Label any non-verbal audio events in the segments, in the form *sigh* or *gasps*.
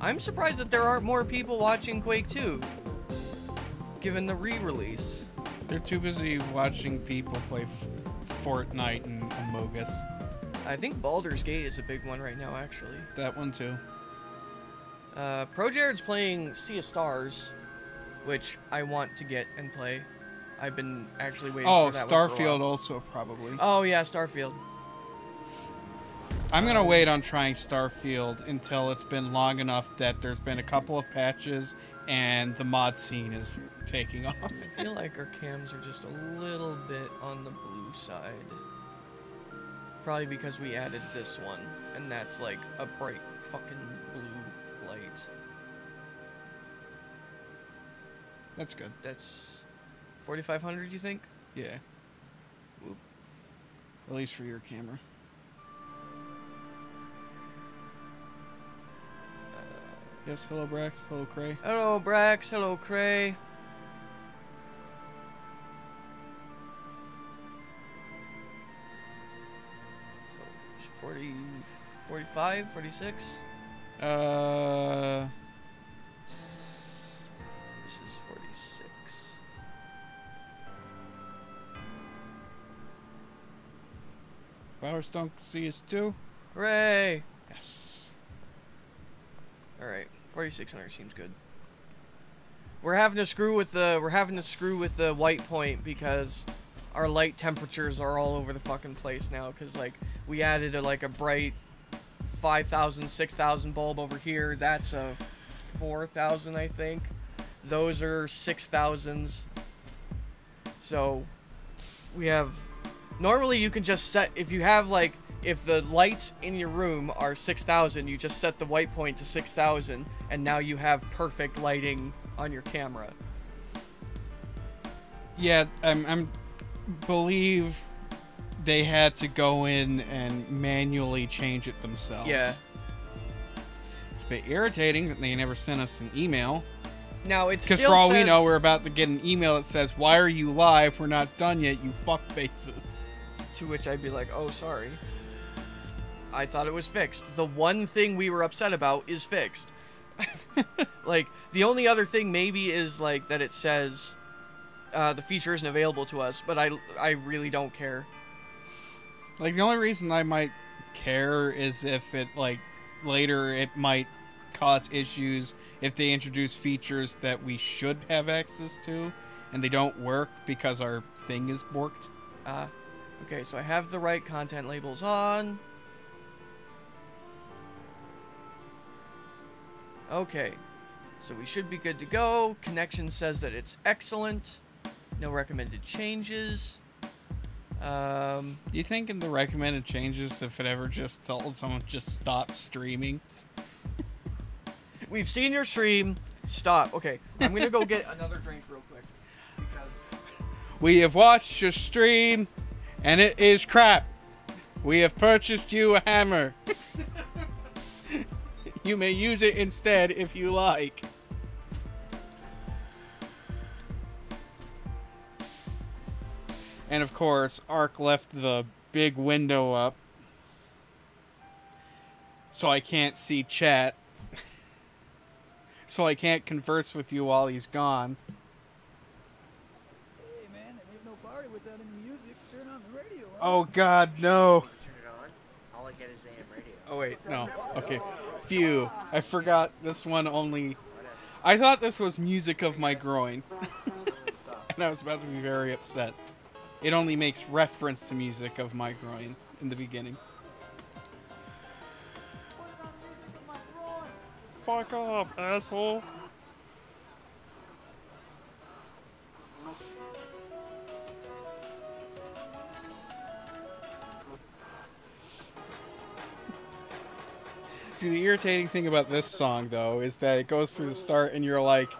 I'm surprised that there aren't more people watching Quake 2, given the re-release. They're too busy watching people play F- Fortnite and Among Us. I think Baldur's Gate is a big one right now, actually. That one too. Uh, Pro Jared's playing Sea of Stars, which I want to get and play. I've been actually waiting Oh, for that one for a Starfield also probably. Oh yeah, Starfield. I'm gonna wait on trying Starfield until it's been long enough that there's been a couple of patches and the mod scene is taking *laughs* off. I feel like our cams are just a little bit on the blue side. Probably because we added this one, and that's like a bright fucking blue light. That's good. That's 4500, you think? Yeah. Whoop. At least for your camera. Yes, hello Brax, hello Cray. Hello, Brax. Hello, Cray. So, 40, 45, 46? Uh, This is 46. Power Stone CS2. Hooray! Yes. Alright, 4600 seems good. We're having to screw with the we're having to screw with the white point because our light temperatures are all over the fucking place now cuz like we added a, like a bright 5000 6000 bulb over here. That's a 4000 I think. Those are 6000s. So we have normally you can just set if you have like if the lights in your room are 6000 you just set the white point to 6000 and now you have perfect lighting on your camera Yeah, I'm, I'm believe they had to go in and manually change it themselves. yeah It's a bit irritating that they never sent us an email. now it's Because for all we know, we're about to get an email that says, "Why are you live? We're not done yet. You fuck faces." to which i'd be like oh sorry i thought it was fixed the one thing we were upset about is fixed *laughs* like the only other thing maybe is like that it says uh, the feature isn't available to us but i i really don't care Like the only reason I might care is if it like later it might cause issues if they introduce features that we should have access to and they don't work because our thing is borked. Uh, okay, so I have the right content labels on. Okay, so we should be good to go. Connection says that it's excellent. No recommended changes. Um, Do you think in the recommended changes if it ever just told someone just stop streaming? we've seen your stream. Stop. Okay, I'm gonna go get another drink real quick because We have watched your stream and it is crap. We have purchased you a hammer. *laughs* you may use it instead if you like. And of course, Ark left the big window up. So I can't see chat. *laughs* so I can't converse with you while he's gone. Hey man, it ain't no party without any music. Turn on the radio. huh? Oh god, no. Turn it on. All I get is AM radio. Oh wait, no. Okay. Phew. I forgot this one only I thought this was music of my groin. *laughs* and I was about to be very upset. It only makes reference to music of my groin in the beginning. Fuck off, asshole. See, the irritating thing about this song, though, is that it goes through the start and you're like,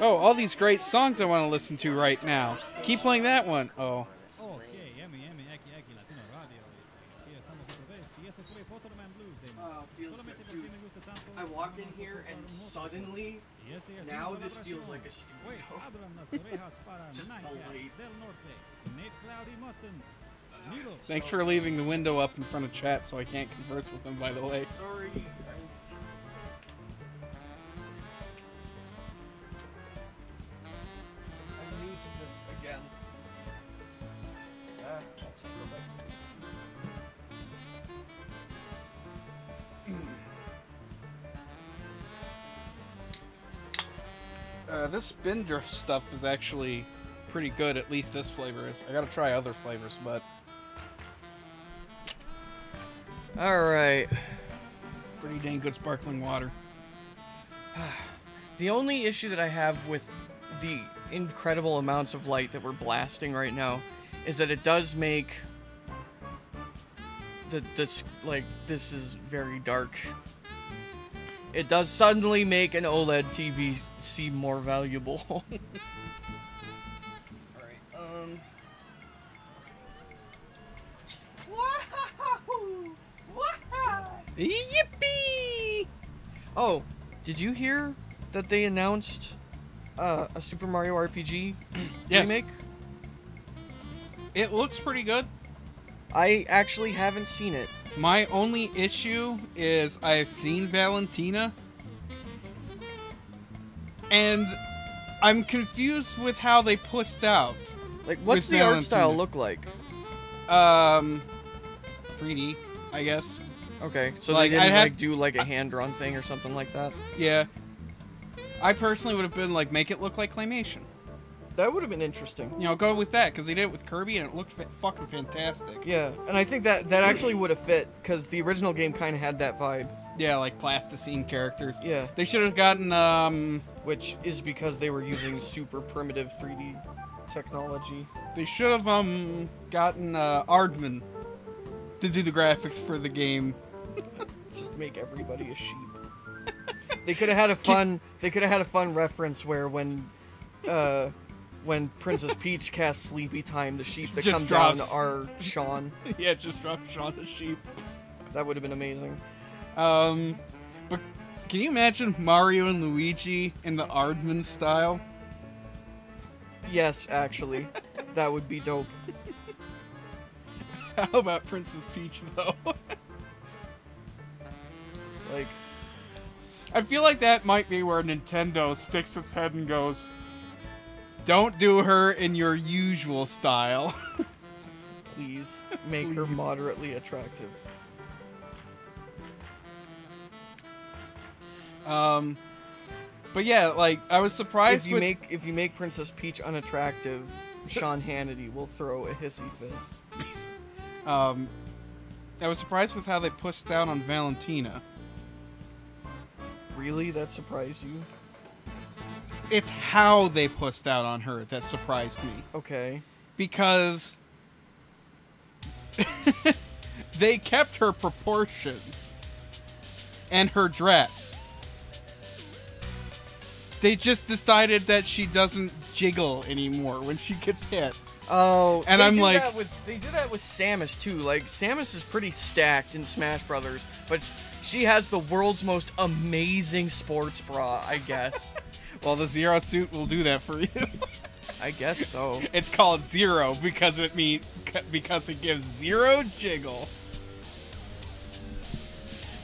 oh, all these great songs I want to listen to right now. Keep playing that one. Oh. Ok, aqui, aqui, Latino Radio. Aquí estamos otra vez. Y eso fue Photoman Blues de Solamente porque me gusta tanto. I walk in here and suddenly Y ese es now this feels like a studio. abran las *laughs* orejas para Just the light. Thanks for leaving the window up in front of chat so I can't converse with them, by the way. Sorry. *clears throat* Uh, this Spindrift stuff is actually pretty good, at least this flavor is. I gotta try other flavors, but... All right. pretty dang good sparkling water. *sighs* The only issue that I have with the incredible amounts of light that we're blasting right now is that it does make the this like this is very dark. It does suddenly make an OLED TV seem more valuable. *laughs* Yippee! Oh, did you hear that they announced uh, a Super Mario RPG *clears throat* Yes. remake? It looks pretty good. I actually haven't seen it. My only issue is I've seen Valentina, and I'm confused with how they pushed out. Like, what's the art style look like? Um, 3D, I guess. Okay, so Like, they didn't have like do like a hand drawn thing or something like that. Yeah. I personally would have been like, make it look like claymation. That would have been interesting. You know, go with that because they did it with Kirby and it looked fa- fucking fantastic. Yeah, and I think that that actually would have fit because the original game kind of had that vibe. Yeah, like plasticine characters. Yeah, They should have gotten um, which is because they were using super primitive 3D technology. they should have um gotten uh, Aardman to do the graphics for the game. Just make everybody a sheep. *laughs* they could have had a *laughs* fun. They could have had a fun reference where when, uh, when Princess Peach casts Sleepy Time, the sheep that Just come drops. down are Shaun. *laughs* yeah, just drop Shaun the Sheep. That would have been amazing. Um, but can you imagine Mario and Luigi in the Aardman style? Yes, actually, that would be dope. How about Princess Peach though? Like, I feel like that might be where Nintendo sticks its head and goes, "Don't do her in your usual style." *laughs* please make her moderately attractive. um, but yeah, like I was surprised If you with make if you make Princess Peach unattractive, Sean Hannity will throw a hissy fit. um, I was surprised with how they pushed down on Valentina. Really, that surprised you? It's how they pushed out on her that surprised me. Okay. because *laughs* they kept her proportions and her dress. They just decided that she doesn't jiggle anymore when she gets hit. Oh, And I'm like- with, they do that with Samus too. Like Samus is pretty stacked in Smash Brothers, but she has the world's most amazing sports bra. I guess. *laughs* Well, the Zero suit will do that for you. I guess so. it's called Zero because it mean because it gives zero jiggle.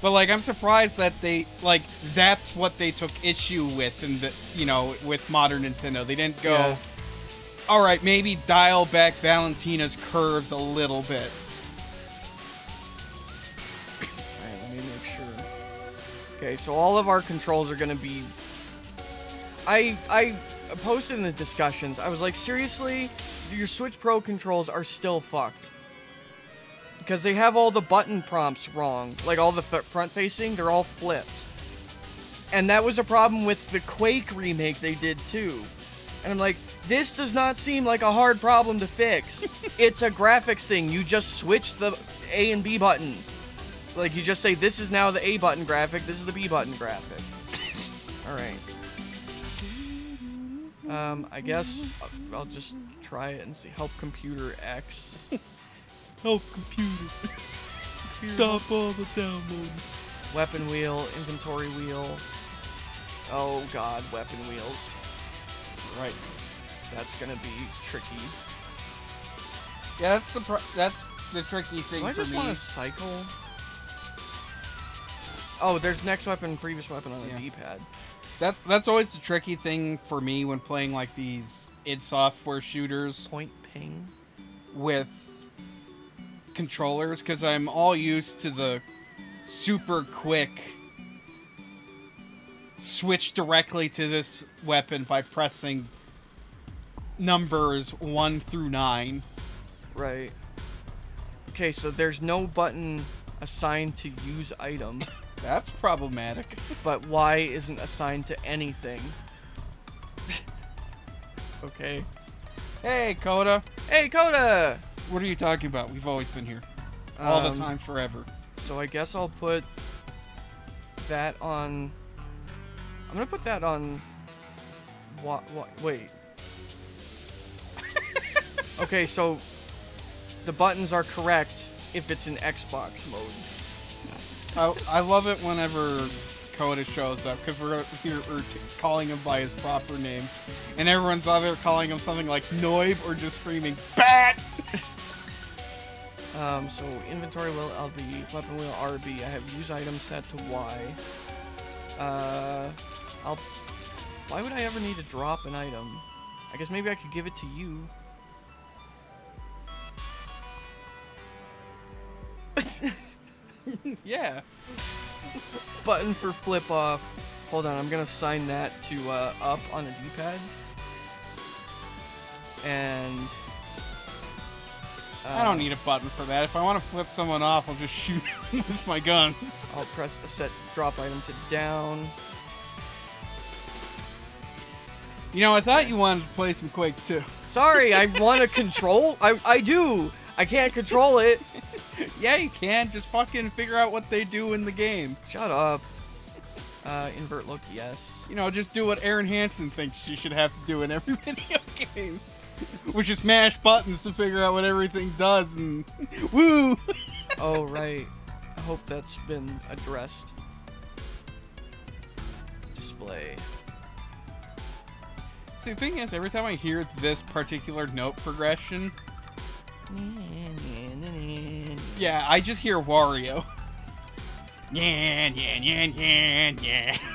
But like, I'm surprised that they like that's what they took issue with, and the you know with modern Nintendo, they didn't go. Yeah. All right, maybe dial back Valentina's curves a little bit. Okay, so all of our controls are gonna be. I I posted in the discussions. I was like, seriously, your Switch Pro controls are still fucked because they have all the button prompts wrong. Like all the f- front facing, they're all flipped. And that was a problem with the Quake remake they did too. And I'm like, this does not seem like a hard problem to fix. *laughs* it's a graphics thing. You just switch the A and B button. Like you just say this is now the A button graphic, this is the B button graphic. *laughs* All right. Um, I guess I'll, I'll just try it and see. Help computer X. *laughs* Help computer. Stop all the downloading. Weapon wheel, inventory wheel. Oh god, weapon wheels. Right. That's gonna be tricky. Yeah, that's the pro- that's the tricky thing Do I just want to cycle? Oh, there's next weapon, previous weapon on the Yeah. D-pad. That's that's always the tricky thing for me when playing like these id software shooters Point ping. with controllers because I'm all used to the super quick switch directly to this weapon by pressing numbers 1 through 9. Right. Okay, so there's no button assigned to use item, *laughs* That's problematic. *laughs* but Y isn't assigned to anything. *laughs* okay. Hey, Coda. Hey, Coda! What are you talking about? We've always been here. All Um, the time, forever. So I guess I'll put that on. I'm gonna put that on. What? What? Wait. *laughs* okay, so the buttons are correct if it's in Xbox mode. I, I love it whenever Coda shows up because we're here we're calling him by his proper name, and everyone's either calling him something like Noib or just screaming Bat. *laughs* Um, so inventory wheel LB, weapon wheel RB. I have use item set to Y. Uh, I'll. Why would I ever need to drop an item? I guess maybe I could give it to you. *laughs* *laughs* yeah. Button for flip off. Hold on, I'm gonna sign that to uh, up on the D-pad. And I don't uh, need a button for that. If I want to flip someone off, I'll just shoot *laughs* with my guns. I'll press a set drop item to down. You know, I thought you wanted to play some Quake too. Sorry, I *laughs* want to control. I I do. I can't control it. *laughs* Yeah, you can. Just fucking figure out what they do in the game. Shut up. Uh, invert look, yes. You know, just do what Aaron Hansen thinks you should have to do in every *laughs* video game. Which is mash buttons to figure out what everything does and *laughs* woo! Oh right. I hope that's been addressed. Display. See, the thing is, every time I hear this particular note progression, yeah, I just hear Wario. *laughs* Yeah, yeah, yeah, yeah, yeah. *laughs*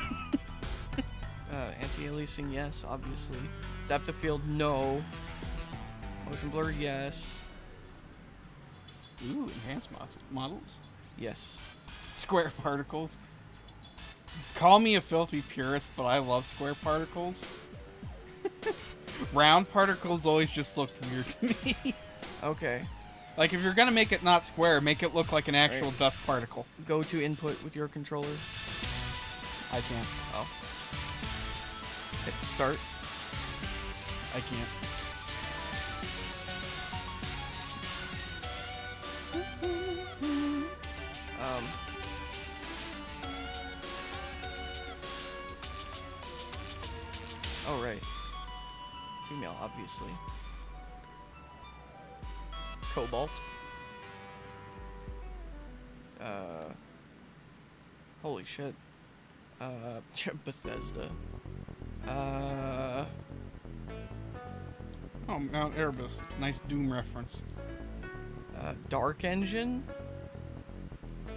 Uh, anti-aliasing, yes, obviously. Depth of field, no. Motion blur, yes. Ooh, enhanced models. Yes. Square *laughs* particles. Call me a filthy purist, but I love square particles. Round particles always just looked weird to me. Okay. like, if you're gonna make it not square, make it look like an actual Right. dust particle. Go to input with your controller. I can't. Oh. Hit start. I can't. Um. Oh, right. Female, obviously. Cobalt. Uh. Holy shit. Uh. *laughs* Bethesda. Uh. Oh, Mount Erebus. Nice Doom reference. uh, Dark Engine.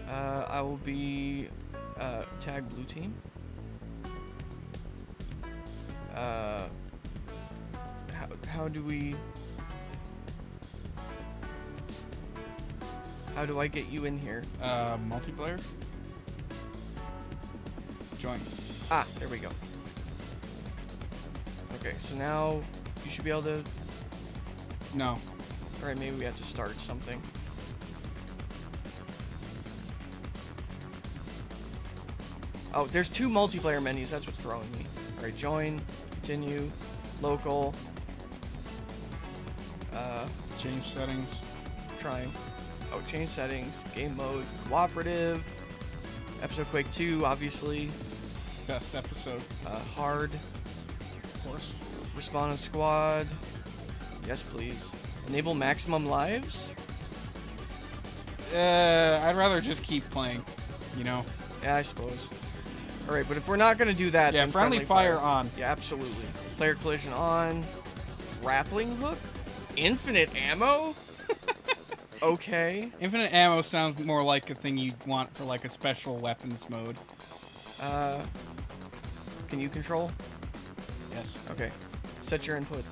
Uh, I will be uh, tag blue team. Uh, how, how do we? How do I get you in here? Uh, multiplayer? Join. Ah, there we go. Okay, so now you should be able to. No. All right, maybe we have to start something. Oh, there's two multiplayer menus. That's what's throwing me. All right, join, continue, local. Uh, Change settings. trying. Oh, change settings, game mode, cooperative. Episode Quake 2, obviously. Best episode, Uh, hard, of course. respondent squad. Yes, please. Enable maximum lives. Uh, I'd rather just keep playing. You know? Yeah, I suppose. All right, but if we're not gonna do that, Yeah, then friendly fire on. Yeah, absolutely. Player collision on. Grappling hook. Infinite ammo. Okay. Infinite ammo sounds more like a thing you'd want for like a special weapons mode. Uh, can you control? Yes. Okay. Set your input.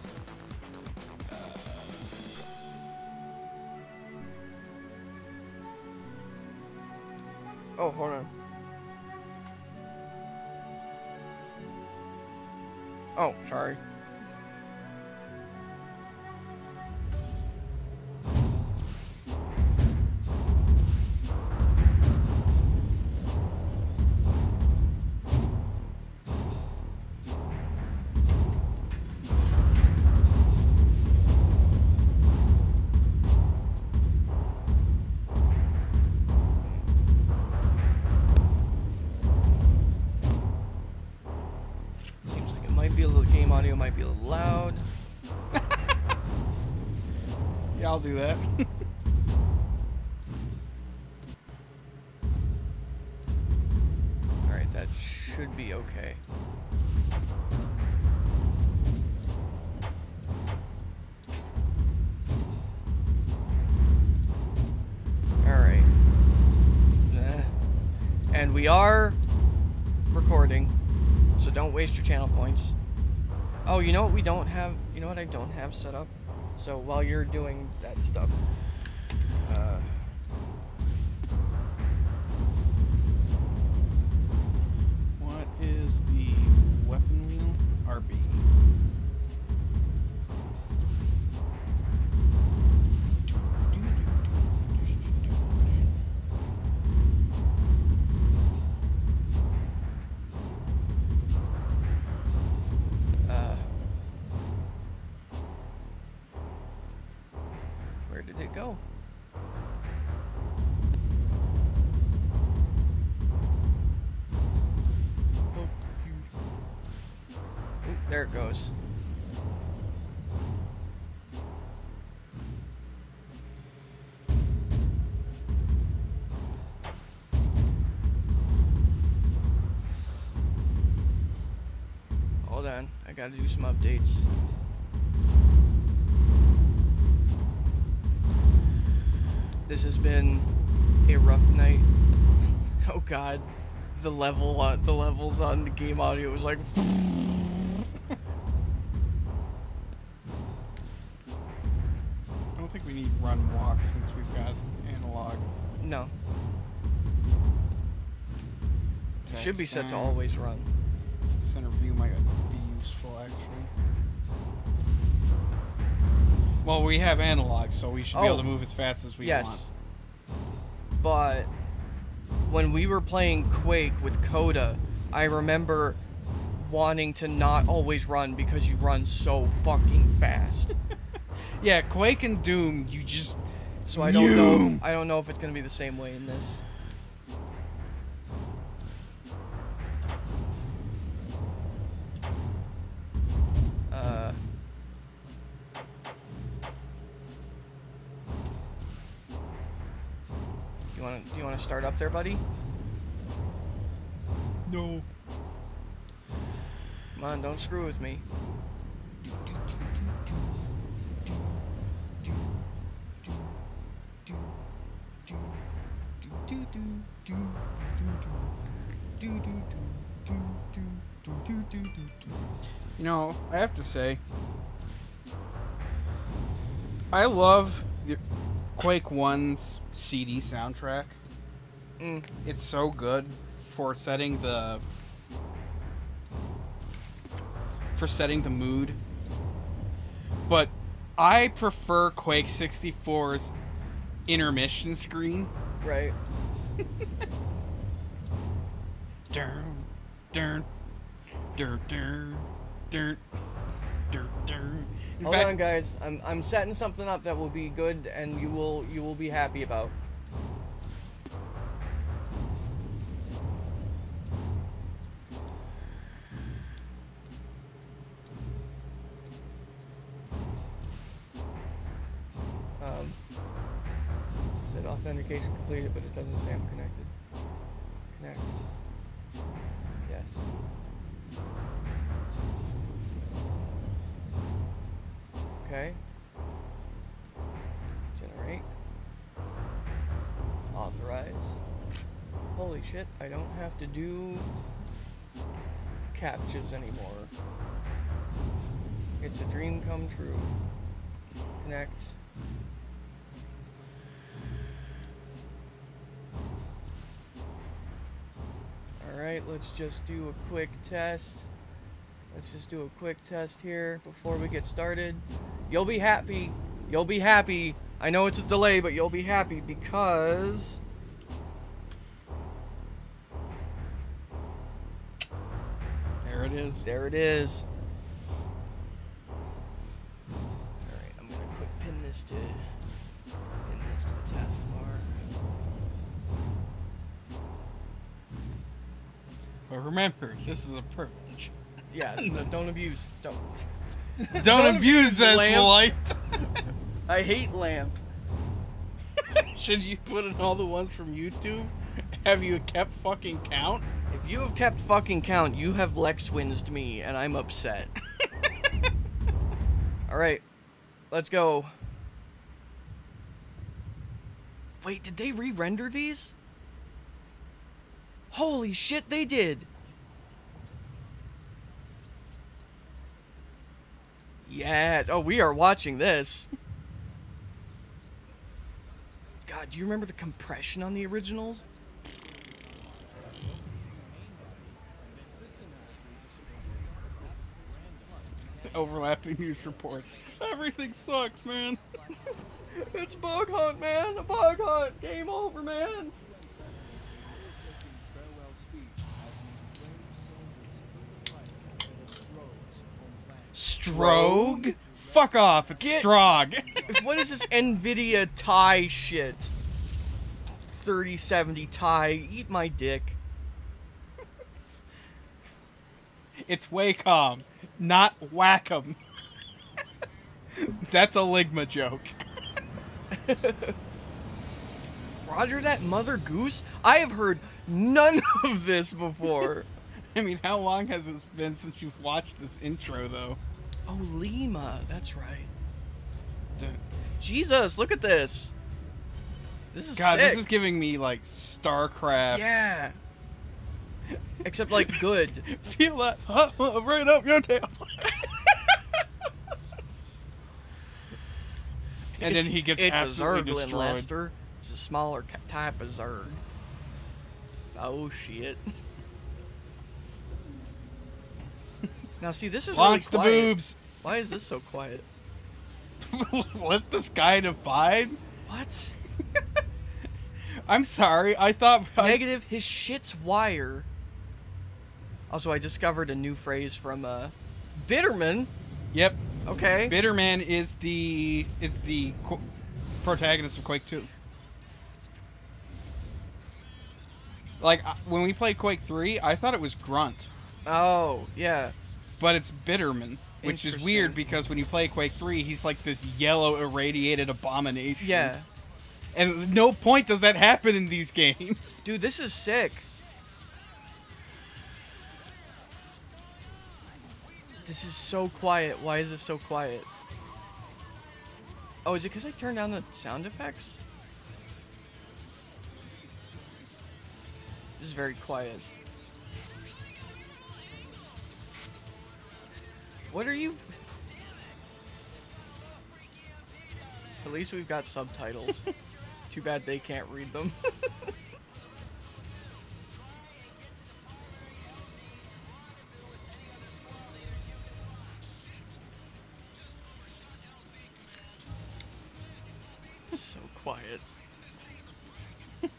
Oh, hold on. Oh, sorry. Waste your channel points. Oh, you know what we don't have? You know what I don't have set up? So while you're doing that stuff, gotta do some updates. This has been a rough night. *laughs* Oh god, the level on the levels on the game audio was like. I don't think we need run walk since we've got analog. No, it should be set to always run. Center view might be useful actually. Well, we have analog, so we should be able Oh. to move as fast as we yes, want. but when we were playing Quake with Coda, I remember wanting to not always run because you run so fucking fast. *laughs* Yeah, Quake and Doom, you just So I don't know. If, I don't know if it's gonna be the same way in this. You want to? Do you want to start up there, buddy? no. Come on, don't screw with me. You know, I have to say, I love the Quake 1's CD soundtrack. Mm, It's so good for setting the for setting the mood. But I prefer Quake 64's intermission screen. right. Dun, dun, dun, dun, dun, dun, dun. In Hold fact, on, guys. I'm I'm setting something up that will be good, and you will you will be happy about. Um, said authentication completed, but it doesn't say I'm connected. Shit, I don't have to do captures anymore. It's a dream come true. Connect. Alright, let's just do a quick test. Let's just do a quick test here before we get started. You'll be happy. You'll be happy. I know it's a delay, but you'll be happy because it is. there it is. Alright, I'm gonna quick pin this to pin this to the taskbar. But remember, this is a privilege. Yeah, *laughs* don't abuse. Don't. Don't, Don't abuse abuse this lamp. light. *laughs* I hate lamp. *laughs* Should you put in all the ones from YouTube? Have you kept fucking count? If you have kept fucking count, you have Lex winsed me, and I'm upset. *laughs* Alright, let's go. Wait, did they re render these? Holy shit, they did! Yeah. Oh, we are watching this. *laughs* God, do you remember the compression on the originals? Overlapping news reports. Everything sucks, man. *laughs* It's bug hunt, man. A bug hunt. Game over, man. Strogue? Fuck off. It's Get- Strogg. *laughs* what is this Nvidia Ti shit? 3070 Ti. Eat my dick. it's Wacom, not Wacom. *laughs* That's a Ligma joke. *laughs* Roger that mother goose? I have heard none *laughs* of this before. I mean, how long has it been since you've watched this intro, though? oh, Lima. That's right. Jesus, look at this. This is God, sick. this is giving me like StarCraft. Yeah. Except like good. *laughs* Feel that right up your tail. *laughs* and then he gets it's absolutely a Zergling, destroyed. Lester. It's a smaller type of Zerg. Oh shit. *laughs* now see, this is Launch the really quiet. boobs. Why is this so quiet? Let this guy divide. What? I'm sorry. I thought. I, Negative. His shit's wire. Also, I discovered a new phrase from uh, Bitterman. yep. Okay. Bitterman is the is the qu- protagonist of Quake 2. Like uh, when we played Quake 3, I thought it was Grunt, oh yeah. but it's Bitterman, which is weird because when you play Quake 3, he's like this yellow irradiated abomination. Yeah. And no point does that happen in these *laughs* games. Dude, this is sick. This is so quiet. Why is this so quiet? Oh, is it because I turned down the sound effects? This is very quiet. What are you? At least we've got subtitles. *laughs* Too bad they can't read them. *laughs* so quiet. *laughs*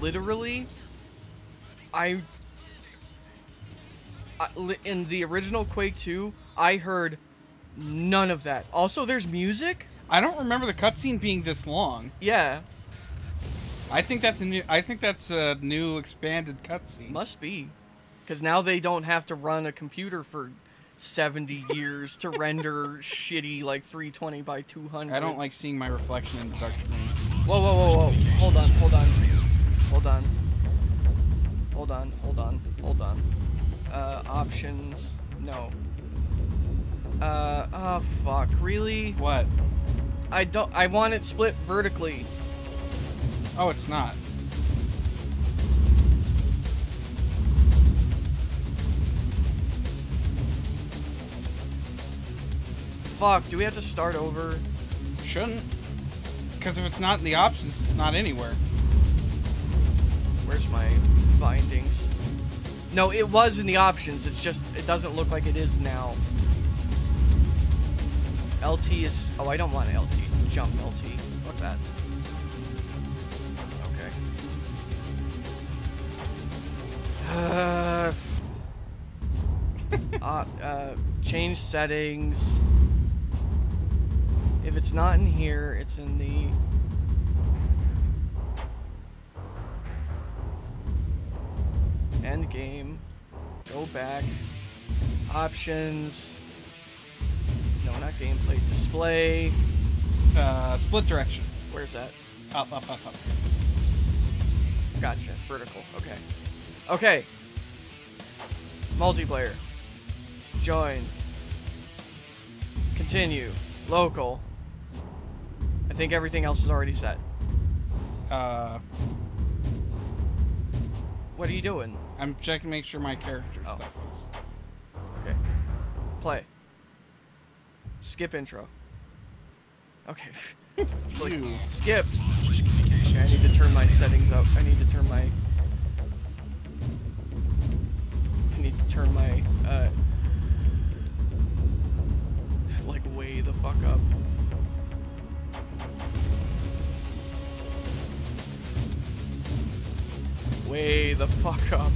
Literally, I, I li- in the original Quake 2, I heard none of that. Also, there's music. I don't remember the cutscene being this long. Yeah, I think that's a new. I think that's a new expanded cutscene. must be, because now they don't have to run a computer for 70 years to render shitty like 320 by 200. I don't like seeing my reflection in the dark screen. Whoa, whoa, whoa, whoa! Hold on, hold on, hold on, hold on, hold on, hold on. Uh, options, no. Uh, oh fuck, really? What? I don't. I want it split vertically. Oh, it's not. Fuck. Do we have to start over? Shouldn't. Because if it's not in the options, it's not anywhere. Where's my bindings? No, it was in the options. It's just it doesn't look like it is now. LT is. Oh, I don't want LT. Jump LT. Fuck that. Okay. Uh, *laughs* uh, uh, change settings. If it's not in here, it's in the. End game. Go back. Options. No, not gameplay. Display. Uh, split direction. Where's that? Up, up, up, up. Gotcha. Vertical. Okay. Okay. Multiplayer. Join. Continue. Local. I think everything else is already set. Uh, What are you doing? I'm checking to make sure my character Oh. stuff is. Okay. Play. Skip intro. Okay. *laughs* It's like, You. skip. Okay, I need to turn my settings up. I need to turn my. I need to turn my. Uh, like way the fuck up. Way the fuck up.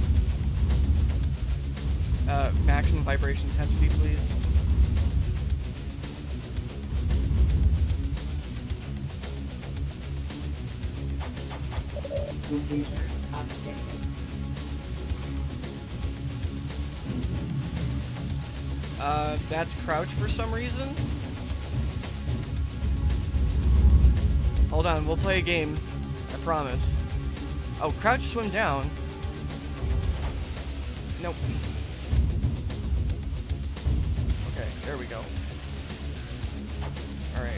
Uh, maximum vibration intensity, please. Uh, that's crouch for some reason. Hold on, we'll play a game. I promise. Oh, crouch, swim down. Nope. Okay, there we go. Alright.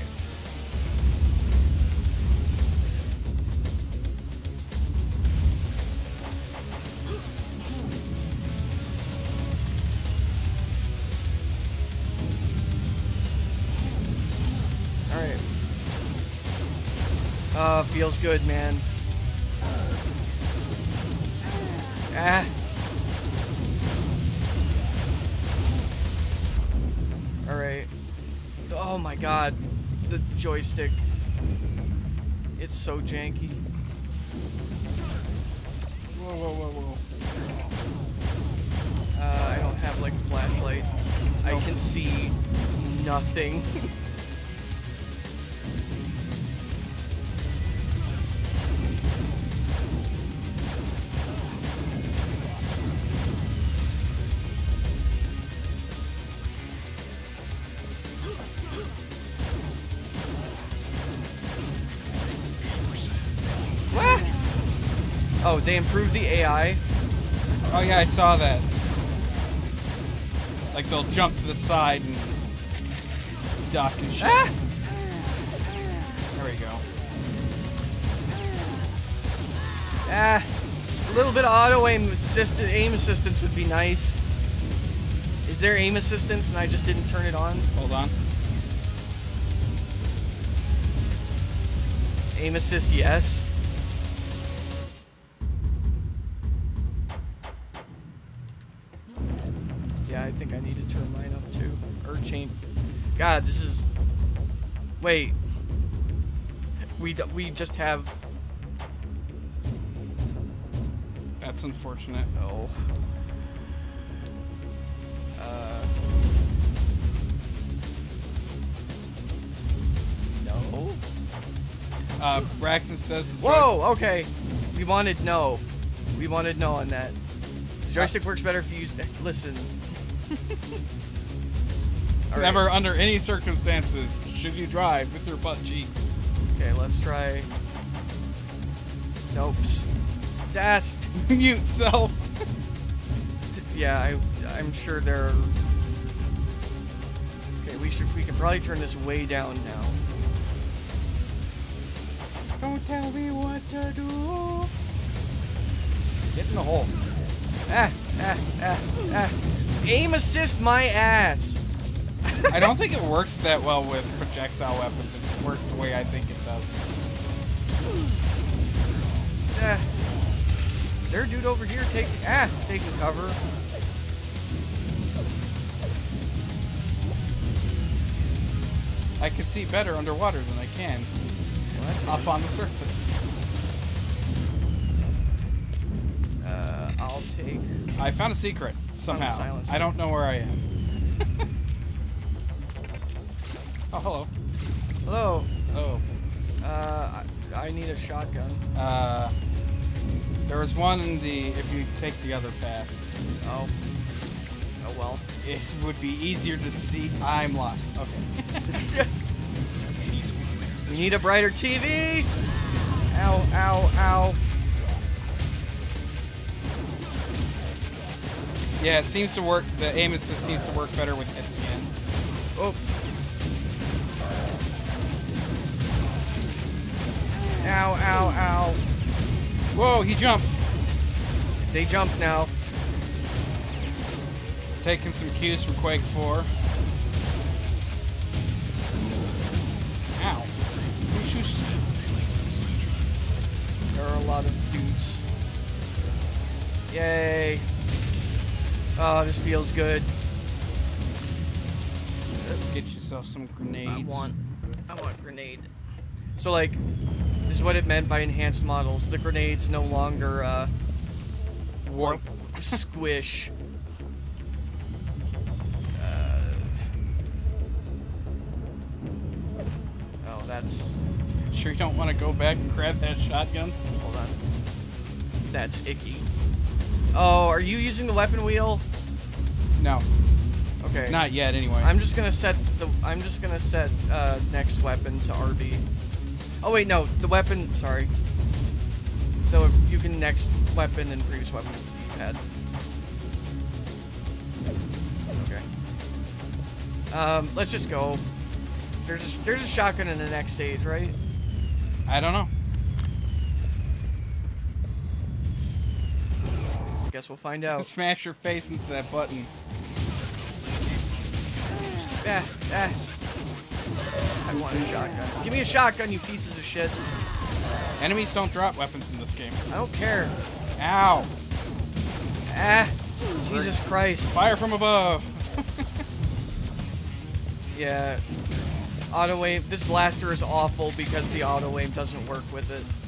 Alright. Uh, feels good, man. Joystick. It's so janky. Whoa, whoa, whoa, whoa. Uh, I don't have like a flashlight. I can see nothing. *laughs* Oh yeah, I saw that. Like they'll jump to the side and duck and shit. Ah! There we go. Ah, a little bit of auto aim assist aim assistance would be nice. Is there aim assistance and I just didn't turn it on? Hold on. Aim assist, yes. I think I need to turn mine up too. Or change. God, this is. Wait. We d- we just have. That's unfortunate. Oh. Uh. No. Uh, Braxton says. Whoa. Okay. We wanted no. We wanted no on that. The joystick works better if you use. Listen. *laughs* Right. Never, under any circumstances, should you drive with your butt cheeks. Okay, let's try. Nope. Das. *laughs* Mute self. *laughs* Yeah, I, I'm sure there. Are... Okay, we should. We can probably turn this way down now. Don't tell me what to do. Get in the hole. Ah, ah, ah, ah. Aim assist my ass. *laughs* I don't think it works that well with projectile weapons. It works the way I think it does. Ah. Is there a dude over here take ah taking cover? I can see better underwater than I can Well, up on the surface. Uh, I'll take. I found a secret somehow. I don't know where I am. *laughs* oh, hello. Hello. Oh, Uh, I, I need a shotgun. uh, there was one in the. If you take the other path, Oh. Oh well. it would be easier to see. I'm lost. Okay. *laughs* we need a brighter TV. Ow! Ow! Ow! Yeah, it seems to work. The aim assist seems to work better with hitscan. Oh. Ow! Ow! Ow! Whoa, he jumped. They jump now. Taking some cues from Quake 4. Ow. There are a lot of dudes. Yay! Oh, this feels good. Get yourself some grenades. I want, I want grenade. So like, this is what it meant by enhanced models. The grenades no longer uh, warp. squish. *laughs* Uh, oh, that's. Sure you don't want to go back and grab that shotgun? Hold on. That's icky. Oh, are you using the weapon wheel? No, Okay. not yet. Anyway. I'm just gonna set the. I'm just gonna set uh, next weapon to RB. Oh wait, no, the weapon. Sorry. So you can next weapon and previous weapon with the D-pad. Okay. Um, let's just go. There's a, there's a shotgun in the next stage, right? I don't know. I guess we'll find *laughs* out. Smash your face into that button. Ah, ah. I want a shotgun. Give me a shotgun, you pieces of shit. Enemies don't drop weapons in this game. I don't care. Ow! Ah, Jesus Christ. Fire from above! *laughs* Yeah. Auto aim. This blaster is awful because the auto aim doesn't work with it.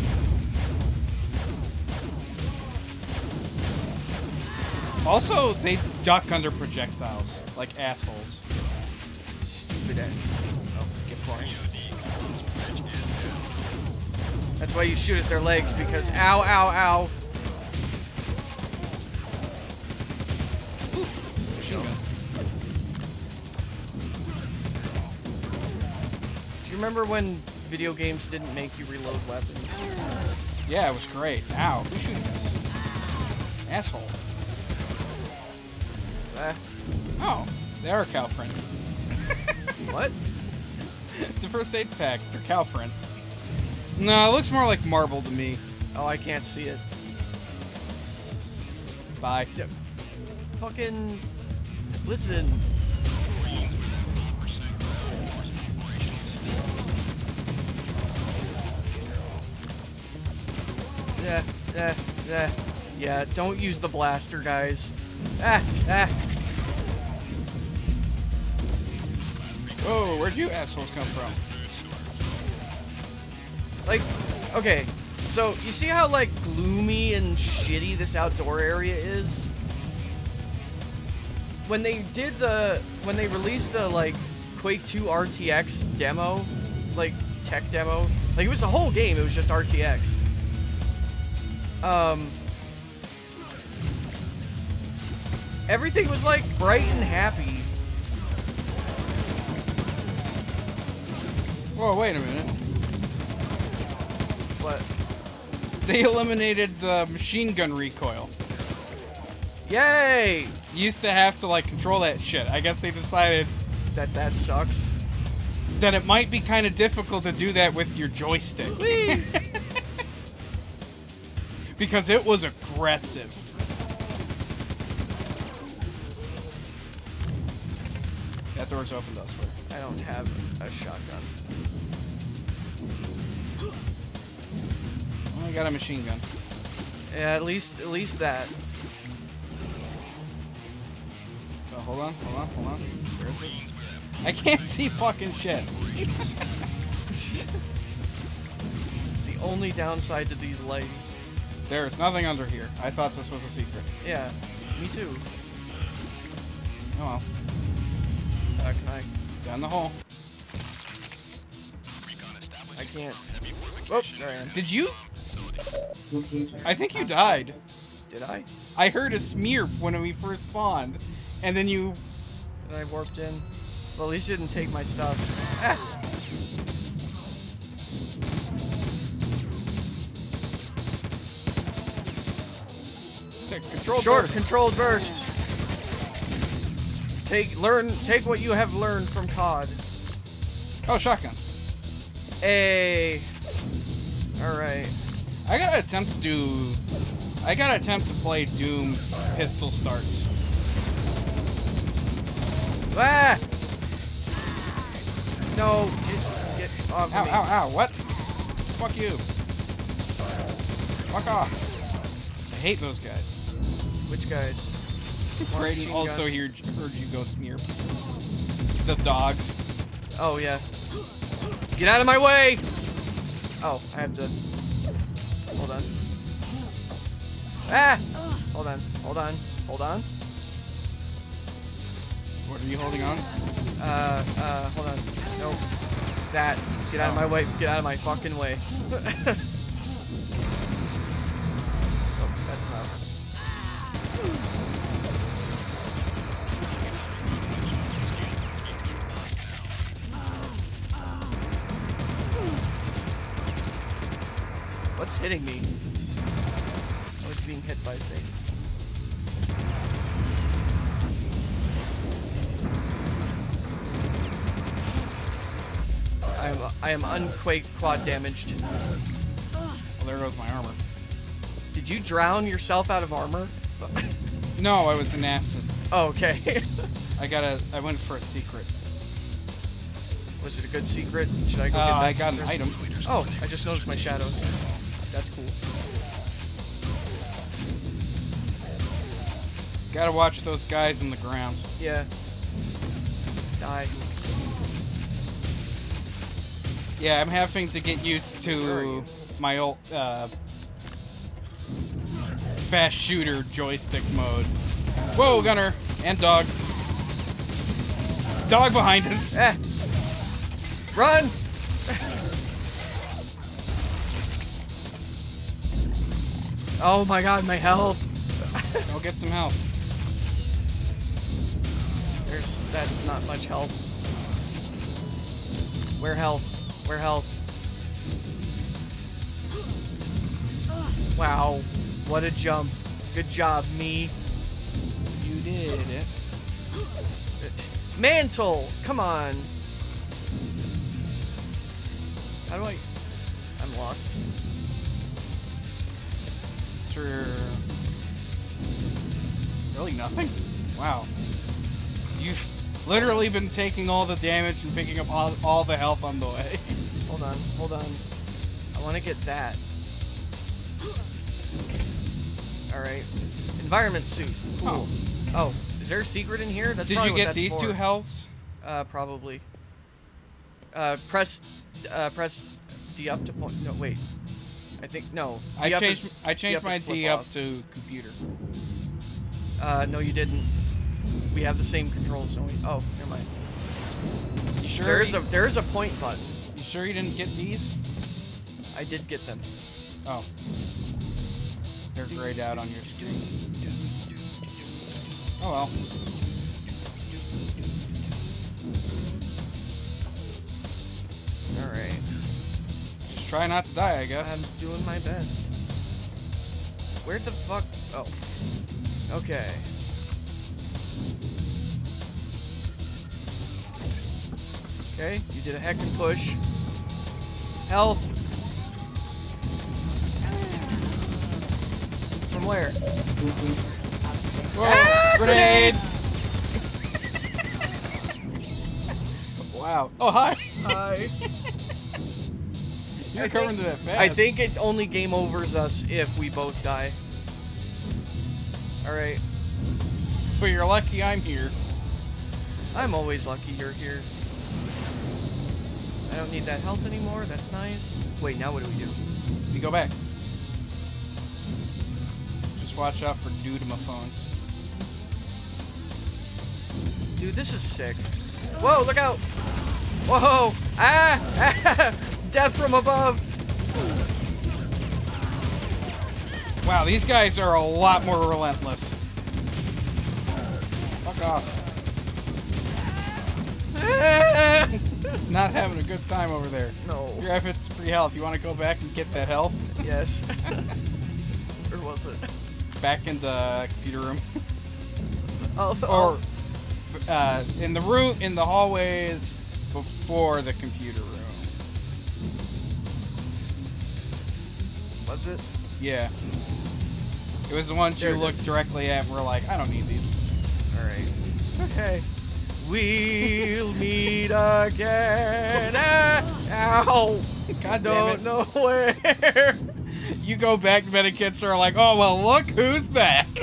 *laughs* Also, they duck under projectiles, like assholes. Stupid ass. Oh, get flying. That's why you shoot at their legs because ow, ow, ow. Do you remember when video games didn't make you reload weapons? Yeah, it was great. Ow, who's shooting this? Asshole. Ah, Oh, they are cow print. *laughs* what? the first aid packs, they're cow print. No, it looks more like marble to me. Oh, I can't see it. Bye. D- Fucking listen. Yeah, yeah, yeah, yeah. Don't use the blaster, guys. Ah, ah. Whoa, where'd you assholes come from? Like, okay. So you see how like gloomy and shitty this outdoor area is? When they did the when they released the like Quake 2 RTX demo, like tech demo, like it was a whole game, it was just RTX. Um Everything was like bright and happy. Whoa, wait a minute. But They eliminated the machine gun recoil. yay! You used to have to like control that shit. I guess they decided That that sucks. that it might be kind of difficult to do that with your joystick Whee! *laughs* because it was aggressive. That door's opened elsewhere. I don't have a shotgun. Well, I got a machine gun. Yeah, at least at least that. So hold on, hold on, hold on. Where is it? I can't *laughs* see fucking shit. *laughs* It's the only downside to these lights. There's nothing under here. I thought this was a secret. Yeah, me too. Oh well. Uh, can I? Down the hole. I can't. Oh, there I am. Did you? I think you died. Did I? I heard a smear when we first spawned, and then you. Did I warped in? Well, at least you didn't take my stuff. Ah. *laughs* Control Short burst. controlled burst. Take learn. Take what you have learned from COD. Oh, shotgun. Hey. All right. I gotta attempt to do. I gotta attempt to play Doom pistol starts. Ah! No, get, get off Ow, me. ow, ow, what? Fuck you. Fuck off. I hate those guys. Which guys? *laughs* Machine also gun. heard, heard you go smear. The dogs. Oh yeah. Get out of my way! Oh, I have to. Hold on. Ah! Hold on. Hold on. Hold on. What are you holding on? Uh, uh, hold on. Nope. That. Get out of my way. Get out of my fucking way. *laughs* Hitting me? I was being hit by things. I am I am unquake quad damaged. Well, there goes my armor. Did you drown yourself out of armor? No, I was in acid. oh, okay. *laughs* I got a. I went for a secret. Was it a good secret? Should I go Uh, get that I got an item. Oh, I just noticed my shadows. That's cool. Gotta watch those guys in the ground. Yeah. Die. Yeah, I'm having to get used to my old uh, fast shooter joystick mode. Whoa, gunner and dog. Dog behind us. Eh. Run! Oh my god, my health. Go get some help. There's that's not much health. Where health? Where health? Wow, what a jump. Good job, me. You did it. Mantle! Come on. How do I I'm lost. Sure. Really nothing? Wow. You've literally been taking all the damage and picking up all, all the health on the way. *laughs* Hold on, hold on. I want to get that. Alright. Environment suit. Cool. Oh. Oh, is there a secret in here? That's Did you get these for. two healths? Uh, probably. Uh, press, uh, press D up to point. No, wait. I think no. I D changed is- I D changed up my D up off. to computer. Uh, no, you didn't. We have the same controls, don't we? Oh, never mind. You sure? There is a there is a point button. You sure you didn't get these? I did get them. Oh. They're grayed out on your screen. Oh well. All right. Just try not to die, I guess. I'm doing my best. Where the fuck? Oh. Okay. Okay, you did a heck and push. Health. From where? Whoa, Ah, grenades! wow. Wow. Oh, hi. Hi. *laughs* You're I think- that fast. I think it only game overs us if we both die. Alright. But you're lucky I'm here. I'm always lucky you're here. I don't need that health anymore. That's nice. Wait, now what do we do? We go back. Just watch out for phones. Dude, this is sick. Whoa, look out! Whoa! Ah! ah! Death from above! Wow, these guys are a lot more relentless. Fuck off. *laughs* Not having a good time over there. no. Your efforts free health. You want to go back and get that health? Yes. *laughs* or was it? Back in the computer room. *laughs* Oh, or uh, in the room in the hallways before the computer was it? Yeah. It was the ones There you looked is. directly at and were like, I don't need these. Alright. Okay. We'll meet again. Ah, ow! God Don't know where. *laughs* You go back, medikits are like, oh well, look who's back. *laughs*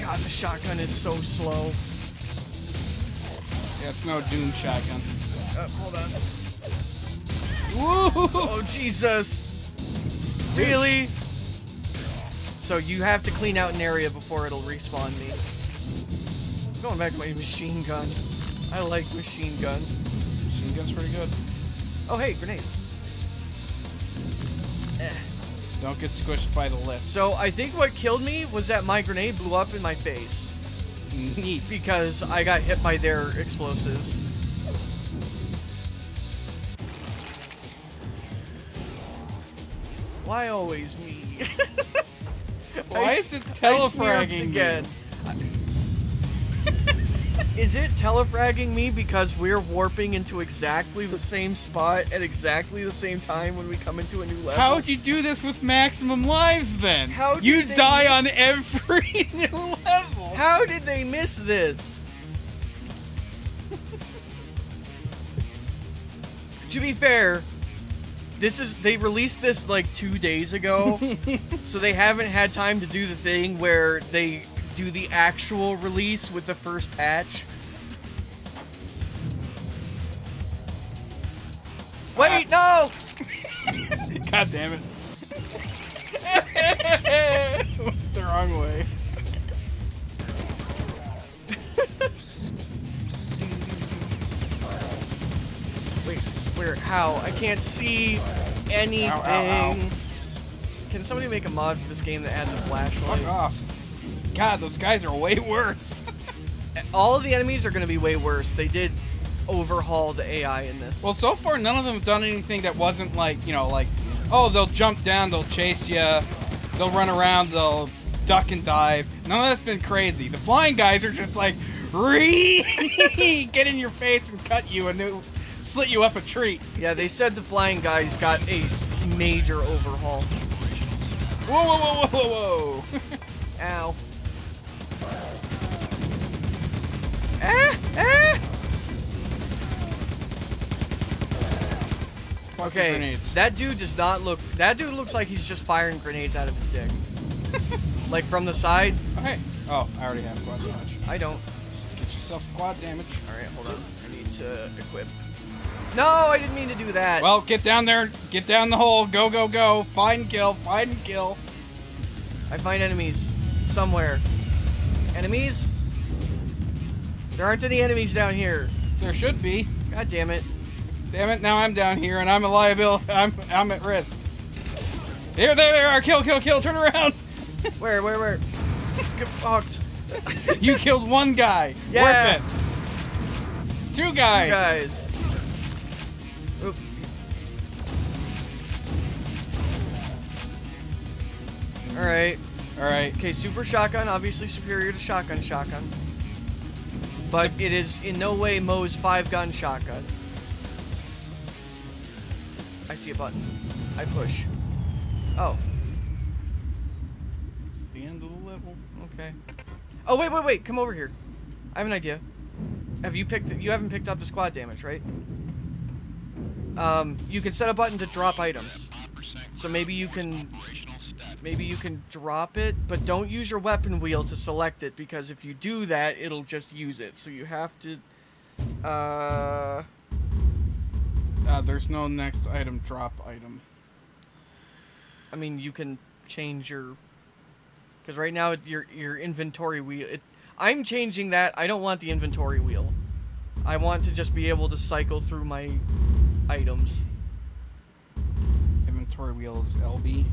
God, the shotgun is so slow. yeah, it's no Doom shotgun. Uh, hold on. Woo! Oh, Jesus. Really? So you have to clean out an area before it'll respawn me. I'm going back to my machine gun. I like machine gun. Machine gun's pretty good. Oh, hey, grenades. Eh. Don't get squished by the lift. So I think what killed me was that my grenade blew up in my face *laughs* Neat. because I got hit by their explosives. Why always me? *laughs* Why is it s- I smirked telefragging again? *laughs* Is it telefragging me because we're warping into exactly the same spot at exactly the same time when we come into a new level? How would you do this with maximum lives then? How you die miss- on every *laughs* new level. How did they miss this? to be fair, this is they released this like 2 days ago. *laughs* so they haven't had time to do the thing where they do the actual release with the first patch. Wait, ah. no. *laughs* God damn it. *laughs* the wrong way. Where how? I can't see anything. Ow, ow, ow. Can somebody make a mod for this game that adds a flashlight? Fuck off. God, those guys are way worse. *laughs* All of the enemies are going to be way worse. They did overhaul the AI in this. well, so far, none of them have done anything that wasn't like, you know, like, oh, they'll jump down, they'll chase you, they'll run around, they'll duck and dive. None of that's been crazy. The flying guys are just like, *laughs* re get in your face and cut you a do- slit you up a treat. yeah, they said the flying guys got a s- major overhaul. Whoa, whoa, whoa, whoa, whoa, whoa. Ow. Ah! Ah! Fuck Okay, that dude does not look. That dude looks like he's just firing grenades out of his dick. *laughs* like from the side. Okay. Oh, I already have quad damage. I don't. Get yourself quad damage. All right, hold on. I need to equip. No, I didn't mean to do that. Well, get down there, get down the hole, go, go, go, find kill, find kill. I find enemies somewhere. Enemies? There aren't any enemies down here. There should be. God damn it. Damn it, now I'm down here and I'm a liability. I'm, I'm at risk. There, there, there are. Kill, kill, kill. Turn around. *laughs* Where, where, where? Get fucked. You killed one guy. Yeah. Worth it. Two guys. Alright. All right. Okay, super shotgun, obviously superior to shotgun shotgun. But it is in no way Moe's five gun shotgun. I see a button. I push. Oh, It's the end of the level. okay. Oh, wait, wait, wait. Come over here. I have an idea. Have you picked? You haven't picked up the quad damage, right? Um, you can set a button to drop items. So maybe you can, maybe you can drop it, but don't use your weapon wheel to select it because if you do that, it'll just use it. So you have to. Uh, Uh, there's no next item drop item. I mean, you can change your. Because right now your your inventory wheel. It, I'm changing that. I don't want the inventory wheel. I want to just be able to cycle through my items. Inventory wheel is LB.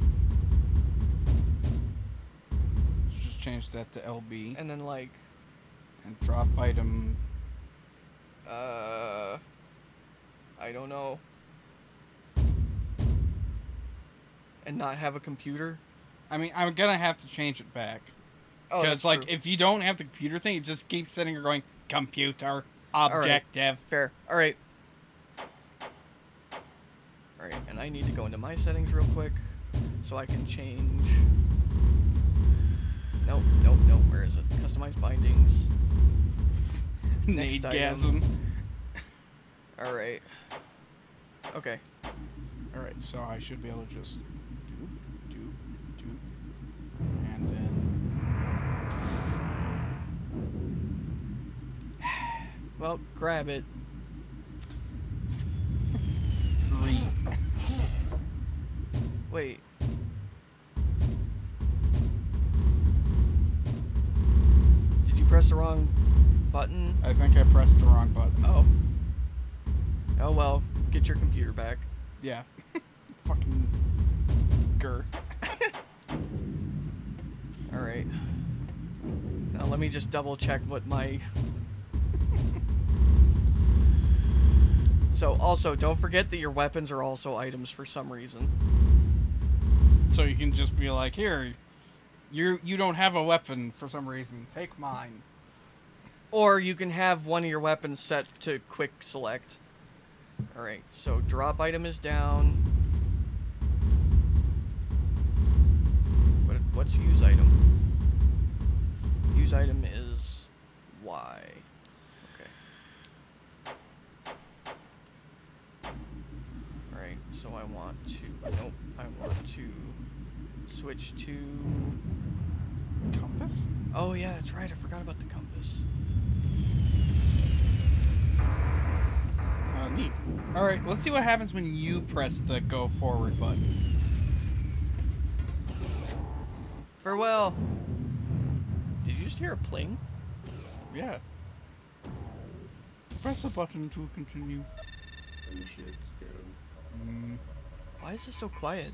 Change that to LB. And then like, And drop item. uh, I don't know. And not have a computer. I mean, I'm gonna have to change it back. Oh, Because, that's like, true. if you don't have the computer thing, it just keeps sitting there going, computer, right. objective. Fair. All right. All right, and I need to go into my settings real quick so I can change. Nope, nope, nope. Where is it? Customize bindings. *laughs* Nadegasm. All right. Okay. Alright, so I should be able to just do, do, do, and then. *sighs* Well, grab it. *sighs* Wait. Press the wrong button? I think I pressed the wrong button. Oh. Oh well. Get your computer back. Yeah. *laughs* Fucking. Gur. *laughs* All right. Now let me just double check what my. *laughs* so also don't forget that your weapons are also items for some reason. So you can just be like, here, you you don't have a weapon for some reason. Take mine. Or you can have one of your weapons set to quick select. All right. So drop item is down. What what's use item? Use item is Y. So I want to. Nope. I want to switch to. Compass? Oh, yeah, that's right. I forgot about the compass. Uh, neat. Alright, let's see what happens when you press the go forward button. Farewell. Did you just hear a pling? Yeah. Press a button to continue. Mm, Why is this so quiet?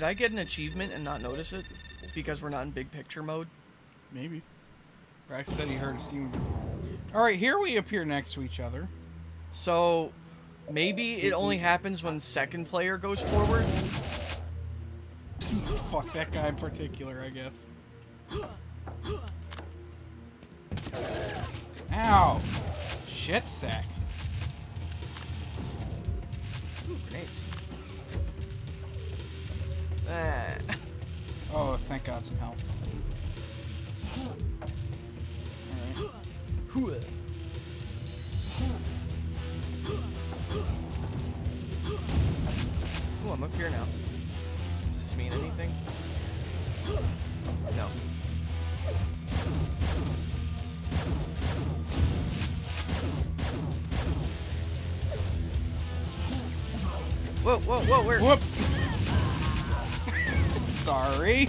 Did I get an achievement and not notice it? Because we're not in big picture mode? maybe. Brax said he heard a steam. Alright, here we appear next to each other. So maybe it only happens when second player goes forward? *laughs* Fuck that guy in particular, I guess. Ow! Shit sack. Oh, thank God, some health. Alright. Ooh, I'm up here now. Does this mean anything? No. Whoa, whoa, whoa, where? Whoop! Sorry.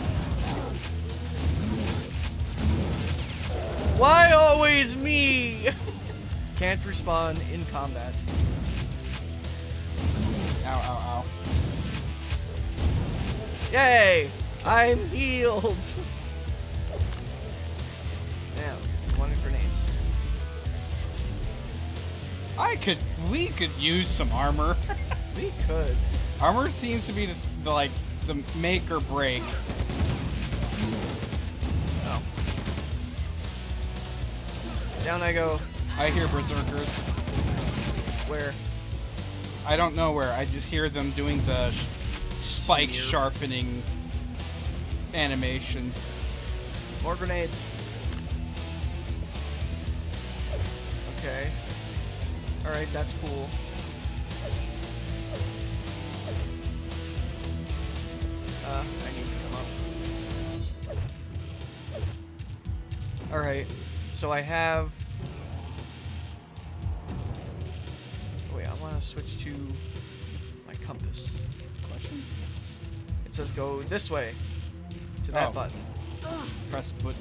Why always me? *laughs* Can't respawn in combat. Ow, ow, ow. Yay! I'm healed! Now, one of grenades. I could. We could use some armor. *laughs* We could. armor seems to be the, the like the make or break. Oh. Down I go. I hear berserkers. Where? I don't know where. I just hear them doing the sh- spike Smear. sharpening animation. More grenades. Okay. Alright, that's cool. I need to come up. Alright, so I have... Oh wait, I want to switch to my compass. Question? It says go this way. To that Oh. button. Press button.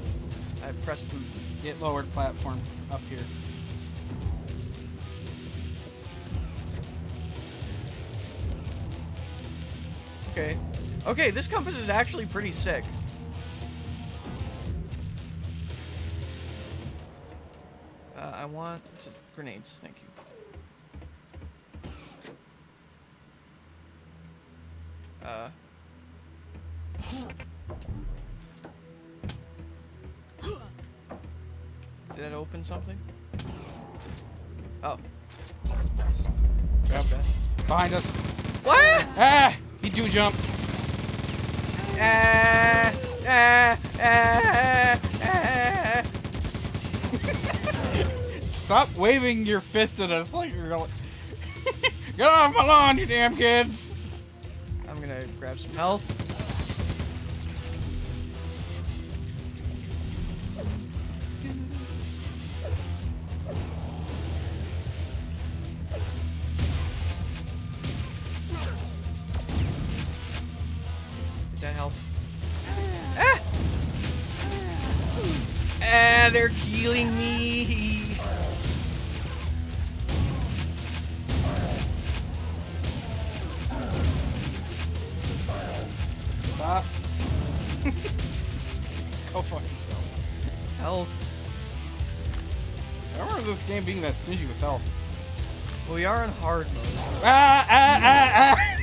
I've pressed boot. Get lowered platform up here. Okay. Okay, this compass is actually pretty sick. Uh, I want grenades. Thank you. Waving your fist at us like you're going. *laughs* Get off my lawn, you damn kids! I'm gonna grab some health. Stingy with health. We are in hard mode. Ah, ah, ah, ah!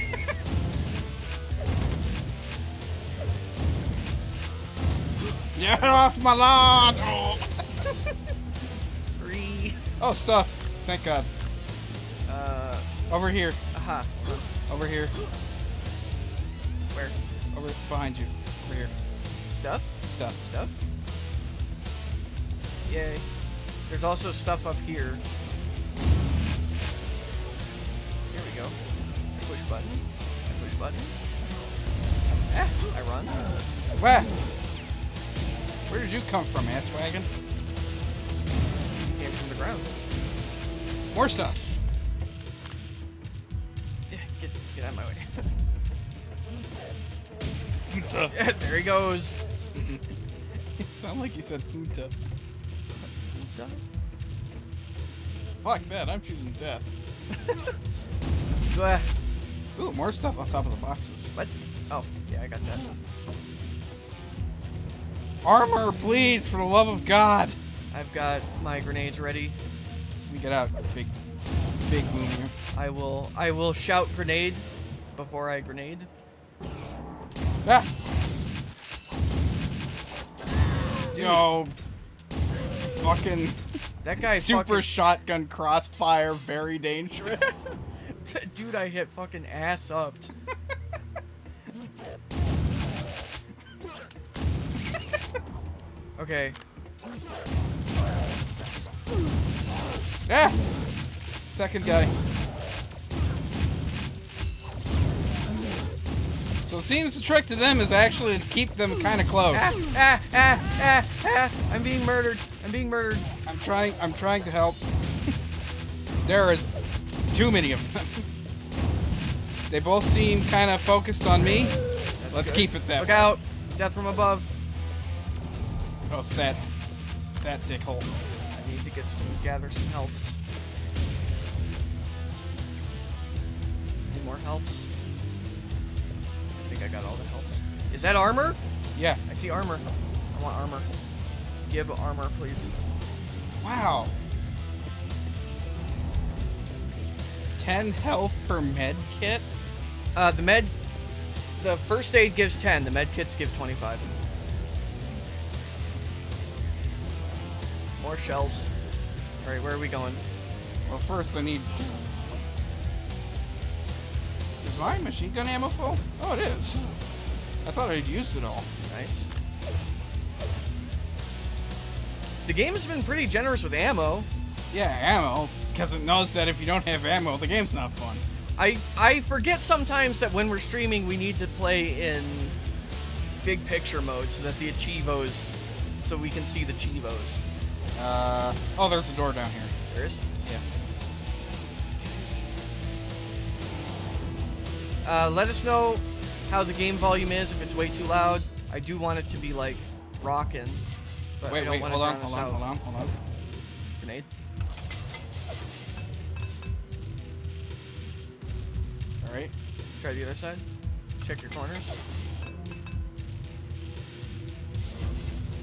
*laughs* Get off my lawn! Oh. *laughs* Free. oh, stuff. Thank God. Uh, Over here. aha. Over here. Where? Over behind you. Over here. Stuff? Stuff. Stuff? Yay. There's also stuff up. Here Where? Where did you come from, ass wagon? Came from the ground. More stuff. Yeah, get, get out of my way. *laughs* there he goes. *laughs* It sounded like you said Hunta. Fuck that, I'm shooting death. *laughs* Ooh, more stuff on top of the boxes. What? Oh, yeah, I got that. Armor, please, for the love of God. I've got my grenades ready. Let me get out, big, big boom here. I will I will shout grenade before I grenade. Ah! Yo, fucking That guy super fucking shotgun crossfire, very dangerous. *laughs* dude I hit fucking ass up. *laughs* okay. ah! Second guy. So it seems the trick to them is actually to keep them kind of close. Ah, ah, ah, ah, ah. I'm being murdered. I'm being murdered. I'm trying. I'm trying to help. there is too many of them. they both seem kind of focused on me. That's Let's good. keep it that Look way. out. Death from above. Oh, it's that. It's that dickhole. I need to get some gather some healths. Need more healths. I think I got all the healths. Is that armor? Yeah. I see armor. I want armor. Give armor, please. Wow. 10 health per med kit? Uh, the med, the first aid gives 10. The med kits give 25. More shells. All right, where are we going? Well, first I need. Is my machine gun ammo full? Oh, it is. I thought I'd used it all. Nice. The game has been pretty generous with ammo. Yeah, ammo, because it knows that if you don't have ammo, the game's not fun. I I forget sometimes that when we're streaming, we need to play in big picture mode so that the achievos, so we can see the chivos. Uh, oh, there's a door down here. There is. Yeah. Uh, let us know how the game volume is if it's way too loud. I do want it to be like rocking. But I Wait, don't wait, want hold it on, hold on, hold on, hold on. Grenade. All right. Try the other side. Check your corners.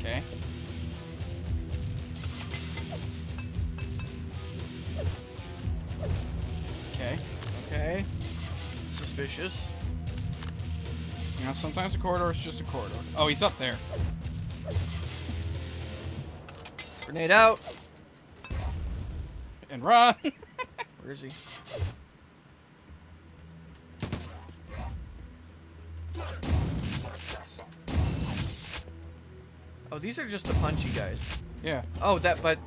Okay. Okay. Suspicious. You know, sometimes a corridor is just a corridor. Oh, he's up there. Grenade out. And run! *laughs* Where is he? Oh, these are just the punchy guys. yeah. Oh, that, but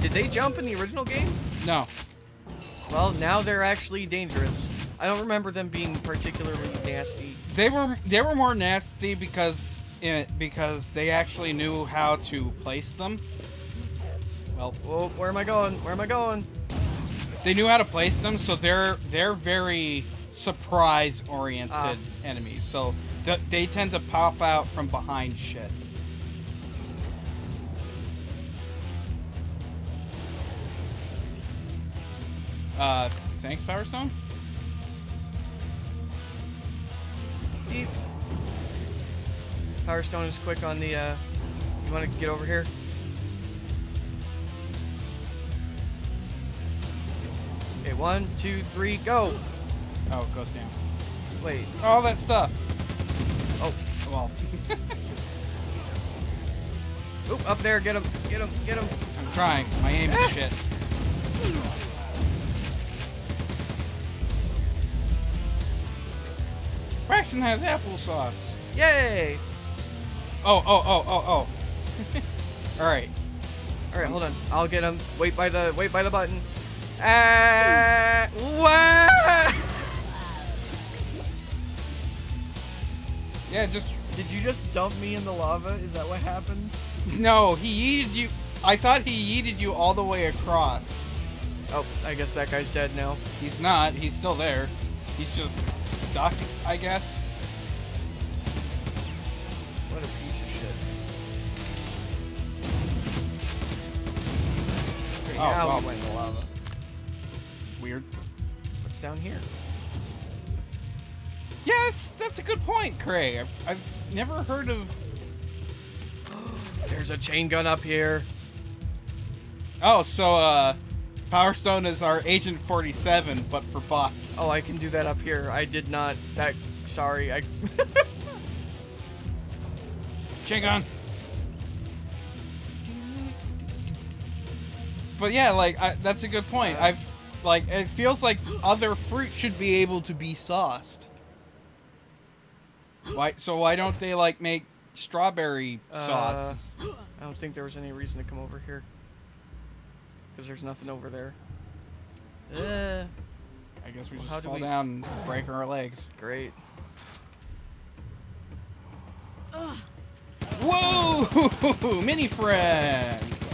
did they jump in the original game? No. Well, now they're actually dangerous. I don't remember them being particularly nasty. They were they were more nasty because it, because they actually knew how to place them. Well, Whoa, where am I going? Where am I going? they knew how to place them, so they're they're very surprise oriented Ah. enemies. So th- they tend to pop out from behind shit. Uh, thanks, Power Stone. Deep. Power Stone is quick on the, uh, you want to get over here? Okay, one, two, three, go! Oh, goes down. Wait, All that stuff. oh, Well, *laughs* oop, up there, get him, get him, get him. I'm trying. My aim is shit. *laughs* Braxton has applesauce. Yay! Oh, oh, oh, oh, oh. *laughs* All right. All right, hold on. I'll get him. Wait by the wait by the button. Uh, what? *laughs* Yeah, just Did you just dump me in the lava? Is that what happened? no. He yeeted you. I thought he yeeted you all the way across. Oh, I guess that guy's dead now. He's not. He's still there. He's just stuck, I guess. What a piece of shit. Oh, now well. we the lava. Weird. What's down here? Yeah, that's that's a good point, Cray. I've, I've never heard of. *gasps* There's a chain gun up here. Oh, so uh, Power Stone is our Agent 47, but for bots. Oh, I can do that up here. I did not. That. Sorry. I. *laughs* Chain gun. But yeah, like I, that's a good point. I've like it feels like other fruit should be able to be sauced. Why? So why don't they like make strawberry Uh, sauce? I don't think there was any reason to come over here. Because there's nothing over there. Uh, I guess we well, just how do fall we- down and break our legs. great. Whoa! *laughs* Mini friends.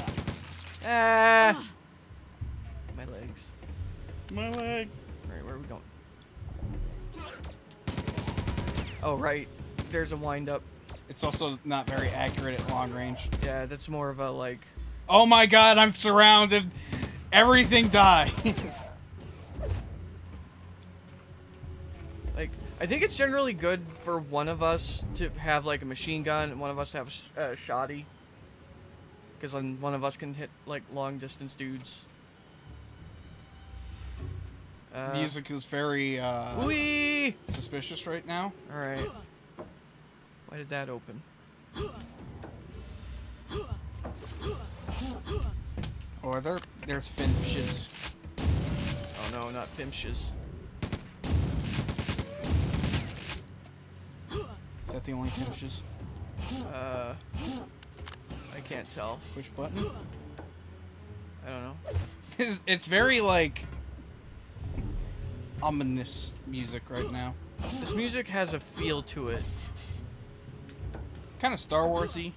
Ah! My legs. My leg. Alright, where are we going? Oh, right. There's a wind up. It's also not very accurate at long range. Yeah, that's more of a like. Oh my god, I'm surrounded. Everything dies. Like, I think it's generally good for one of us to have like a machine gun and one of us to have a uh, shoddy. Because then one of us can hit like long distance dudes. Uh, Music is very uh, Whee! suspicious right now. Alright. Why did that open? Or there, there's finches. Oh no, not Finches. Is that the only finishes? Uh, I can't tell. Push button? I don't know. *laughs* It's, it's very like ominous music right now. This music has a feel to it. Kind of Star Warsy,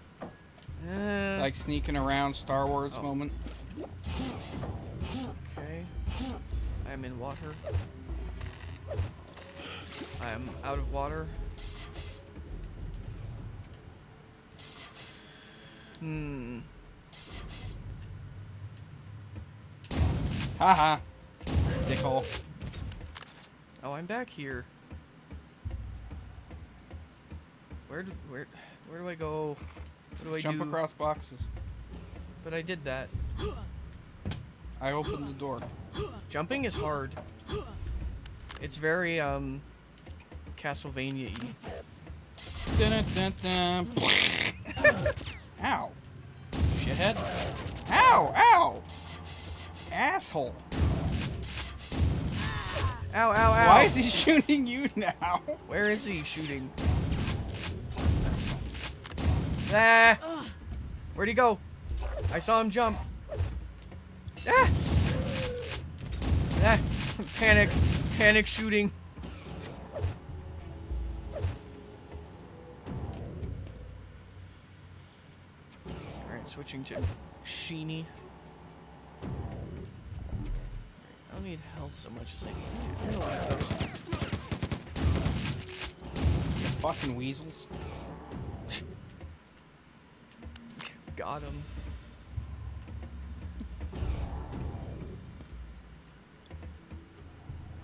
Uh, like sneaking around Star Wars Oh. moment. okay. I'm in water. I'm out of water. Hmm. Haha. Dickhole. Oh, I'm back here. Where do where where do I go? Do I Jump do? across boxes. But I did that. I opened the door. Jumping is hard. It's very um Castlevania-y. Dun-dun-dun-dun. Ow. Shithead. Ow! Ow! Asshole. Ow, ow, ow. Why is he *laughs* shooting you now? Where is he shooting? Ah! Where'd he go? I saw him jump. Ah! Ah! *laughs* Panic. Panic shooting. Alright, switching to Sheeny. I don't need health so much as I need fucking weasels. Got him.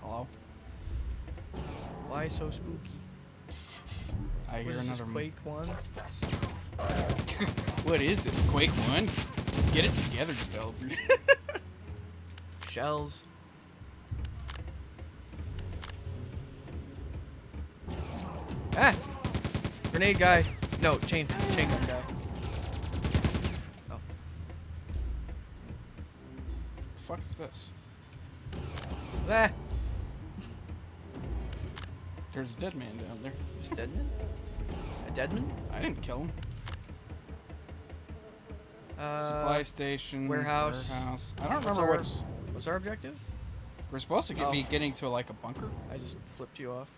Hello? Why so spooky? I What hear another Quake one? *laughs* What is this? Quake 1? Get it together, developers. *laughs* Shells. Ah! Grenade guy. No, chain chain gun guy. Fuck is this? Ah! There's a dead man down there. There's a deadman? A deadman? I didn't kill him. Uh, Supply station. warehouse. Warehouse. I don't What's remember our- what's. What's our objective? We're supposed to get, Oh. be getting to like a bunker. I just flipped you off.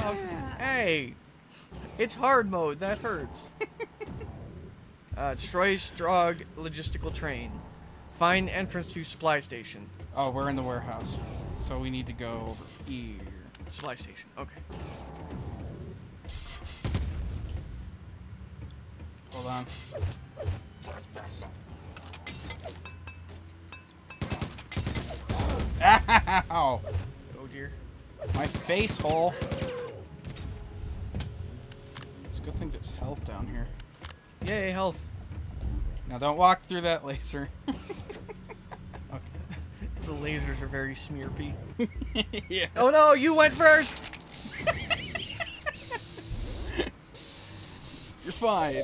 Oh, hey! It's hard mode. That hurts. *laughs* uh, destroy Strogg logistical train. Find entrance to supply station. Oh, we're in the warehouse. So we need to go over here. Supply station. Okay. Hold on. Ow! Oh dear. My face hole. It's a good thing there's health down here. Yay, health. Now don't walk through that laser. okay. *laughs* The lasers are very smearpy. *laughs* yeah. Oh no, you went first! *laughs* You're fine.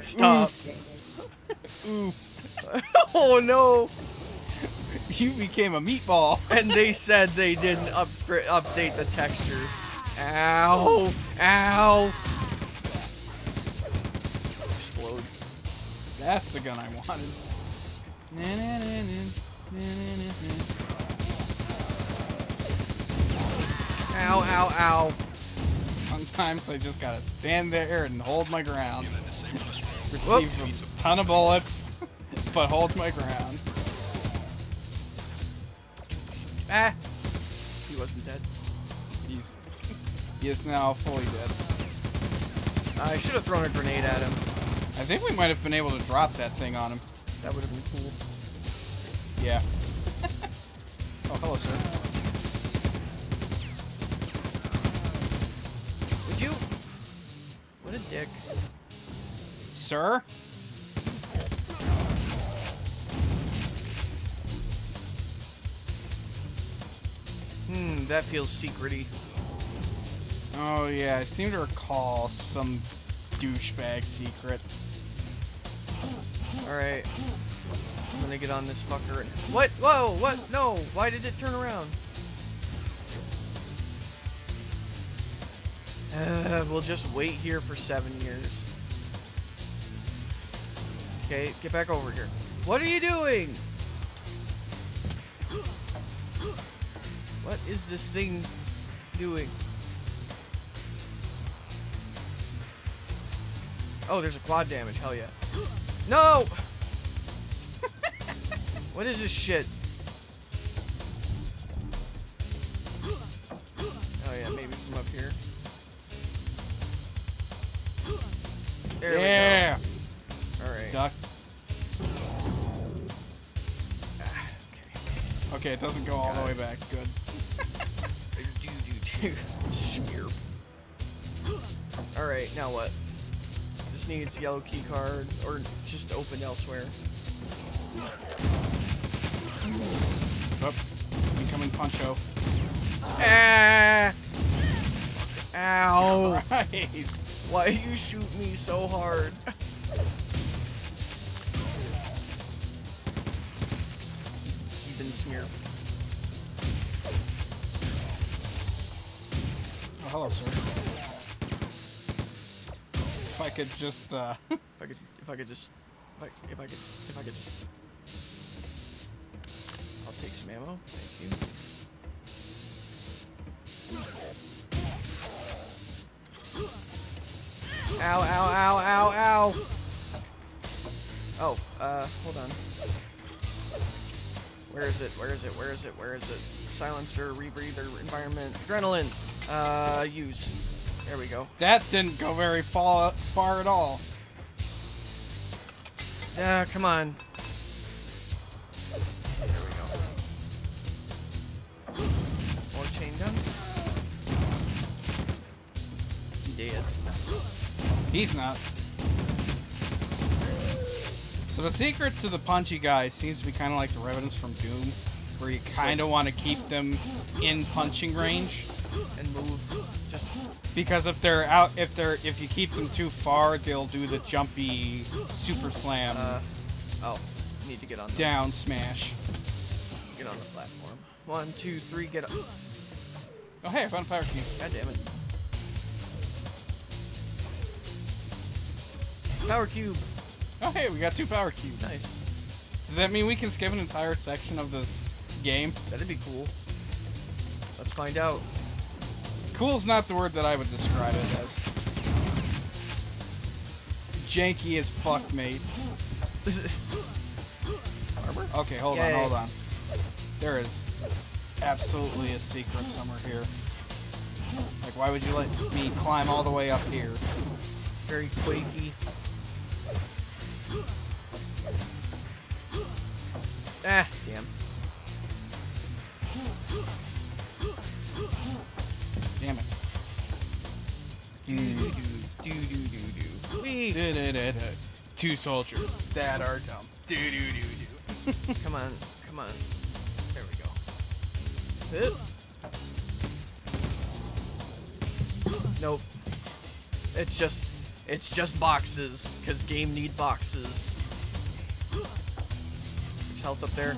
Stop. Oof. oh no! You became a meatball. And they said they didn't update the textures. Ow! Ow! That's the gun I wanted. Na, na, na, na, na, na, na, na. Ow, ow, ow. Sometimes I just gotta stand there and hold my ground. Whoop. Receive a ton of bullets, *laughs* but hold my ground. Ah! He wasn't dead. He's he is now fully dead. I should have thrown a grenade at him. I think we might have been able to drop that thing on him. That would have been cool. Yeah. *laughs* oh, hello, sir. Would you? What a dick. Sir? Hmm, that feels secrety. Oh yeah, I seem to recall some douchebag secret. Alright. I'm gonna get on this fucker. What? Whoa! What? No! Why did it turn around? Uh, we'll just wait here for seven years. Okay, get back over here. What are you doing? What is this thing doing? Oh, there's a quad damage. Hell yeah. No! *laughs* what is this shit? Oh yeah, maybe from up here. There yeah. we go. Alright. Duck. Ah, okay. Okay, it doesn't go all the way back. Good. *laughs* Smear. *laughs* Alright, now what? Needs yellow key card or just open elsewhere. Oh, incoming puncho. Ah! Ow! *laughs* Right. Why you shoot me so hard? *laughs* Even smear. Oh, hello, sir. If I could just, uh... *laughs* If I could, if I could just, if I, if I could, if I could just, I'll take some ammo. Thank you. Ow! Ow! Ow! Ow! Ow! Oh, uh, hold on. Where is it? Where is it? Where is it? Where is it? Silencer, rebreather, environment, adrenaline. Uh, use. There we go. that didn't go very far, far at all. Yeah, come on. There we go. More chain gun. Dead. He's not. So the secret to the punchy guys seems to be kind of like the Revenants from Doom, where you kind of want to keep them in punching range, And move. Just because if they're out, if they're if you keep them too far, they'll do the jumpy super slam uh oh. Need to get on the, down smash. get on the platform. One, two, three, get up. Oh hey, I found a power key. God damn it. Power cube. Oh hey, we got two power cubes. Nice. Does that mean we can skip an entire section of this game? That'd be cool. Let's find out. Cool is not the word that I would describe it as. Janky as fuck, mate. Armor? Okay, hold Yay. on, hold on. There is absolutely a secret somewhere here. Like, why would you let me climb all the way up here? Very quaky. Two soldiers that are dumb. Do do do do. *laughs* Come on, come on. There we go. Hup. Nope. It's just, it's just boxes, cause game need boxes. There's health up there.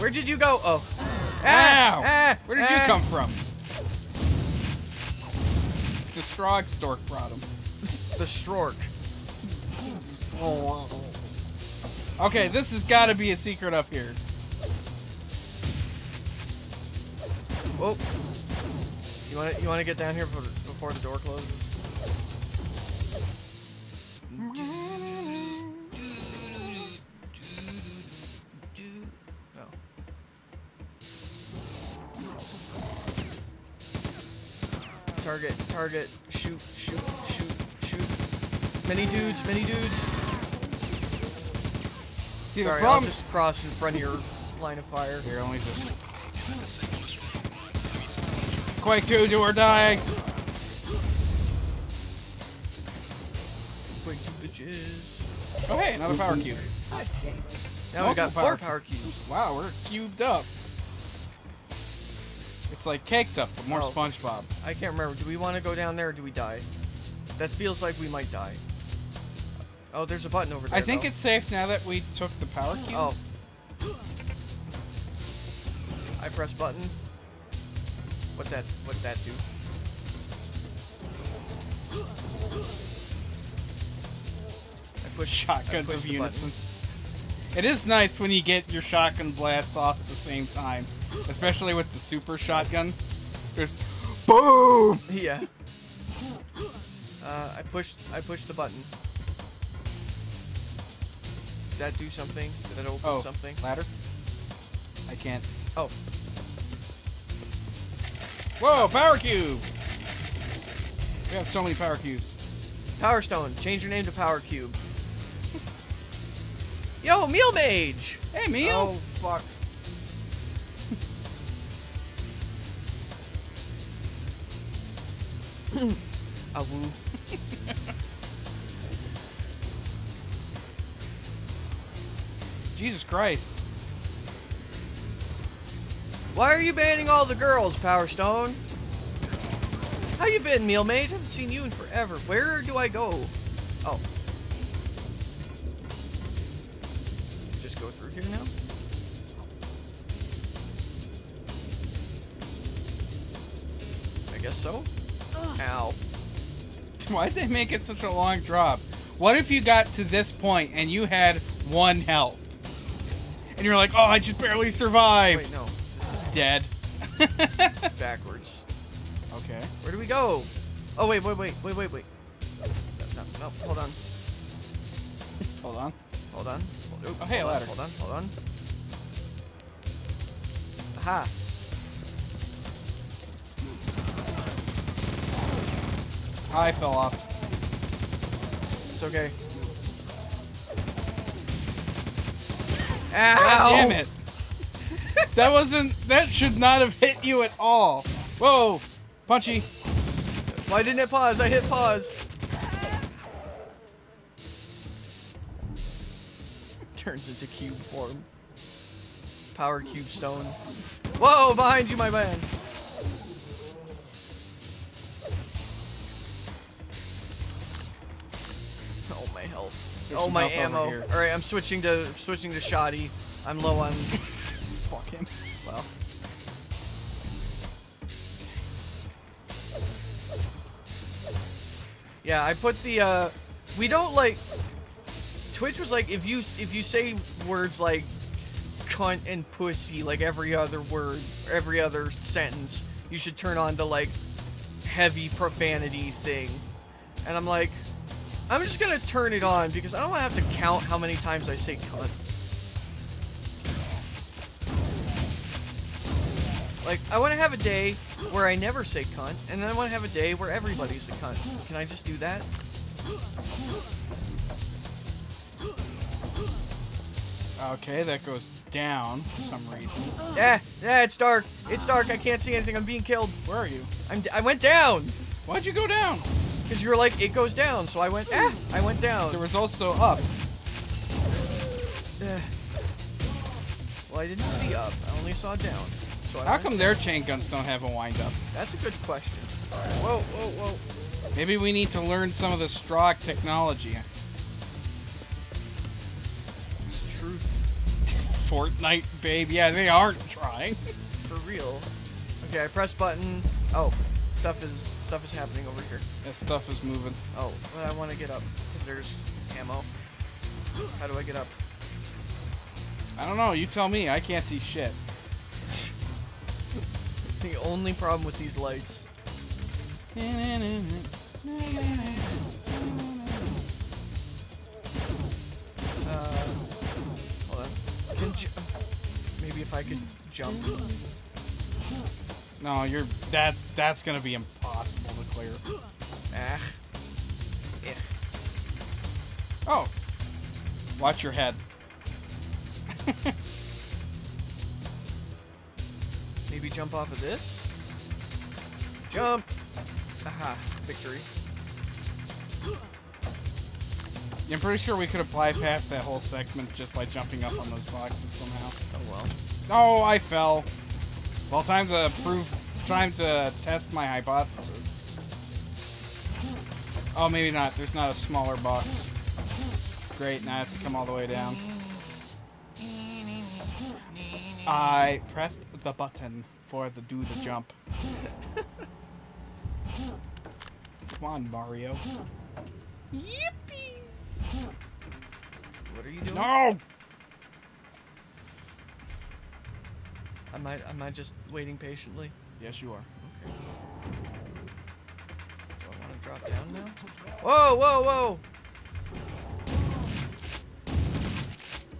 Where did you go? Oh. Ow! ah, Where did you ah. come from? The Strogg Stork brought him. The Strork. Okay, this has got to be a secret up here. Oh. You want to you want to get down here before, before the door closes? Target, target, shoot, shoot, shoot, shoot. Many dudes, many dudes. See, Sorry, the I'll problem. just cross in front of your line of fire. Here, let me just. Quake 2, do or die. Quick two bitches. Oh, hey, another power cube. Now we Multiple got four power power cubes. Wow, we're cubed up. It's like caked up, but more Oh. SpongeBob. I can't remember. Do we want to go down there or do we die? That feels like we might die. Oh, there's a button over there. I think though. it's safe now that we took the power *gasps* cube. Oh. I press button. What that? What that do? I push Shotguns I push of the button. unison. It is nice when you get your shotgun blasts off at the same time, especially with the super shotgun. There's boom. Yeah. Uh, I pushed. I pushed the button. Did that do something? Did that open Oh, something? ladder. I can't. Oh, Whoa, power cube. We have so many power cubes. Power Stone. Change your name to Power Cube. *laughs* Yo, Meal Mage. Hey, Meal. Oh fuck. *coughs* A woo. Jesus Christ. Why are you banning all the girls, Power Stone? How you been, Meal Mage? haven't seen you in forever. Where do I go? Oh. Just go through here now? I guess so. Ow. *laughs* Why'd they make it such a long drop? What if you got to this point and you had one health? And you're like, oh, I just barely survived. Wait, no. This is dead. *laughs* Backwards. okay. Where do we go? Oh, wait, wait, wait, wait, wait, wait. No, no, no, hold on. Hold on. Hold on. Hold, oop, Oh, hey, a hold ladder. On, hold on, hold on. Aha. I fell off. It's okay. God Ow! damn it. that wasn't. That should not have hit you at all. Whoa. Punchy. Why didn't it pause? I hit pause. Turns into cube form. Power cube stone. Whoa, behind you, my man. My health. There's oh my ammo. All right, I'm switching to switching to shoddy. I'm low on. *laughs* Fuck him. well. Yeah, I put the uh we don't like Twitch was like if you if you say words like cunt and pussy like every other word, every other sentence, you should turn on the like heavy profanity thing. And I'm like I'm just going to turn it on because I don't want to have to count how many times I say cunt. Like, I want to have a day where I never say cunt, and then I want to have a day where everybody's a cunt. Can I just do that? Okay, that goes down for some reason. Yeah, yeah, it's dark. It's dark. I can't see anything. I'm being killed. Where are you? I'm. D- I went down Why'd you go down? Because you were like, it goes down. So I went. Ah, I went down. There was also up. Eh. Well, I didn't see up. I only saw down. So How come down. their chain guns don't have a wind up? That's a good question. Whoa, whoa, whoa. Maybe we need to learn some of the Strogg technology. It's truth *laughs* Fortnite, babe. Yeah, they aren't trying. for real. Okay, I press button. Oh, stuff is stuff is happening over here. that stuff is moving. Oh, but I want to get up because there's ammo. How do I get up? I don't know. You tell me. I can't see shit. *laughs* The only problem with these lights. Uh, hold on. Maybe if I could jump. No, you're that. That's gonna be impossible to clear. *coughs* Ah. Eh. Oh, watch your head. *laughs* Maybe jump off of this. Jump. Aha. Victory. I'm pretty sure we could have bypassed that whole segment just by jumping up on those boxes somehow. Oh well. Oh, I fell. Well, time to prove. Time to test my hypothesis. Oh, maybe not. There's not a smaller box. Great, now I have to come all the way down. I pressed the button for the do the jump. Come on, Mario. Yippee! What are you doing? No! Am I am I just waiting patiently? Yes, you are. Okay. Do I want to drop down now? Whoa, whoa, whoa!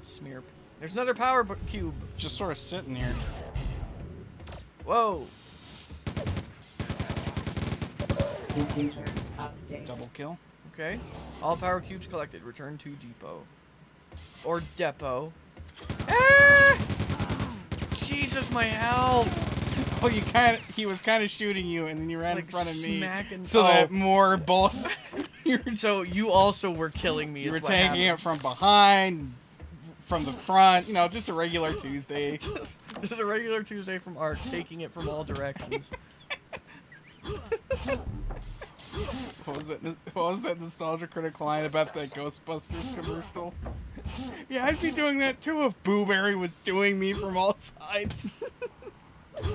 Smear. There's another power cube. Just sort of sitting here. Whoa! Double kill. Okay. All power cubes collected. Return to depot. Or depot. Ah! Jesus, my health! *laughs* Well, you kind of he was kind of shooting you, and then you ran Like in front of me, so oh. that more bullets. *laughs* *laughs* So you also were killing me. you were taking it from behind, from the front. You know, just a regular Tuesday. just, is a regular Tuesday from Art, taking it from all directions. What was that? What was that nostalgia critic line about that Ghostbusters commercial? Yeah, I'd be doing that too if Booberry was doing me from all sides. *laughs*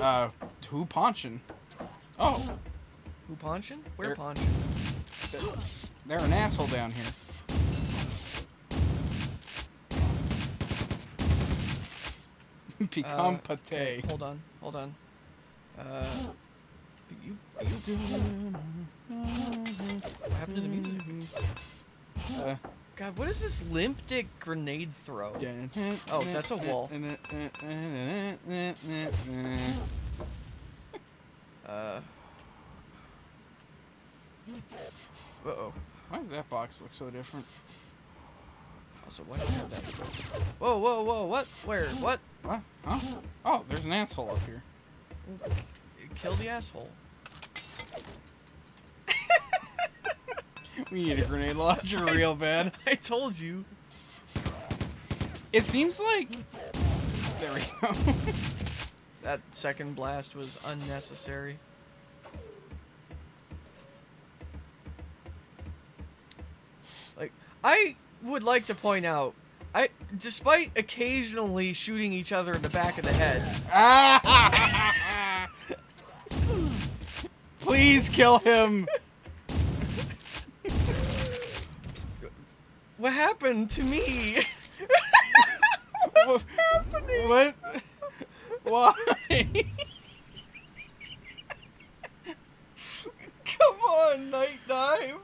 uh, who Ponchin? Oh, Who Ponchin? Where There- Ponchin? they're an asshole down here. *laughs* Become Uh, pate. Hold on, hold on. Uh, you, you. What happened to the music? Uh, God, what is this limp dick grenade throw? Oh, that's a wall. Uh. Uh oh. Why does that box look so different? Also, why do I have that? Whoa, whoa, whoa! What? Where? What? What? Huh? Oh, there's an asshole up here. Kill the asshole. We need a grenade launcher real bad. *laughs* I told you. It seems like. There we go. *laughs* That second blast was unnecessary. Like, I would like to point out, I, despite occasionally shooting each other in the back of the head, *laughs* Please kill him. What happened to me? *laughs* What's happening? What? Why? Come on, Night Dive.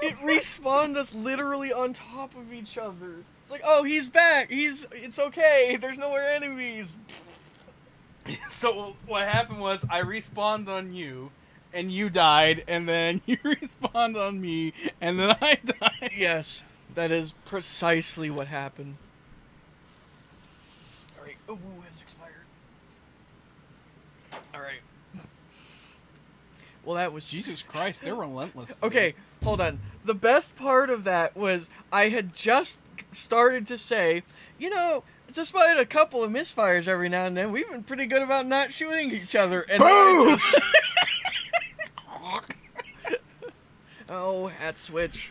It respawned us literally on top of each other. It's like, oh, he's back. He's, it's okay. There's no more enemies. *laughs* so what happened was I respawned on you, and you died, and then *laughs* you respawned on me, and then I died. Yes, that is precisely what happened. All right. Oh, has expired. All right. Well, that was Jesus Christ, they're relentless. *laughs* Okay, hold on. The best part of that was I had just started to say, you know, despite a couple of misfires every now and then, we've been pretty good about not shooting each other. And Boom! *laughs* oh, hat switch.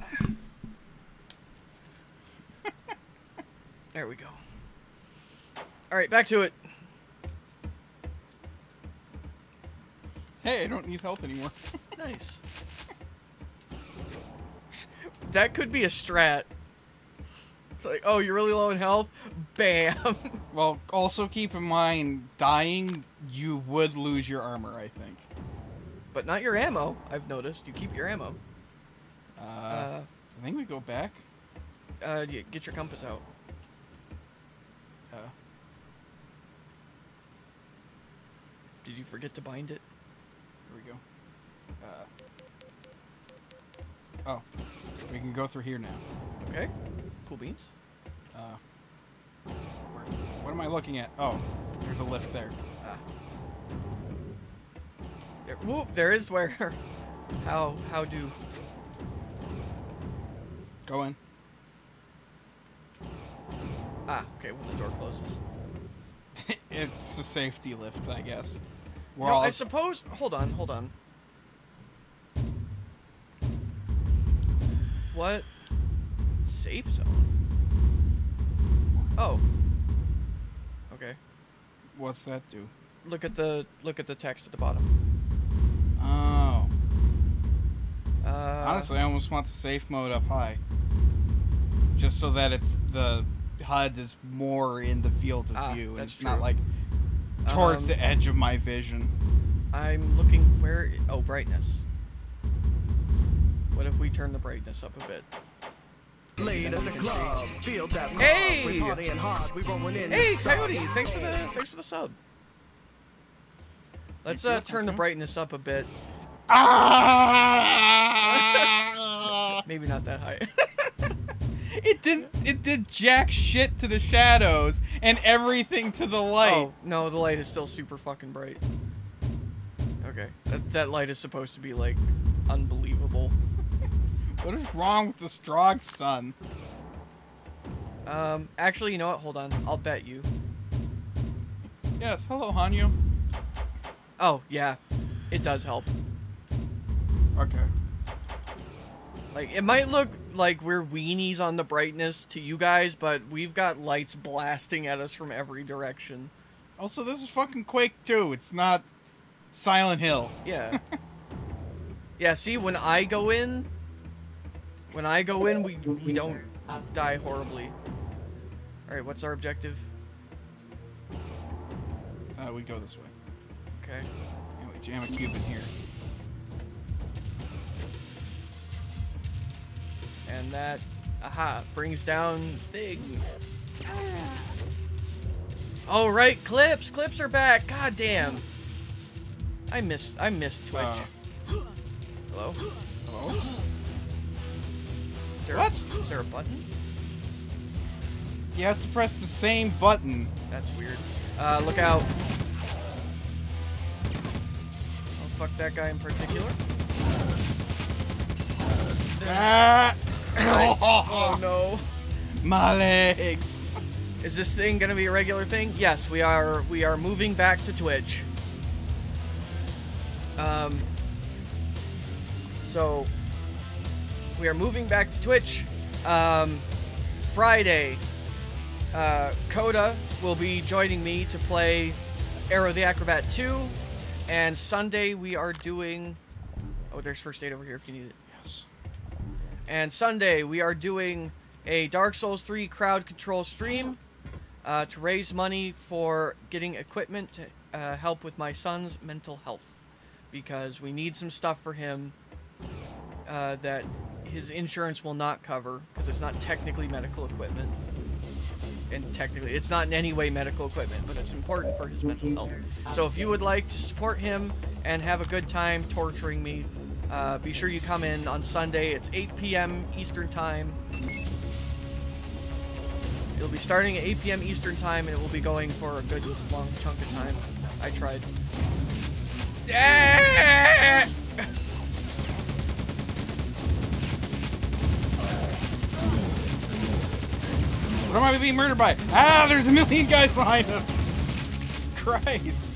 *laughs* There we go. All right, back to it. Hey, I don't need health anymore. *laughs* Nice. That could be a strat. It's like, oh, you're really low in health? Bam. *laughs* Well, also keep in mind, dying, you would lose your armor, I think. but not your ammo, I've noticed. You keep your ammo. Uh, Uh, I think we go back. uh, yeah, get your compass out. Uh, Did you forget to bind it? here we go. Uh, oh, we can go through here now. Okay. Cool beans. Uh, what am I looking at? Oh, there's a lift there. Ah. There, whoop, there is where. *laughs* How, how do. Go in. Ah, okay, when the door closes. *laughs* it's a safety lift, I guess. We're No, I suppose. Hold on, hold on. What? Safe zone. Oh. Okay. What's that do? Look at the look at the text at the bottom. Oh. Uh, Honestly, I almost want the safe mode up high. Just so that it's the HUD is more in the field of Ah, view. and that's it's not like towards um, the edge of my vision. I'm looking where. Oh, brightness. What if we turn the brightness up a bit? Late at the club, feel that mob, Hey! we partying hard, we rolling in Hey, the. Coyote! Thanks for the thanks for the sub. Let's uh, turn the brightness up a bit. Ah! *laughs* Maybe not that high. *laughs* it didn't. It did jack shit to the shadows and everything to the light. Oh no, the light is still super fucking bright. Okay, that that light is supposed to be like unbelievable. What is wrong with the strong sun? Um, actually, you know what? Hold on, I'll bet you. Yes. Hello, Hanyu. Oh yeah, it does help. Okay. Like it might look like we're weenies on the brightness to you guys, but we've got lights blasting at us from every direction. Also, this is fucking Quake 2. It's not Silent Hill. Yeah. *laughs* yeah, see when I go in when I go in we we don't die horribly. Alright, what's our objective? Uh, we go this way. Okay. And we jam a cube in here. And that aha brings down thing. Oh right, clips! Clips are back! God damn. I missed I missed Twitch. Uh, Hello? hello? Is there What? A, is there a button? You have to press the same button. That's weird. Uh, look out. Oh, fuck that guy in particular. Ah! *laughs* Oh no. My legs. Is this thing gonna be a regular thing? Yes, we are. We are moving back to Twitch. Um. So we are moving back to Twitch. Um, Friday, uh, Coda will be joining me to play Aero the Acro-Bat 2, and Sunday we are doing. Oh, there's first aid over here if you need it. Yes. And Sunday, we are doing a Dark Souls 3 crowd control stream uh, to raise money for getting equipment to uh, help with my son's mental health. Because we need some stuff for him uh, that his insurance will not cover, because it's not technically medical equipment. And technically, it's not in any way medical equipment, but it's important for his mental health. So if you would like to support him and have a good time torturing me, uh, be sure you come in on Sunday. It's 8 p.m. Eastern Time. It'll be starting at 8 p.m. Eastern Time, and it will be going for a good long chunk of time. I tried. Ah! What am I being murdered by? Ah, there's a million guys behind us. Christ.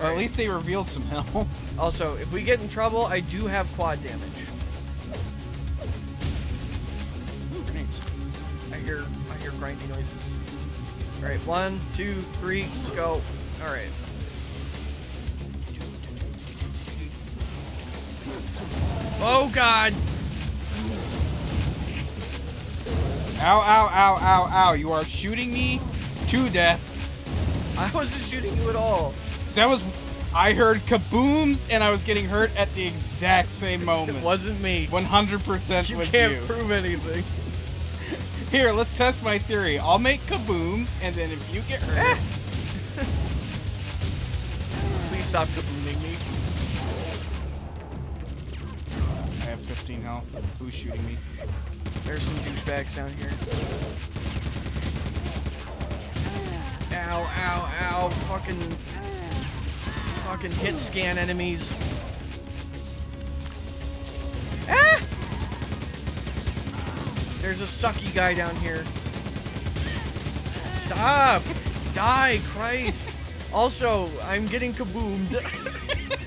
Or at least they revealed some help. *laughs* Also, if we get in trouble, I do have quad damage. Ooh, grenades. I hear I hear grindy noises. Alright, one, two, three, go. Alright. Oh god! Ow, ow, ow, ow, ow. You are shooting me to death. *laughs* I wasn't shooting you at all. That was. I heard kabooms and I was getting hurt at the exact same *laughs* moment. It wasn't me. 100% You was can't prove anything. *laughs* Here, let's test my theory. I'll make kabooms, and then if you get hurt, Please stop kabooming me. I have 15 health. Who's shooting me? There's some douchebags down here. Ow, ow, ow. Fucking. Fucking hitscan enemies. Ah! There's a sucky guy down here. Stop! Die, Christ! Also, I'm getting kaboomed. *laughs*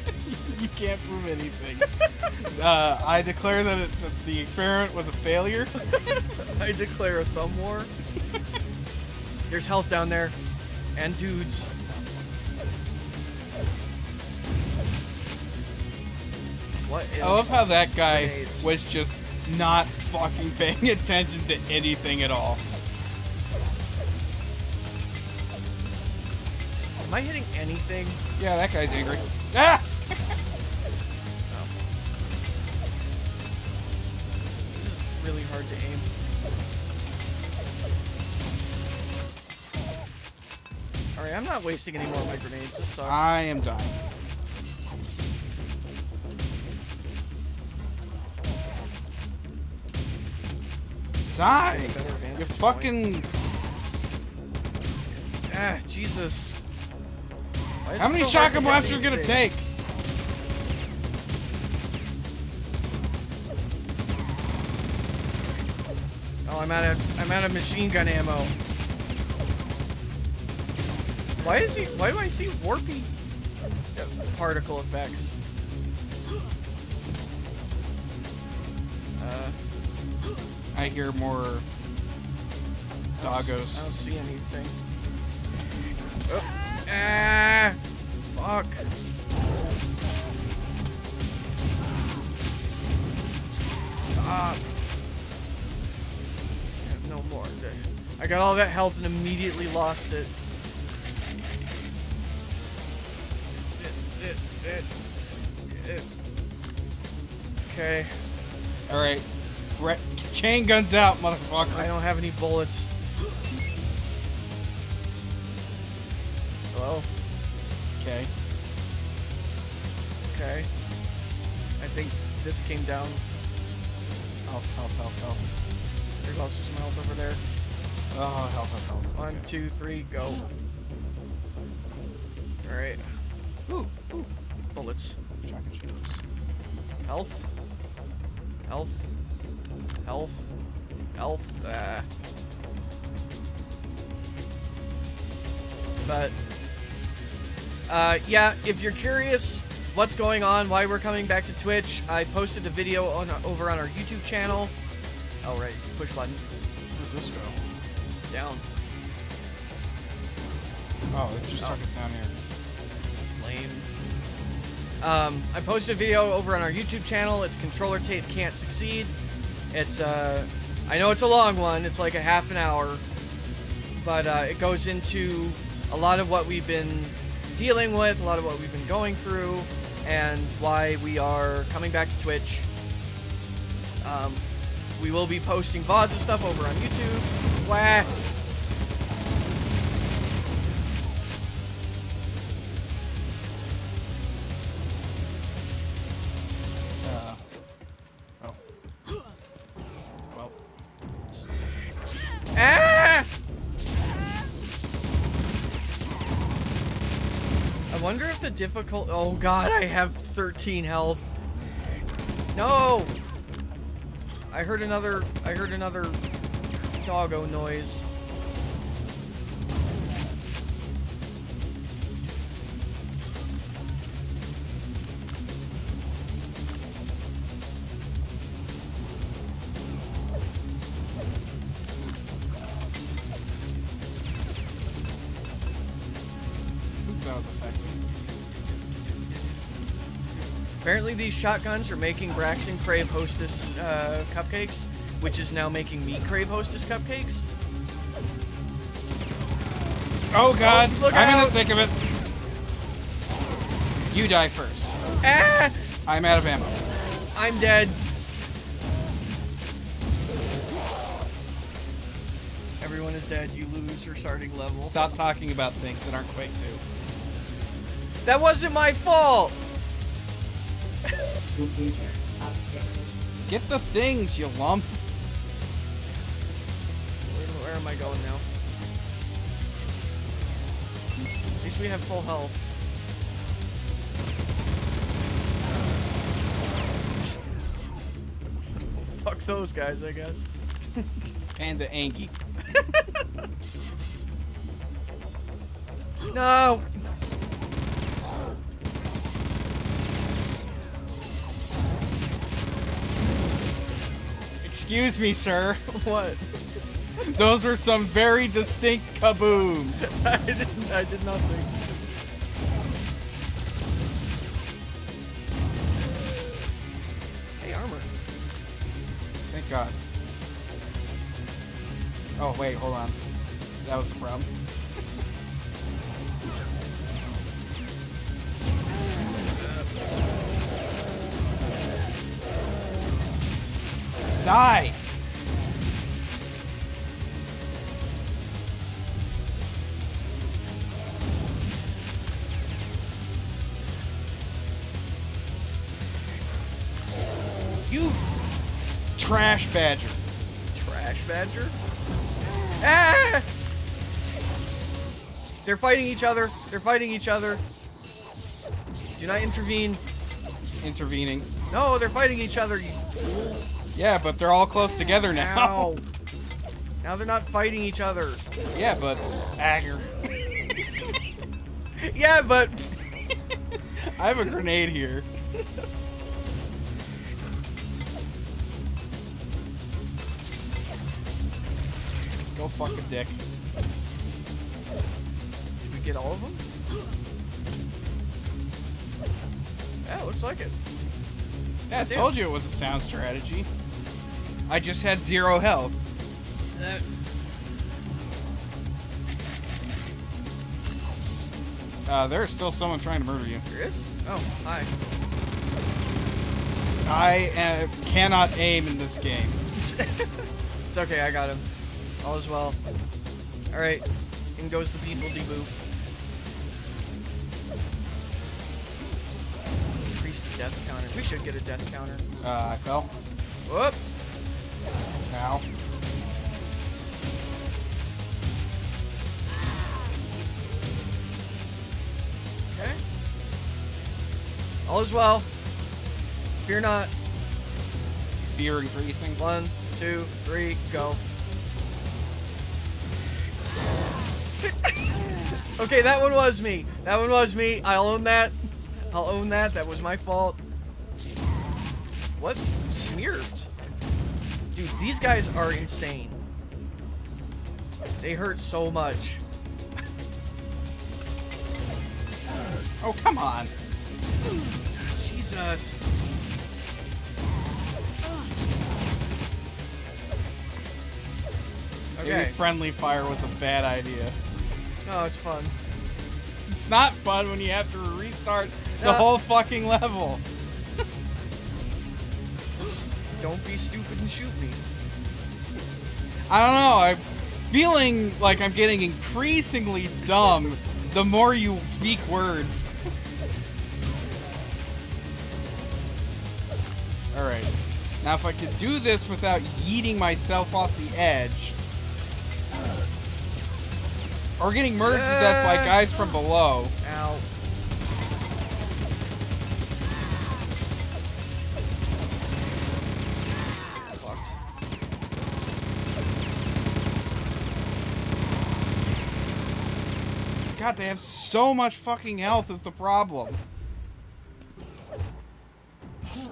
Can't prove anything. *laughs* uh, I declare that, it, that the experiment was a failure. *laughs* I declare a thumb war. There's health down there. And dudes. What. I love how that guy Grenades. was just not fucking paying *laughs* attention to anything at all. Am I hitting anything? Yeah, that guy's angry. Ah! Really hard to aim. Alright, I'm not wasting any more of my grenades. This sucks. I am dying. Die! You fucking. Ah, Jesus. How many so shotgun blasts are you gonna things? take? I'm out of I'm out of machine gun ammo. Why is he? Why do I see warpy particle effects? Uh, I hear more I doggos. don't see anything. Oh. Ah! Fuck. Stop. I got all that health and immediately lost it. Okay. Alright. Chain guns out, motherfucker. I don't have any bullets. Hello? Okay. Okay. I think this came down. Health, health, health, health. There's also some health over there. Oh, health, health, health. One, two, three, go. Alright. Ooh, ooh. Bullets. Shotgun shells. Health. Health. Health. Health. Ah. But, uh, yeah, if you're curious what's going on, why we're coming back to Twitch, I posted a video on over on our YouTube channel. Oh, right. Push button. Where's this go? Down. Oh, it just Oh. took us down here. Lame. Um, I posted a video over on our YouTube channel. It's controller tape can't succeed. It's uh, I know it's a long one. It's like a half an hour, but uh, it goes into a lot of what we've been dealing with, a lot of what we've been going through, and why we are coming back to Twitch. Um, we will be posting VODs and stuff over on YouTube. Wah. Uh, oh. Ah! I wonder if the difficult. Oh god, I have 13 health. No! I heard another. I heard another doggo noise. These shotguns are making Braxton crave Hostess uh, cupcakes, which is now making me crave Hostess cupcakes. Oh god! look I'm in out. the thick of it. You die first. Ah! I'm out of ammo. I'm dead. Everyone is dead. You lose your starting level. Stop talking about things that aren't Quake 2. That wasn't my fault. Get the things, you lump. Where, where am I going now? At least we have full health. *laughs* Fuck those guys, I guess. *laughs* Panda Angie. *laughs* No! Excuse me, sir. *laughs* What? Those are some very distinct kabooms. *laughs* I did, I did nothing. Hey, armor. Thank God. Oh, wait, hold on. That was the problem. Die! You trash badger. Trash badger. Ah! They're fighting each other. They're fighting each other. Do not intervene. Intervening. No, they're fighting each other. You Yeah, but they're all close together now. Ow. Now they're not fighting each other. Yeah, but Agger. *laughs* Yeah, but I have a grenade here. Go fuck a dick. did we get all of them? Yeah, looks like it. Yeah, I told you it was a sound strategy. I just had zero health. Uh, Uh, there's still someone trying to murder you. there is? Oh, hi. I uh, cannot aim in this game. *laughs* It's okay, I got him. All is well. Alright, in goes the people deboo. Increase the death counter. We should get a death counter. Uh, I fell. Whoop! Ow. Okay. All is well. Fear not. Fear increasing. One, two, three, go. *laughs* okay, that one was me. That one was me. I'll own that. I'll own that. That was my fault. What? Smeared. Dude, these guys are insane. They hurt so much. Oh, come on. Jesus. Maybe Okay. friendly fire was a bad idea. No, it's fun. It's not fun when you have to restart the whole fucking level. Don't be stupid and shoot me. I don't know. I'm feeling like I'm getting increasingly dumb the more you speak words. Alright. Now, if I could do this without yeeting myself off the edge, or getting murdered to death by guys from below. Ow. God, they have so much fucking health is the problem.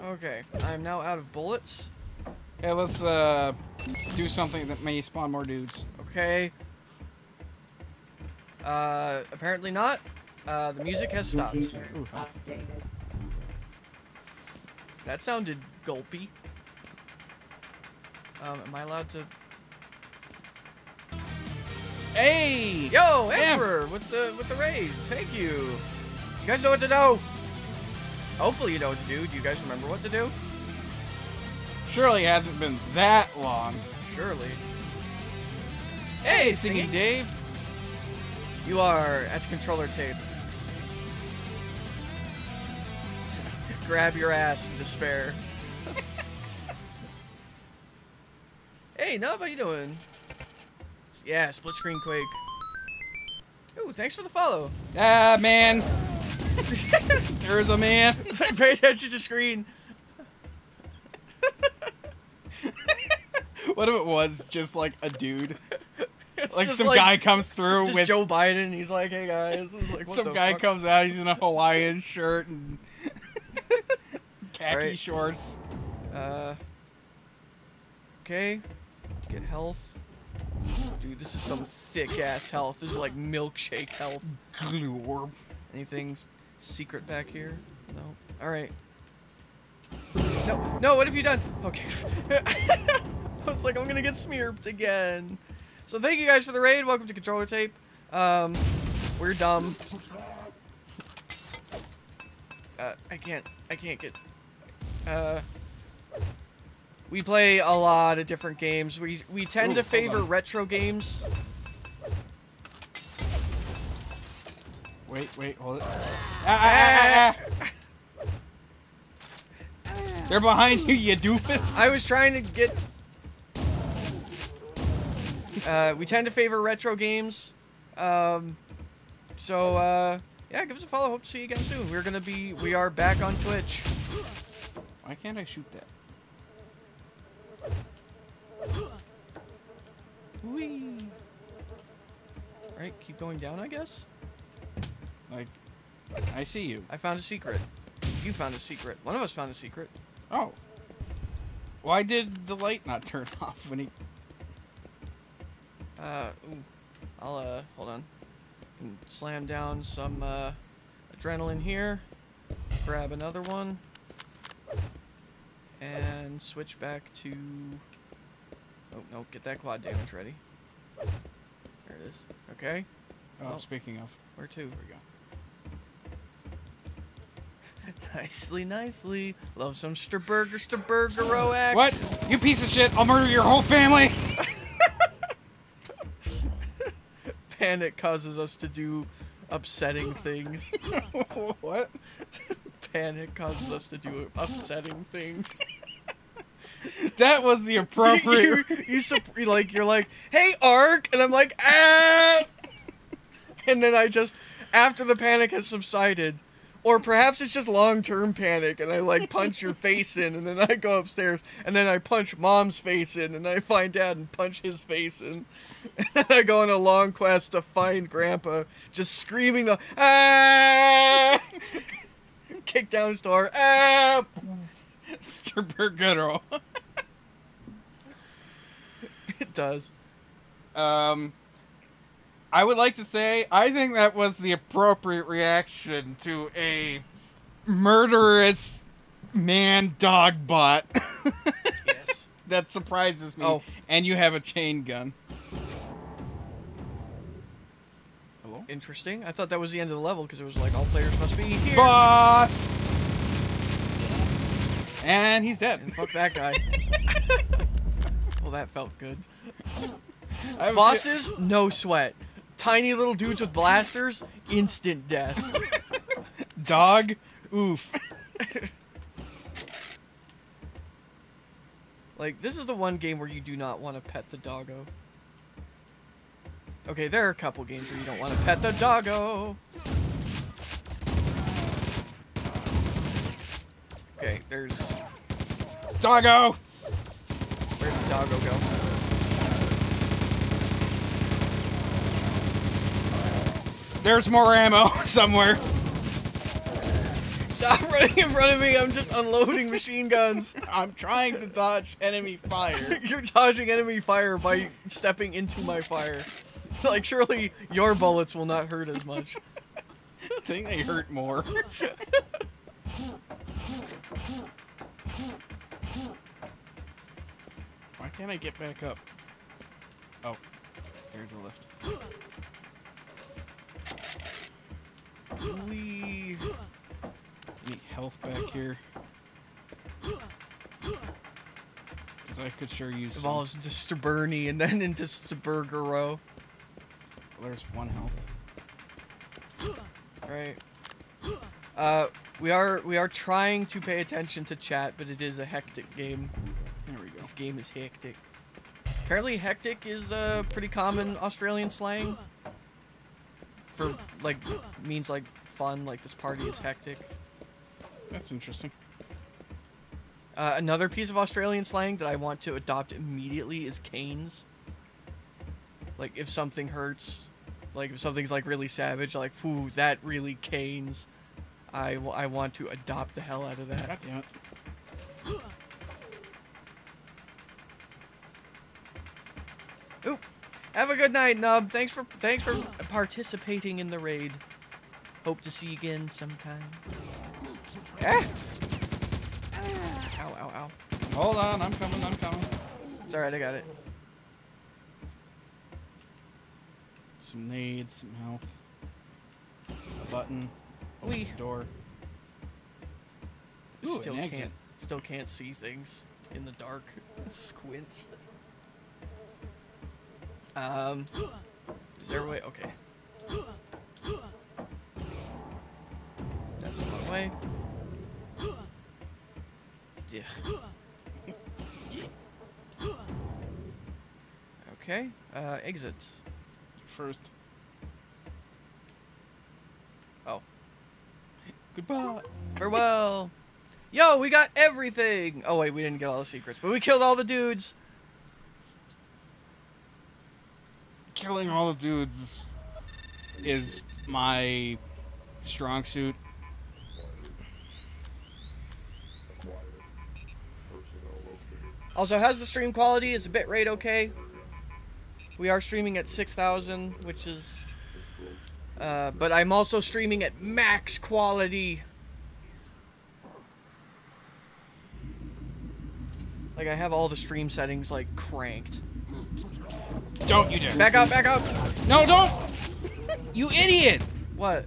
Okay, I am now out of bullets. Hey, let's uh, do something that may spawn more dudes. Okay. Uh, apparently not. Uh, the music has stopped. Ooh. That sounded gulpy. Um, am I allowed to? Hey! Yo, Damn. Emperor, with the with the raise. Thank you. You guys know what to do. Hopefully you know what to do. Do you guys remember what to do? Surely it hasn't been that long. Surely. Hey, Singing Dave. You are at the controller tape. *laughs* Grab your ass in despair. *laughs* hey, Nub, how you doing? Yeah, split screen Quake. Ooh, thanks for the follow. Ah, man. *laughs* There's a man. *laughs* Pay attention to screen. *laughs* What if it was just like a dude? It's Like some guy comes through with Joe Biden. He's like, "Hey guys," like, some guy fuck? comes out. He's in a Hawaiian shirt and khaki Right. shorts. Uh, Okay. Get health. Dude, this is some thick ass health. This is like milkshake health. Glorb. Anything secret back here? No. All right. No, no. What have you done? Okay. *laughs* I was like, I'm gonna get smeared again. So thank you guys for the raid. Welcome to Controller Tape. Um, we're dumb. Uh, I can't. I can't get. Uh. We play a lot of different games. We we tend Ooh, to favor retro games. Wait, wait, hold it. Ah, ah, ah, ah. They're behind you, you doofus. I was trying to get. Uh, we tend to favor retro games, um, so uh, yeah, give us a follow. Hope to see you again soon. We're gonna be, we are back on Twitch. Why can't I shoot that? Whee! Right, keep going down, I guess. Like, I see you. I found a secret. You found a secret. One of us found a secret. Oh. Why did the light not turn *laughs* off when he? Uh, ooh. I'll uh, hold on. Can Slam down some uh, adrenaline here. Grab another one. And switch back to. No! Get that quad damage ready. There it is. Okay. Oh, Oh. speaking of, Where to? there we go. *laughs* nicely, nicely. Love some Sturburger, Sturburger act. What? You piece of shit! I'll murder your whole family. *laughs* Panic causes us to do upsetting things. *laughs* what? Panic causes us to do upsetting things. That was the appropriate. *laughs* you, you, you like you're like, hey Ark, and I'm like, ah, and then I just after the panic has subsided, or perhaps it's just long term panic, and I like punch your face in, and then I go upstairs, and then I punch mom's face in, and I find dad and punch his face in. *laughs* And then I go on a long quest to find grandpa, just screaming the ah, *laughs* kick down his door, ah, *laughs* Sturburgero. *laughs* it does. Um, I would like to say I think that was the appropriate reaction to a murderous man dog bot. Yes. *laughs* that surprises me. Oh. And you have a chain gun. Hello? Interesting. I thought that was the end of the level because it was like all players must be here. Boss! And he's dead. And fuck that guy. *laughs* well, that felt good. Bosses, no sweat. Tiny little dudes with blasters, instant death. Dog? Oof. Like, this is the one game where you do not want to pet the doggo. Okay, there are a couple games where you don't want to pet the doggo. Okay, there's. Doggo! Where'd the doggo go? There's more ammo *laughs* somewhere. Stop running in front of me! I'm just unloading machine guns. *laughs* I'm trying to dodge enemy fire. *laughs* You're dodging enemy fire by stepping into my fire. Like, surely your bullets will not hurt as much. I think they hurt more. Why can't I get back up? Oh, there's a lift. We Need health back here. Because I could sure use some. evolves into Staburny and then into Staburgero. There's one health. Right. Uh, we are we are trying to pay attention to chat, but it is a hectic game. There we go. This game is hectic. Apparently, hectic is uh, pretty common Australian slang. For like means like fun, like this party is hectic. That's interesting. Uh, another piece of Australian slang that I want to adopt immediately is canes. Like if something hurts, like if something's like really savage, like whoo, that really canes. I, w- I want to adopt the hell out of that. God damn it. Oop. Have a good night, Nub. Thanks for thanks for participating in the raid. Hope to see you again sometime. Ah! Ow, ow, ow. Hold on, I'm coming, I'm coming. It's alright, I got it. Some nades, some health. A button. The door. Ooh, still can't still can't see things in the dark. *laughs* Squints. Um Is there a way? Okay. That's one way. Yeah. *laughs* Okay. Uh exit. First. Goodbye. Farewell. Yo, we got everything. Oh wait, we didn't get all the secrets, but we killed all the dudes. Killing all the dudes is my strong suit. Also, how's the stream quality? Is the bitrate okay? We are streaming at 6,000, which is... Uh, but I'm also streaming at max quality. Like, I have all the stream settings, like, cranked. Don't you dare. Back up, back up! No, don't! you idiot! What?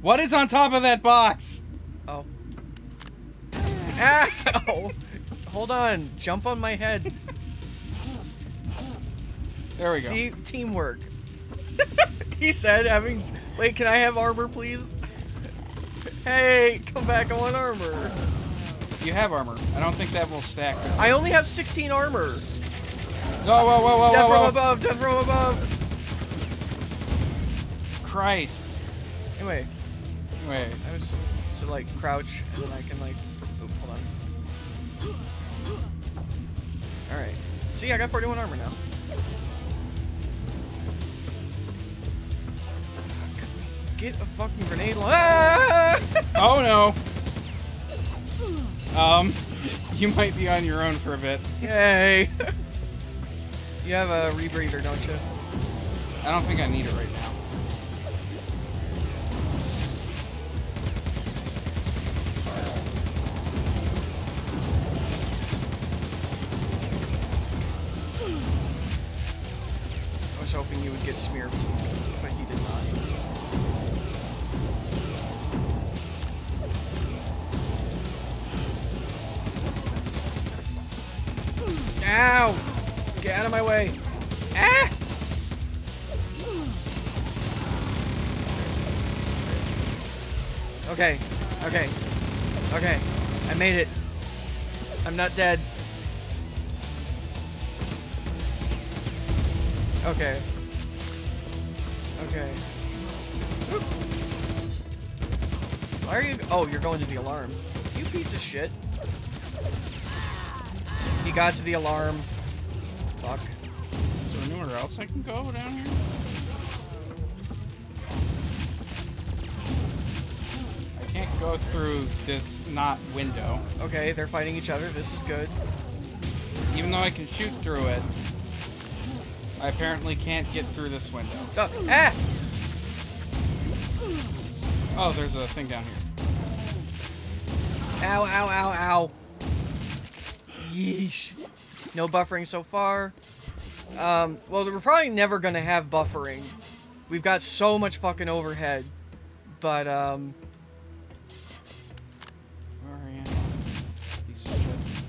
What is on top of that box? Oh. Ow! Hold on. Jump on my head. There we go. See? Teamwork. *laughs* he said having... Wait, can I have armor, please? Hey, come back. I want armor. You have armor. I don't think that will stack. I only have 16 armor. Whoa, whoa, whoa, whoa, death whoa, from above. Death from above. Christ. Anyway, Anyways. I just should like crouch and then I can like. Oop, hold on. All right. See, I got 41 armor now. Get a fucking grenade. Ah! Oh no. *laughs* Um, you might be on your own for a bit. Yay! you have a rebreather, don't you? I don't think I need it right now. I was hoping you would get smeared, Ow! Get out of my way! Ah! Okay, okay, okay. I made it. I'm not dead. Okay. Okay. Why are you? Oh, you're going to the alarm. You piece of shit. He got to the alarm. Fuck. Is there anywhere else I can go down here? I can't go through this not window. Okay, they're fighting each other. This is good. Even though I can shoot through it, I apparently can't get through this window. Oh, ah! Oh, there's a thing down here. Ow, ow, ow, ow. Yeesh. No buffering so far. Um, well, we're probably never gonna have buffering. We've got so much fucking overhead. But, um, Where are you? Piece of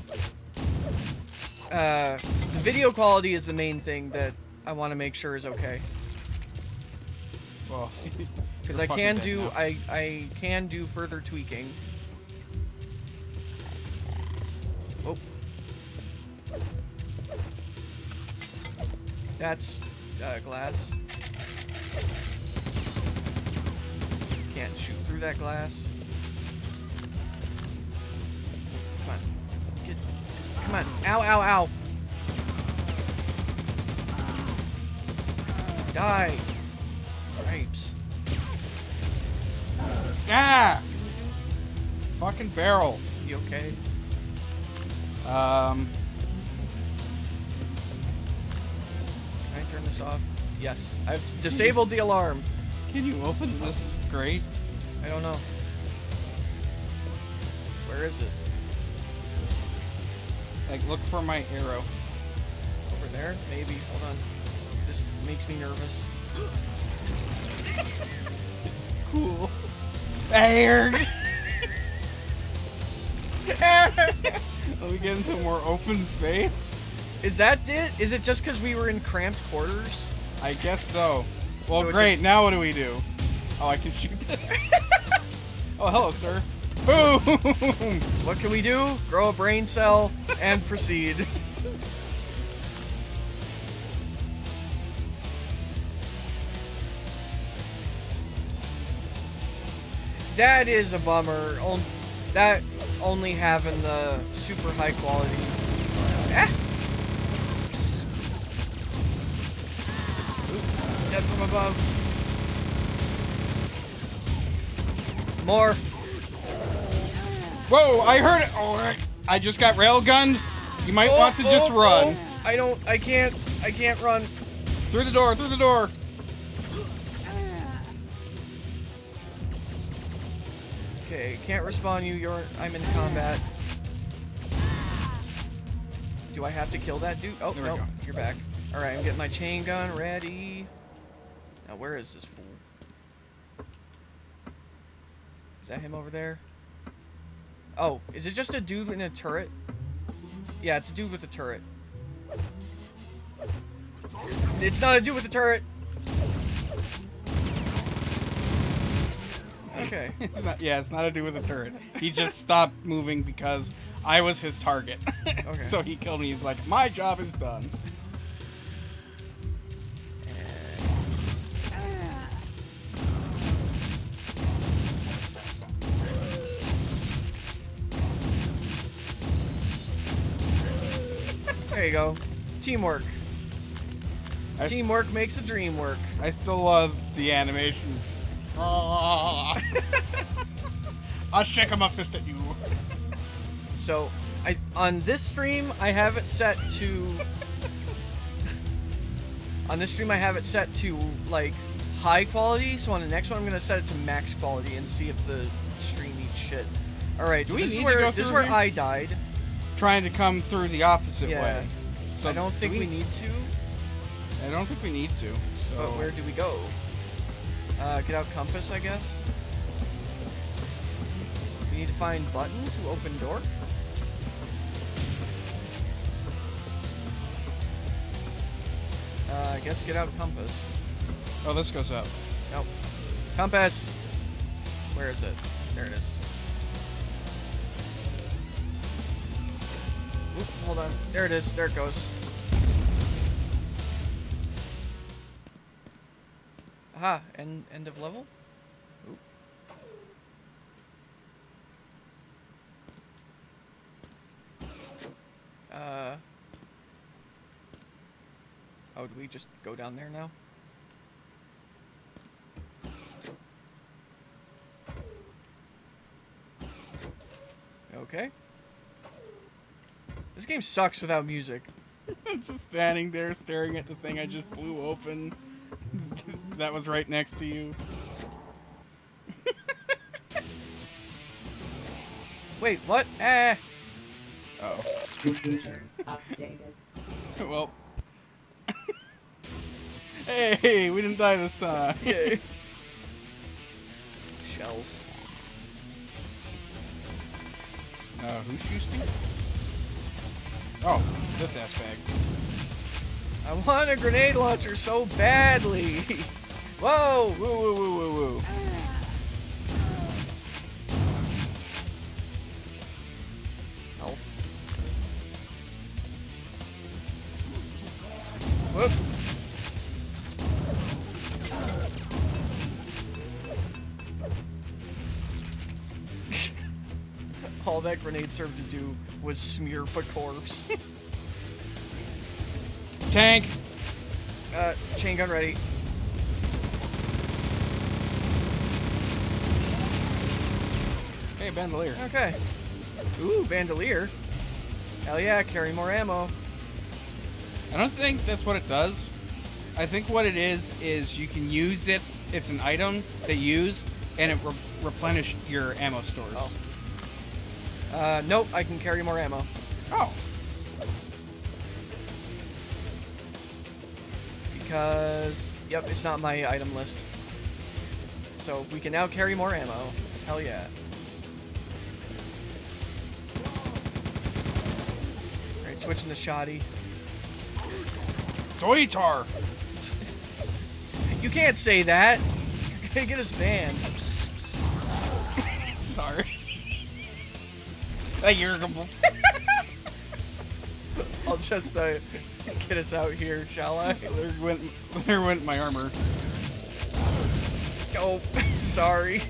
shit. uh, the video quality is the main thing that I want to make sure is okay. Well, *laughs* Because I can do, now. I, I can do further tweaking. That's uh, glass. Can't shoot through that glass. Come on. Get, come on. Ow, ow, ow. Die. Grapes. Ah! Fucking barrel. You okay? Um. Turn this off? Yes. I've disabled the alarm. Can you open this grate? I don't know. Where is it? Like, look for my arrow. Over there? Maybe. Hold on. This makes me nervous. *laughs* Cool. There. *laughs* *laughs* Let me get into more open space. Is that it? Is it just because we were in cramped quarters? I guess so. Well, So great. just- Now what do we do? Oh, I can shoot this. *laughs* oh, hello, sir. Boom! *laughs* What can we do? Grow a brain cell and proceed. *laughs* That is a bummer. On- That only having the super high quality. Ah! Death from above. More. Whoa! I heard it. Oh, I just got railgunned. You might want to Oh, just oh, run oh. I don't. I can't. I can't run. through the door. Through the door. Okay, can't respond you. You're. I'm in combat. Do I have to kill that dude? Oh no, you're back. All right, I'm getting my chain gun ready. Now where is this fool? Is that him over there? Oh, is it just a dude in a turret? Yeah, it's a dude with a turret. It's not a dude with a turret. Okay. *laughs* It's not. Yeah, it's not a dude with a turret. He just stopped moving because I was his target. *laughs* Okay. so he killed me. He's like, my job is done. There you go. Teamwork. I, Teamwork makes the dream work. I still love the animation. *laughs* I'll shake my fist at you. So, I on this stream I have it set to. on this stream I have it set to like high quality. So on the next one I'm gonna set it to max quality and see if the stream eats shit. All right. Do so we this need is to where go this is where? I died. Trying to come through the opposite Yeah. way. So I don't do think we, need to. I don't think we need to. So But where do we go? Uh, get out compass, I guess. We need to find button to open door. Uh, I guess get out compass. Oh, this goes up. Nope. Compass. Where is it? There it is. Oop, hold on. There it is. There it goes. Aha, end end of level. Oop. Uh. Oh, do we just go down there now? Okay. This game sucks without music. *laughs* just standing there staring at the thing I just blew open. *laughs* that was right next to you. *laughs* Wait, what? Eh. Oh. Updated. well. hey, we didn't die this time. Yay. Shells. Uh, who's shooting? Oh, this ass bag. I want a grenade launcher so badly. *laughs* Whoa! Woo woo woo woo woo. Health. Whoop. All that grenade served to do was smear a *laughs* corpse. Tank. uh, chain gun ready. Hey, bandolier. Okay. Ooh, bandolier. Hell yeah, carry more ammo. I don't think that's what it does. I think what it is is you can use it. It's an item that you use, and it re- replenish your ammo stores. Oh. Uh, nope, I can carry more ammo. Oh. Because, yep, it's not my item list. So we can now carry more ammo. Hell yeah. Alright, switching to shoddy. Toitar. You can't say that. *laughs* You're gonna get us *laughs* banned. Sorry. Hey, you're *laughs* I'll just uh, get us out here, shall I? *laughs* there went there went my armor. Oh, *laughs* sorry.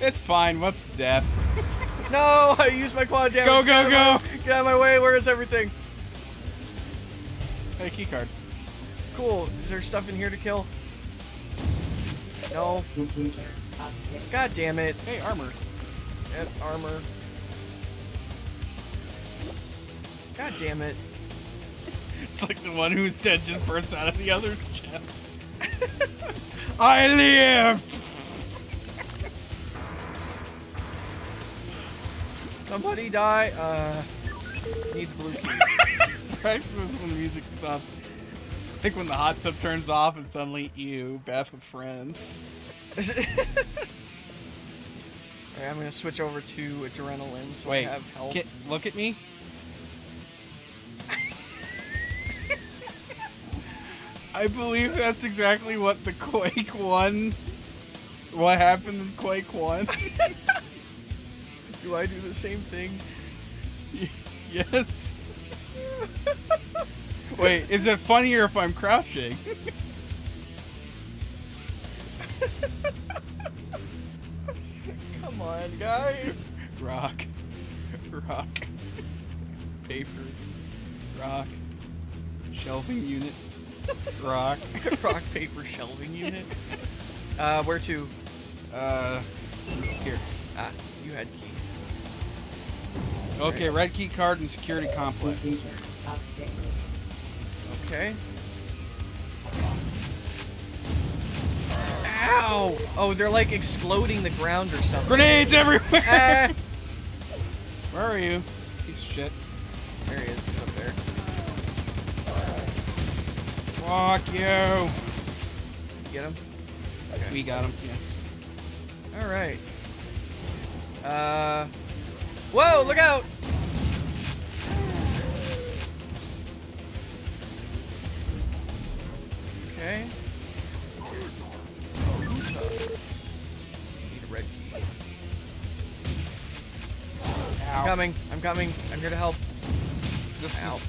It's fine. What's death? No, I used my quad damage. Go, go, out go. Get out of my way. Where is everything? Hey, key card. Cool. Is there stuff in here to kill? No. God damn it. Hey, armor. Yep, armor. God damn it. *laughs* It's like the one who's dead just bursts out of the other's chest. *laughs* I live. Somebody die. Uh, need blue key. *laughs* Right when the music stops. It's like when the hot tub turns off and suddenly, ew, bath with friends. I'm gonna switch over to adrenaline so Wait, I have health. Get, look at me. I believe that's exactly what the Quake 1. What happened in Quake 1? Do I do the same thing? *laughs* yes. Wait, is it funnier if I'm crouching? *laughs* On, guys. Rock. Rock. Paper. Rock. Shelving unit. Rock. *laughs* Rock, paper, shelving unit. Uh, where to? Uh, here. Ah, you had key. Okay, red key card and security complex. Okay. Ow! Oh, they're like exploding the ground or something. Grenades everywhere! Ah! *laughs* Where are you? Piece of shit. There he is, he's up there. Fuck you! Get him? We got him, yeah. Alright. Uh. Whoa, look out! Okay. Ow. coming. I'm coming. I'm here to help. This Ow. is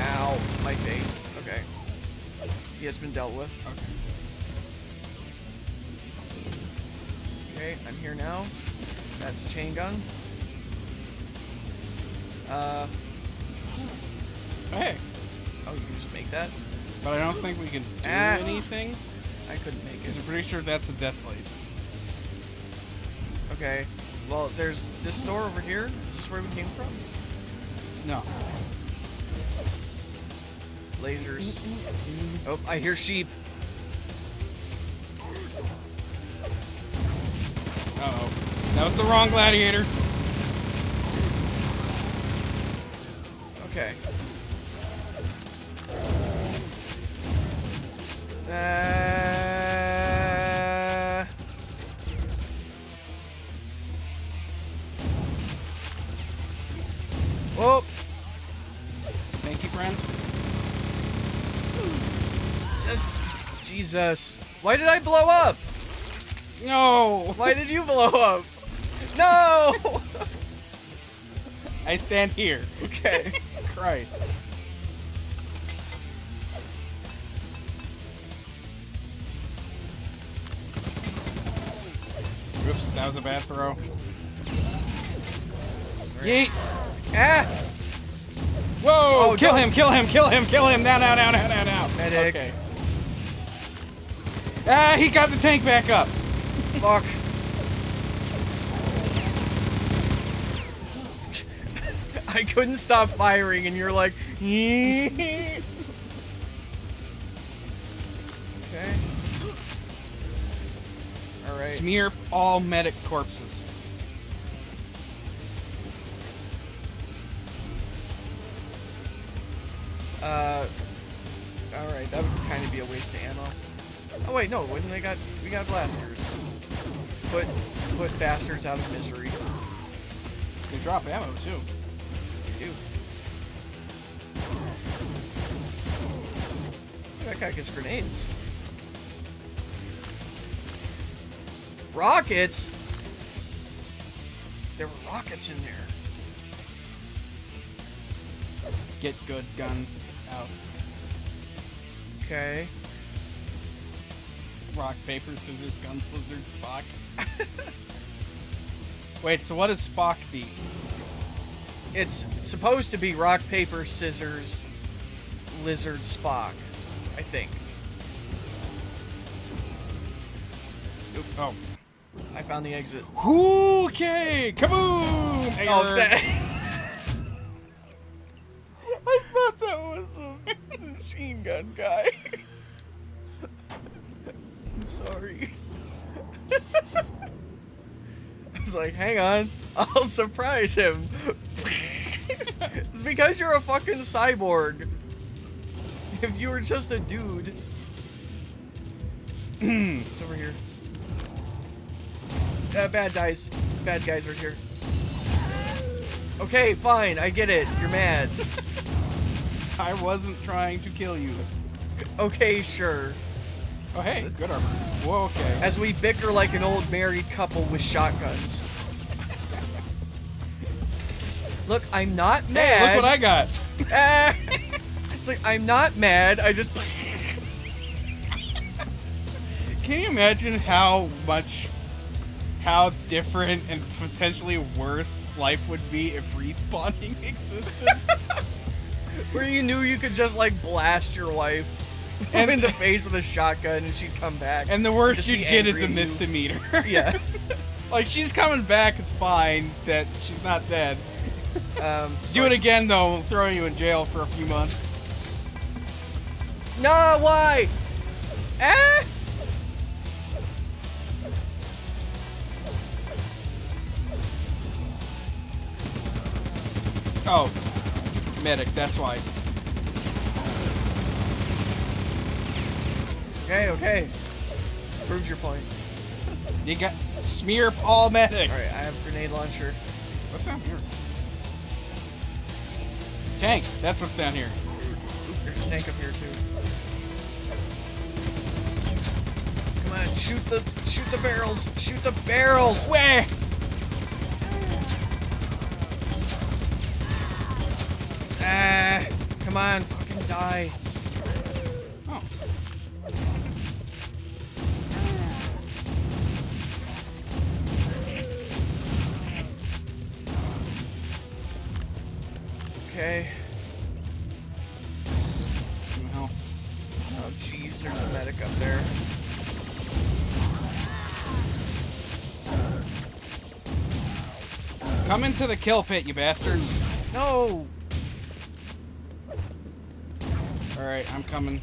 Ow. My face. Okay. He has been dealt with. okay. Okay, I'm here now. That's a chain gun. Uh, Hey, oh, you can just make that? but I don't think we can do Ah. anything I couldn't make it. because. I'm pretty sure that's a death laser. Okay. Well, there's this door over here. Is this where we came from? No. Lasers. Oh, I hear sheep. Uh oh. That was the wrong gladiator. Okay. Uh, Jesus. Why did I blow up? No! Why did you blow up? No! *laughs* I stand here. okay. *laughs* Christ. Oops, that was a bad throw. Yeet! Ah! Whoa! Oh, kill don't- him! Kill him! Kill him! Kill him! Now! Now! Now! Now! Now! Now! Medic. Okay. Ah! He got the tank back up. Fuck. *laughs* I couldn't stop firing, and you're like, *laughs* Okay. All right. Smear all medic corpses. Uh, all right, that would kind of be a waste of ammo. Oh wait, no, when they got we got blasters. Put put bastards out of misery. They drop ammo too. Ew. That guy gets grenades. Rockets? There were rockets in there. Get good gun out. Okay. Rock, paper, scissors, guns, lizard, Spock. *laughs* Wait, so what does Spock be? It's supposed to be rock, paper, scissors, lizard, Spock. I think. Oh. I found the exit. Okay, kaboom! Oh, it's that. Hang on, *laughs* I'll surprise him. *laughs* it's because you're a fucking cyborg. If you were just a dude. *clears throat* it's over here. Uh, bad guys. Bad guys are here. Okay, fine, I get it. You're mad. *laughs* I wasn't trying to kill you. Okay, sure. Oh, hey, good armor. Whoa, okay. As we bicker like an old married couple with shotguns. Look, I'm not Hey, mad. look what I got. Ah. *laughs* it's like I'm not mad. I just *laughs* Can you imagine how much, how different and potentially worse life would be if respawning *laughs* existed? where you knew you could just like blast your wife And- in the face with a shotgun and she'd come back. and the worst you'd get is a misdemeanor. yeah. like she's coming back, it's fine that she's not dead. Um, Do it again though, we'll throw you in jail for a few months. No, why? Ah! Oh, medic, that's why. Okay, okay. Proves your point. You got smear all medics. All right, I have grenade launcher. What's down here? Tank. That's what's down here. There's a tank up here too. Come on, shoot the shoot the barrels. Shoot the barrels. Where? Ah, come on, fucking die. Okay. Oh jeez, there's a medic up there. come into the kill pit, you bastards. No. All right, I'm coming.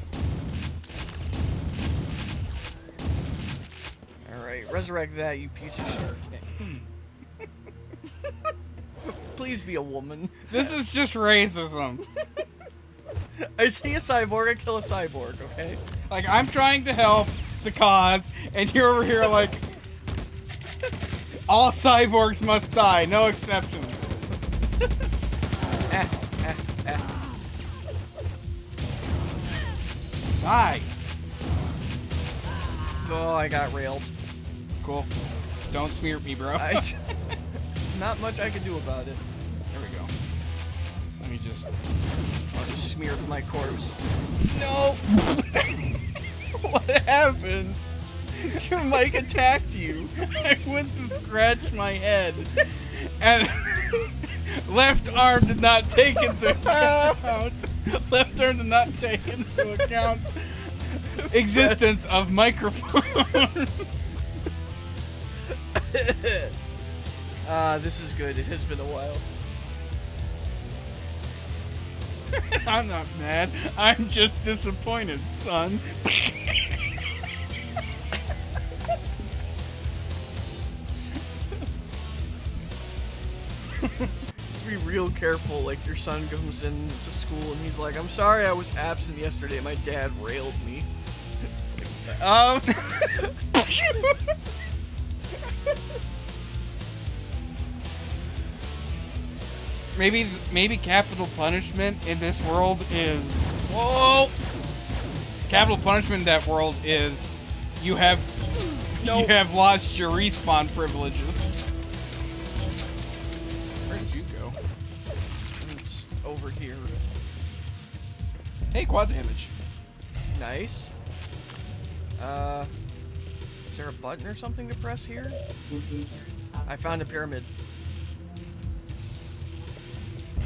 All right, resurrect that, you piece of shit. *laughs* Please be a woman. This is just racism. *laughs* I see a cyborg, I kill a cyborg. Okay. Like I'm trying to help the cause, and you're over here like all cyborgs must die, no exceptions. Die. Oh, I got railed. Cool. Don't smear me, bro. I, *laughs* *laughs* not much I can do about it. Just. I'll just smear my corpse. No! *laughs* what happened? Your mic attacked you. I went to scratch my head, and *laughs* left arm did not take into *laughs* account. Left arm did not take into account existence of microphone. Ah, this is good. It has been a while. *laughs* I'm not mad. I'm just disappointed, son. *laughs* Be real careful. Like your son comes in to school and he's like, "I'm sorry, I was absent yesterday. My dad railed me." Um. *laughs* maybe maybe capital punishment in this world is whoa. Capital punishment in that world is you have you have lost your respawn privileges. Where did you go? Just over here. Hey, quad damage. Nice. Uh, is there a button or something to press here? I found a pyramid.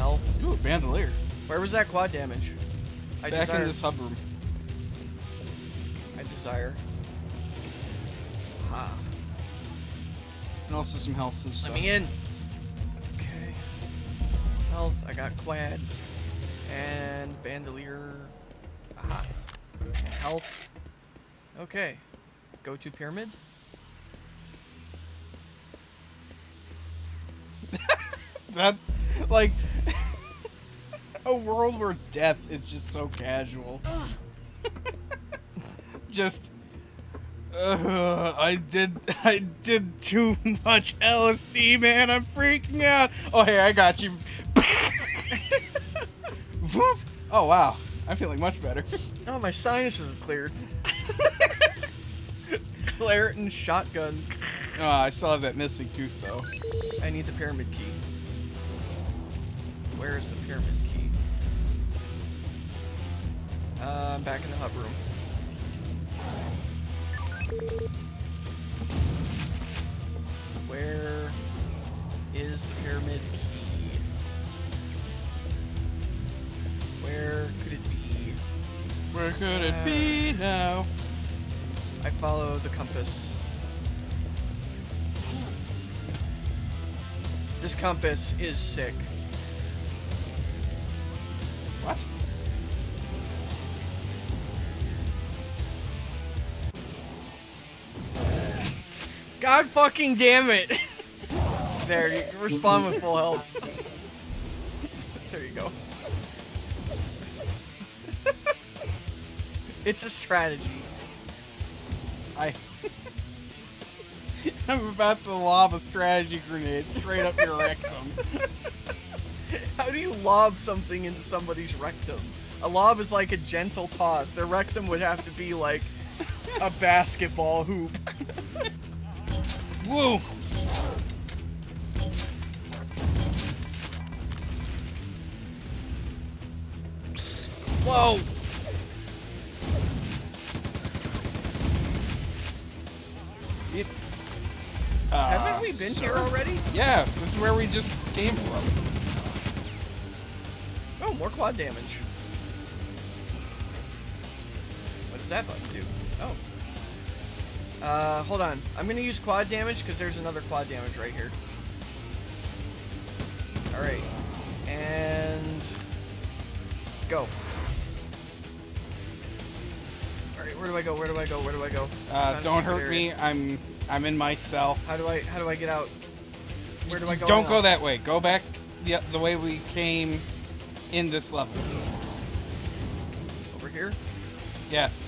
Health. Ooh, bandolier. Where was that quad damage? I Back desire. in this hub room. I desire. Ha. And also some health and stuff. Let me in. Okay. Health. I got quads. And bandolier. Aha. Health. Okay. Go to pyramid. *laughs* that like a world where death is just so casual. *sighs* just uh, I did I did too much LSD, man. I'm freaking out. Oh, hey, I got you. *laughs* Whoop. oh wow, I'm feeling much better. Oh, my sinuses have cleared. *laughs* Claritin shotgun. Oh, I saw that missing tooth though. I need the pyramid key. Where is the pyramid Uh, I'm back in the hub room. Where is the pyramid key? Where could it be? Where could it be now? I follow the compass. This compass is sick. God fucking damn it! *laughs* there, you respond with full health. There you go. *laughs* it's a strategy. I. *laughs* I'm about to lob a strategy grenade straight up your rectum. How do you lob something into somebody's rectum? A lob is like a gentle toss. Their rectum would have to be like a basketball hoop. Woo! Whoa! It, Haven't uh, we been sir? here already? Yeah, this is where we just came from. Oh, more quad damage. What does that button do? Uh, hold on. I'm gonna use quad damage because there's another quad damage right here. Alright. And... Go. Alright, where do I go? Where do I go? Where do I go? Uh, don't hurt area. me. I'm I'm in my cell. How do I, how do I get out? Where do I go? Don't now? go that way. Go back the the way we came in this level. Over here? Yes.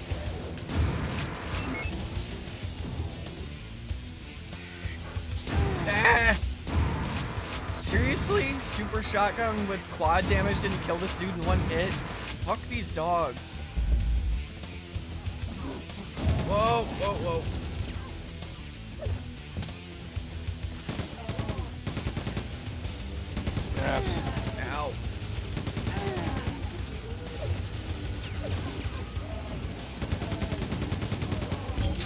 Ah! *laughs* Seriously? Super shotgun with quad damage didn't kill this dude in one hit? Fuck these dogs. Whoa, whoa, whoa. Yes. Ow.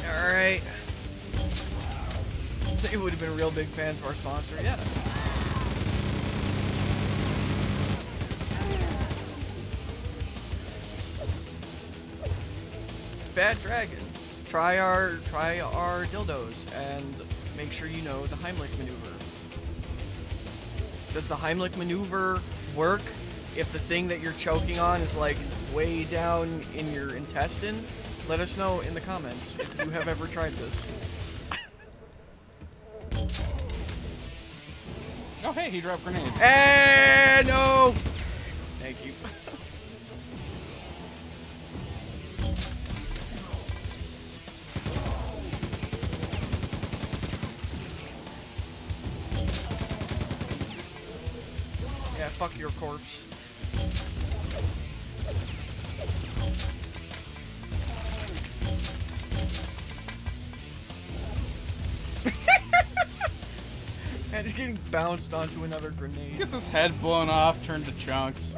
Alright. *laughs* They would have been real big fans of our sponsor, yeah. Bad Dragon. Try our try our dildos and make sure you know the Heimlich maneuver. Does the Heimlich maneuver work if the thing that you're choking on is like way down in your intestine, let us know in the comments if you have ever tried this. Oh, hey, he dropped grenades. Eh, no! Thank you. *laughs* Yeah, fuck your corpse. Getting bounced onto another grenade. Gets his head blown off, turned to chunks.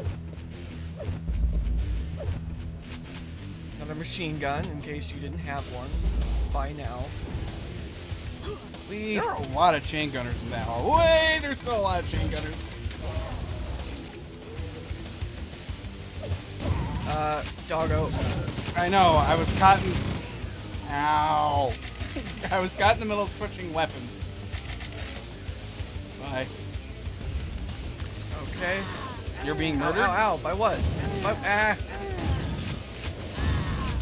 Another machine gun, in case you didn't have one by now. We There are a lot of chain gunners now. Wait, there's still a lot of chain gunners. uh doggo. I know, I was caught in... Ow. *laughs* I was caught in the middle of switching weapons. Okay. You're being Ow, murdered? ow, ow. By what? By, ah.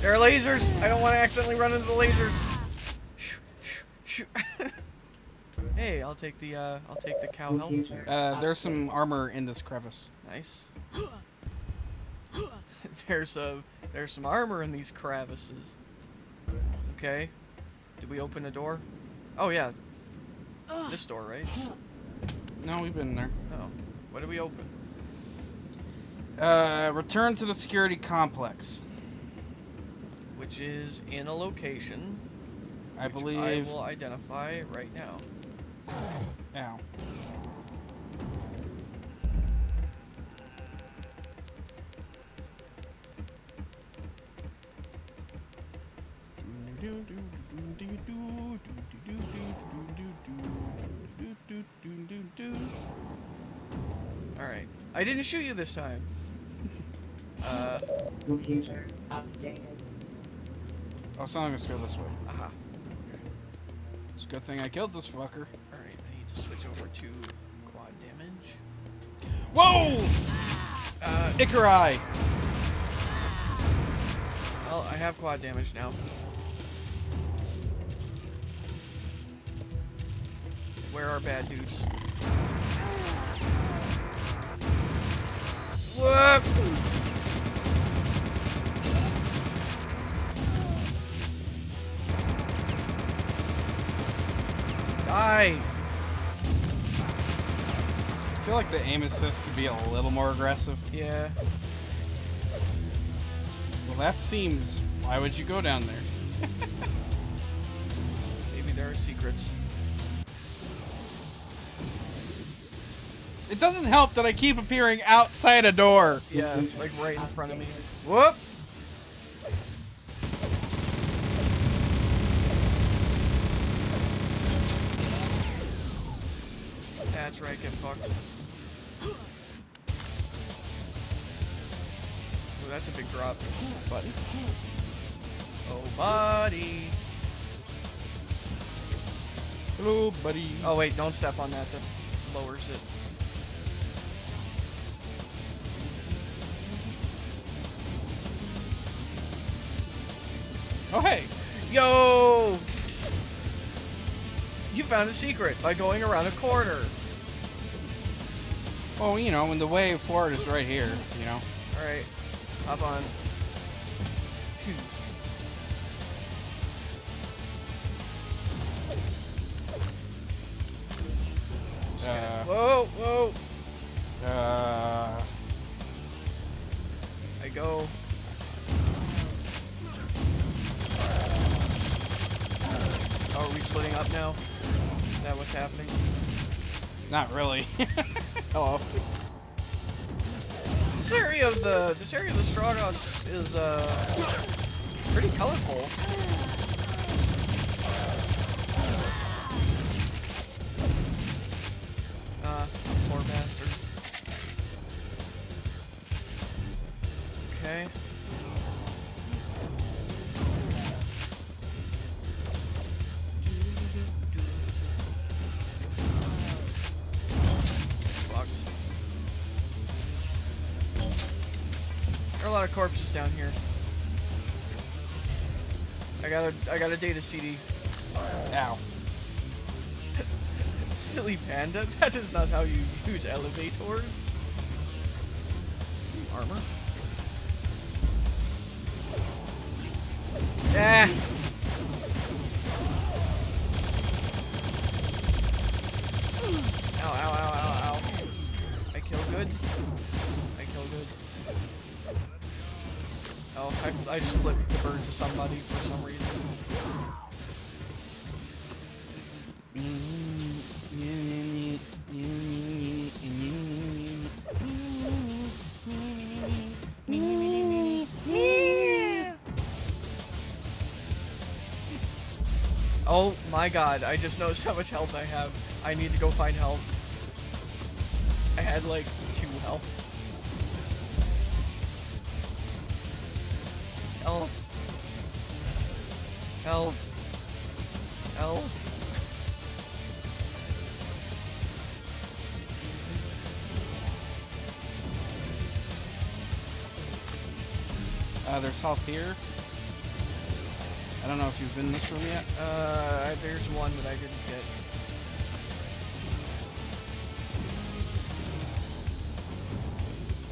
There are lasers. I don't want to accidentally run into the lasers. *laughs* hey, I'll take the uh, I'll take the cow helmet. Uh, there's some armor in this crevice. Nice. *laughs* there's a there's some armor in these crevices. Okay. Did we open a door? Oh yeah. This door, right? No, we've been there. Oh. What did we open? Uh, return to the security complex. Which is in a location. I which believe. I will identify right now. Ow. Alright. I didn't shoot you this time. *laughs* Uh, Computer updated. Oh, something let's go this way. aha. It's a good thing I killed this fucker. Alright, I need to switch over to quad damage. Whoa! Uh, Ikarai! well, I have quad damage now. Where are bad dudes? Die! I feel like the aim assist could be a little more aggressive. Yeah. Well, that seems. Why would you go down there? *laughs* Maybe there are secrets. It doesn't help that I keep appearing outside a door. Yeah, like right in front of me. Whoop! That's right, get fucked. Ooh, that's a big drop. Buddy. Oh, buddy. Hello, buddy. Oh, wait, don't step on that. That lowers it. Oh, hey. Yo! You found a secret by going around a corner. Well, you know, when the way forward is right here, you know. Alright, hop on. Uh, Whoa, whoa! uh, I go. Oh, are we splitting up now? Is that what's happening? not really. Hello. This area of the this area of the Stratos is uh pretty colorful. Uh, poor bastard. Okay. Lot of corpses down here. I got a I got a data CD. Ow. *laughs* Silly panda. *laughs* That is not how you use elevators. Armor. Ah. Ow, ow, ow, ow, ow. I, I just flipped the bird to somebody for some reason. Oh my god, I just noticed how much health I have. I need to go find health. I had like Health here. I don't know if you've been in this room yet. Uh, there's one that I didn't get.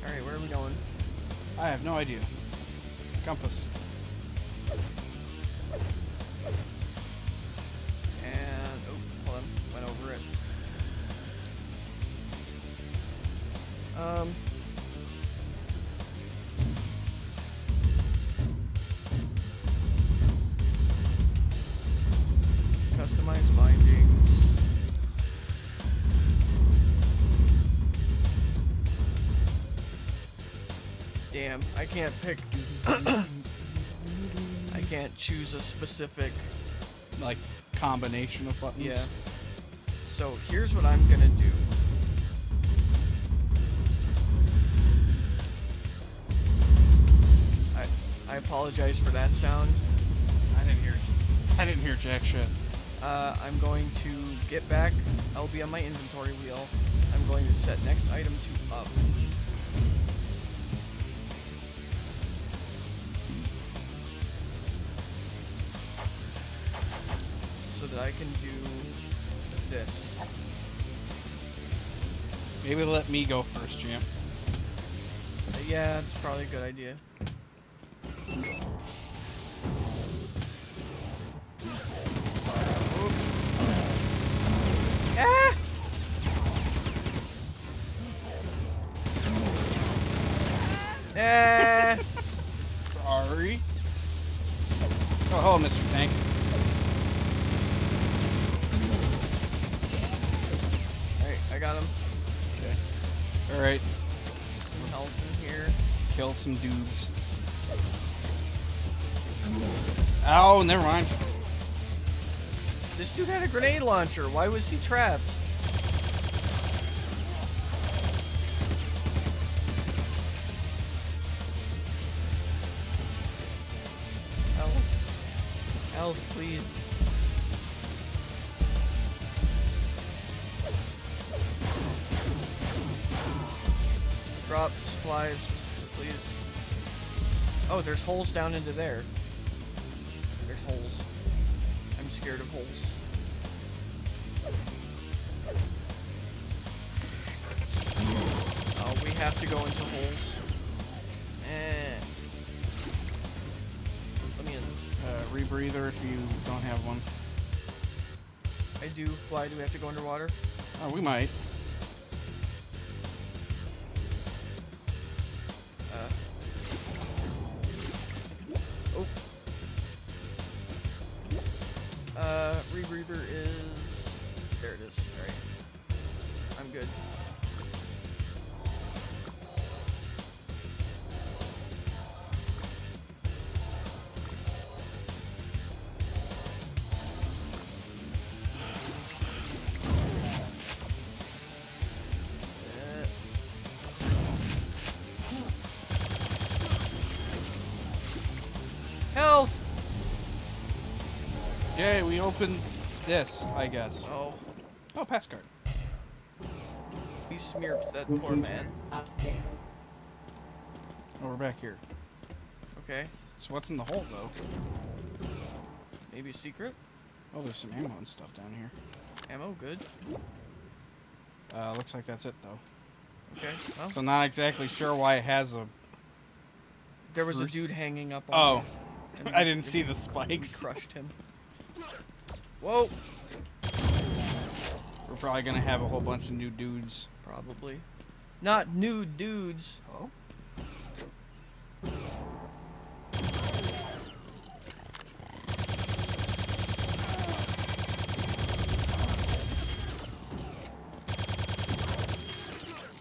Alright, where are we going? I have no idea. Compass. Can't pick. *coughs* I can't choose a specific Like combination of buttons. yeah. So here's what I'm gonna do. I I apologize for that sound. I didn't hear. I didn't hear jack shit. Uh, I'm going to get back. I'll be on my inventory wheel. I'm going to set next item to Maybe let me go first. Uh, Yeah, it's probably a good idea. Launcher. Why was he trapped? Health. Health, please. Drop supplies, please. Oh, there's holes down into there. Oh, we might. Opened this, I guess. Oh, Oh, pass card. we smeared that poor man. Oh, we're back here. Okay. So what's in the hole, though? Maybe a secret? Oh, there's some ammo and stuff down here. Ammo, good. Uh, looks like that's it, though. Okay. Well, So not exactly sure why it has a... there was a dude hanging up on Oh, *laughs* I didn't see the spikes. crushed him. Whoa! We're probably gonna have a whole bunch of new dudes. Probably. Not new dudes. Oh?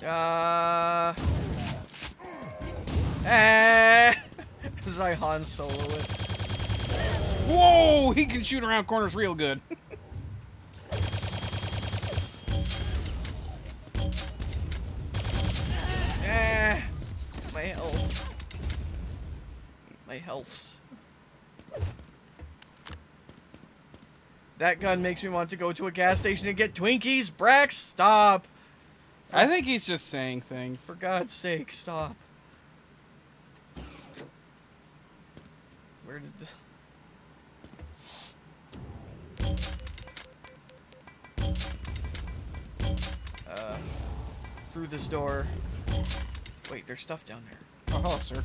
Uh. Eh. As I Han Solo it. Whoa! He can shoot around corners real good. *laughs* Eh. My health. My healths. That gun makes me want to go to a gas station and get Twinkies. Brax, stop. I think he's just saying things. For God's sake, stop. Where did the... through this door. Wait, there's stuff down there. Oh, hello, sir.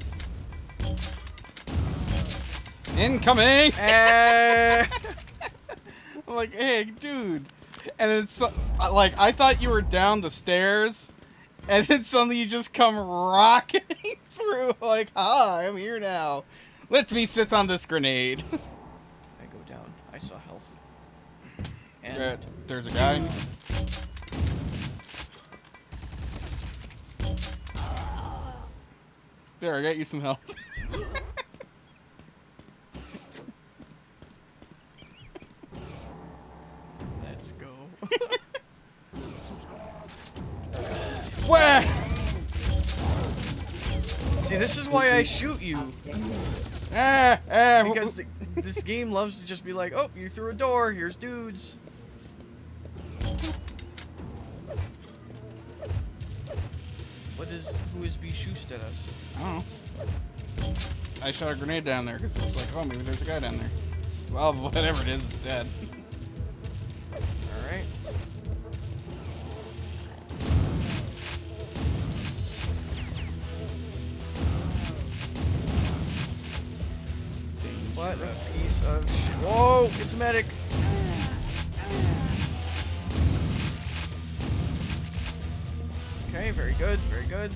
Incoming! *laughs* Eh. *laughs* I'm like, hey, dude. And then, so, uh, like, I thought you were down the stairs, and then suddenly you just come rocketing *laughs* through. Like, hi, I'm here now. Let me sit on this grenade. I go down. I saw health. And Uh, there's a guy. There, I got you some help. let's go. Wah! See, this is why I shoot you. Ah, ah, Because the, this game loves to just be like, oh, you threw a door, here's dudes. What is, who is B shoosted at us? I shot a grenade down there because it was like, oh, maybe there's a guy down there. *laughs* Well, *laughs* whatever it is, it's dead. *laughs* Alright. What a piece of. Whoa, it's a medic. Okay, very good, very good.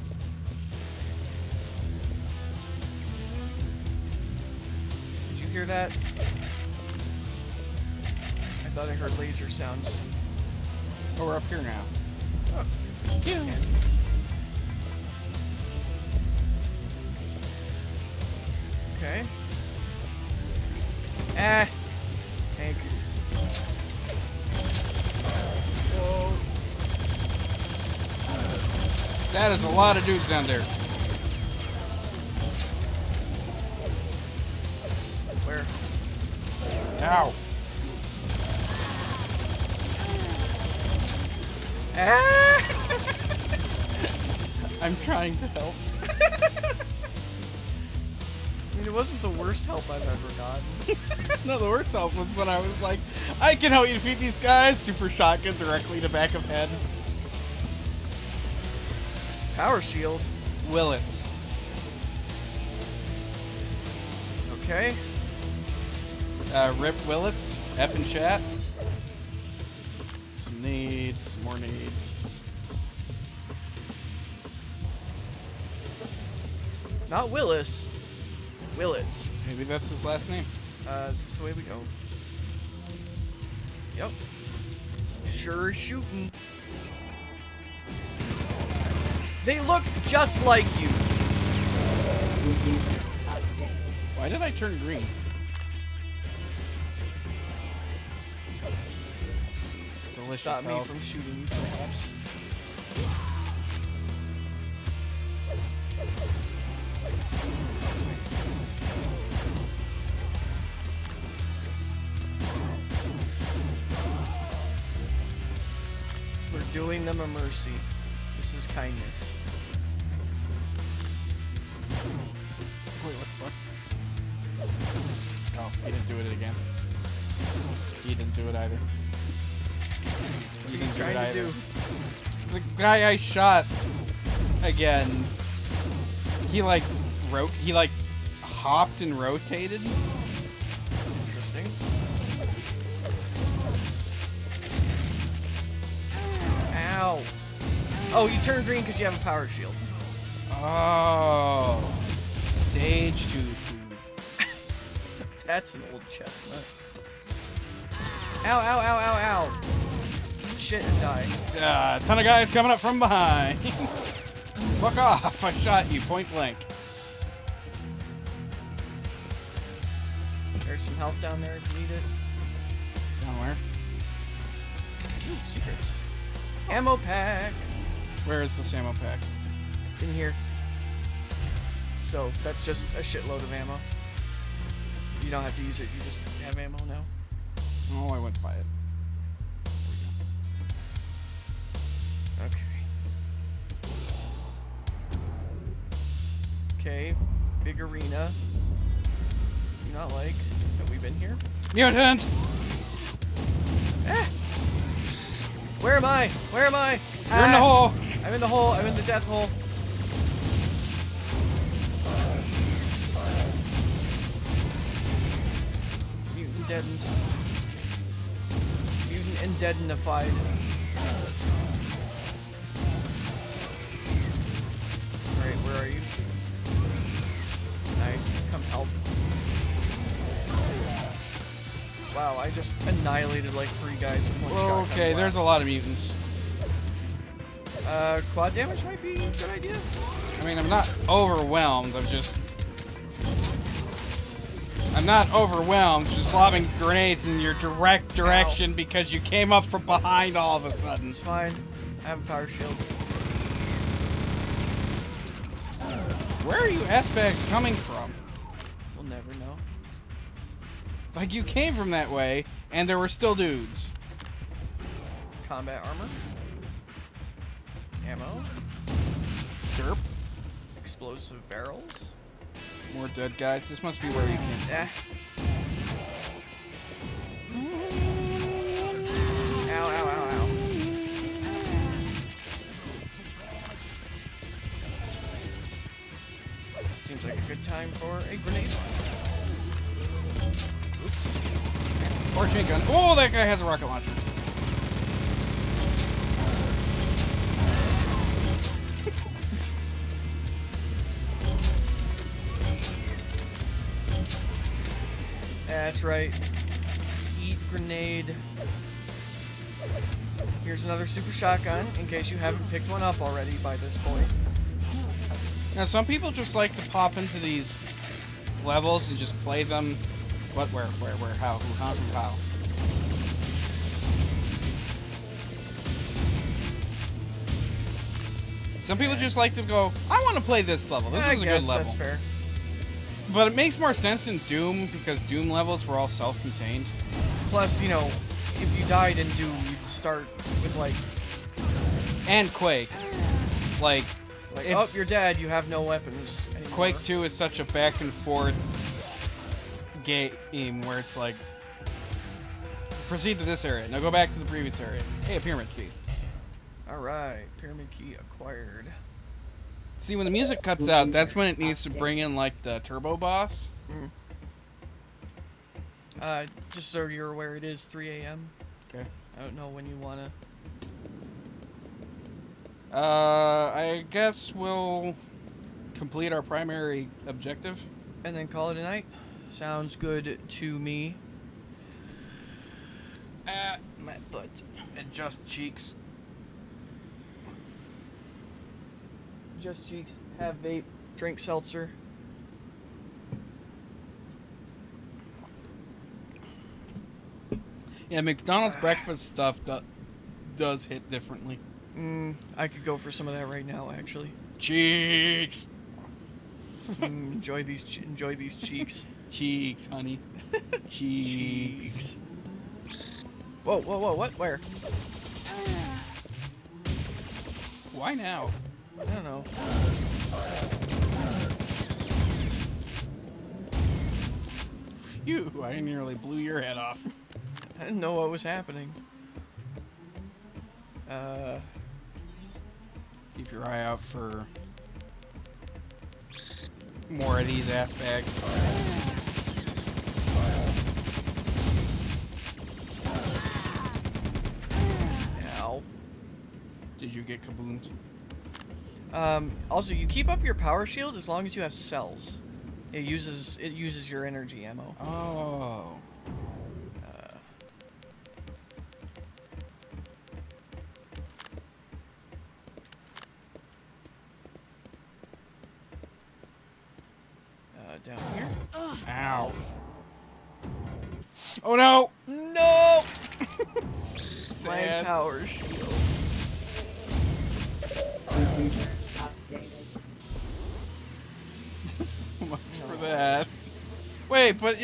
Hear that? I thought I heard laser sounds. Oh, we're up here now. Okay. Eh. Tank. Whoa. That is a lot of dudes down there. Ow. Ah! *laughs* I'm trying to help. *laughs* I mean, it wasn't the worst help I've ever gotten. *laughs* no, the worst help was when I was like, I can help you defeat these guys. Super shotgun directly to back of head. Power shield. Willets. Okay. Uh, Rip Willets. F in chat. Some needs. Some more needs. Not Willis. Willits. Maybe that's his last name. Uh, is this the way we go? Yep. Sure shooting. They look just like you. Why did I turn green? Delicious stop me from shooting perhaps. We're doing them a mercy. This is kindness. Wait, what the fuck? Oh, he didn't do it again. He didn't do it either. Trying to either. do. The guy I shot again, he like wrote. He like hopped and rotated. Interesting. Ow. Oh, you turn green because you have a power shield. Oh, stage two. *laughs* That's an old chestnut. Ow, ow, ow, ow, ow. Shit, and die. Uh, ton of guys coming up from behind. *laughs* Fuck off! I shot you point blank. There's some health down there if you need it. Down where? Ooh, secrets. Ammo pack. Where is this ammo pack? In here. So, that's just a shitload of ammo. You don't have to use it, you just have ammo now. Oh, I went to buy it. Okay, big arena. Do you not like that we've been here? Mutant! Ah! Where am I? Where am I? You're in the Ah! hole! I'm in the hole. I'm in the death hole. Mutant deadened. Mutant and deadenified. Alright, where are you? Come help? Wow, I just annihilated like three guys with one shot. Okay, there's a lot of mutants. Uh, quad damage might be a good idea. I mean, I'm not overwhelmed. I'm just. I'm not overwhelmed. Just lobbing grenades in your direct direction because you came up from behind all of a sudden. It's fine. I have a power shield. Where are you S-bags coming from? We'll never know. Like, you came from that way, and there were still dudes. Combat armor. Ammo. Derp. Explosive barrels. More dead guys. This must be where you came Eh. Ow, ow, ow, ow. Good time for a grenade launcher. Oops. Or chain gun. Oh, that guy has a rocket launcher. *laughs* That's right. Eat grenade. Here's another super shotgun, in case you haven't picked one up already by this point. Now, some people just like to pop into these levels and just play them. What, where, where, where, how, who, how, who, how. Some people just like to go, I want to play this level. This I was a good level. that's fair. But it makes more sense in Doom because Doom levels were all self-contained. Plus, you know, if you died in Doom, you'd start with like, And Quake. Like, like, If- oh, you're dead. You have no weapons. Anymore. Quake 2 is such a back and forth game where it's like, proceed to this area. Now go back to the previous area. Hey, a pyramid key. All right, pyramid key acquired. See, when the music cuts out, that's when it needs to bring in like the turbo boss. Uh, just so you're aware, it is 3 a.m. Okay. I don't know when you wanna. Uh, I guess we'll complete our primary objective. And then call it a night. Sounds good to me. Uh, my butt. Adjust cheeks. Just cheeks, have vape, drink seltzer. Yeah, McDonald's breakfast stuff do- does hit differently. Mm, I could go for some of that right now, actually. Cheeks. Mm, enjoy these, che- enjoy these cheeks. *laughs* Cheeks, honey. Cheeks. *laughs* Whoa, whoa, whoa! What? Where? Why now? I don't know. Phew, I nearly blew your head off. I didn't know what was happening. Uh, Keep your eye out for more of these ass bags. ow. Did you get kaboomed? Um, also, you keep up your power shield as long as you have cells. It uses it uses your energy ammo. Oh.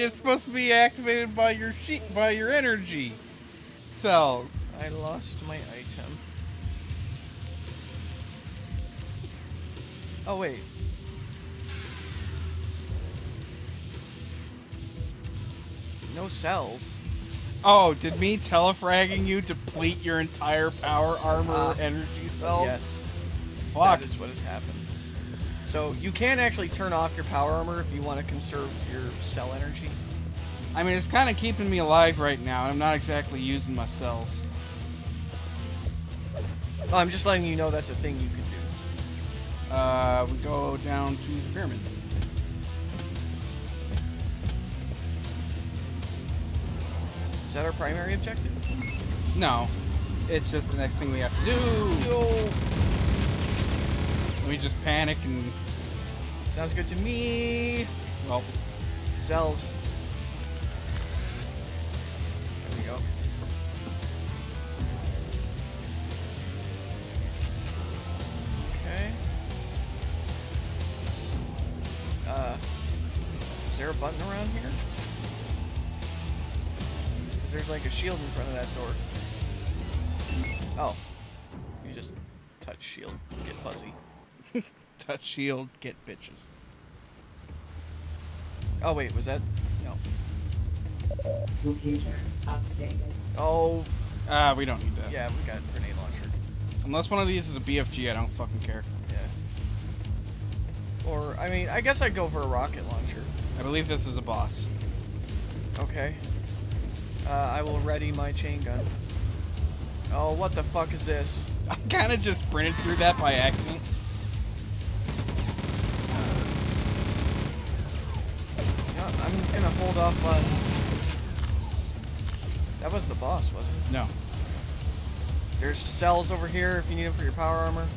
It's supposed to be activated by your sheet by your energy cells. I lost my item. Oh wait. No cells. Oh, did me telefragging you deplete your entire power armor Ah. energy cells? Yes. Fuck. That is what has happened. So you can actually turn off your power armor if you want to conserve your cell energy. I mean, it's kind of keeping me alive right now, and I'm not exactly using my cells. Oh, I'm just letting you know that's a thing you can do. Uh, we go down to the pyramid. Is that our primary objective? No, it's just the next thing we have to do. No. We just panic and Sounds good to me. well, Cells. There we go. Okay. Uh, is there a button around here? there's like a shield in front of that door. Oh. You just touch shield, get fuzzy. Touch *laughs* shield, get bitches. Oh wait, was that? No. Oh, Ah, we don't need that. yeah, we got a grenade launcher. Unless one of these is a BFG, I don't fucking care. Yeah. Or, I mean, I guess I'd go for a rocket launcher. I believe this is a boss. Okay. Uh, I will ready my chain gun. Oh, what the fuck is this? *laughs* I kind of just sprinted through that by accident. I'm gonna hold off on. That was the boss, wasn't it? No. There's cells over here if you need them for your power armor.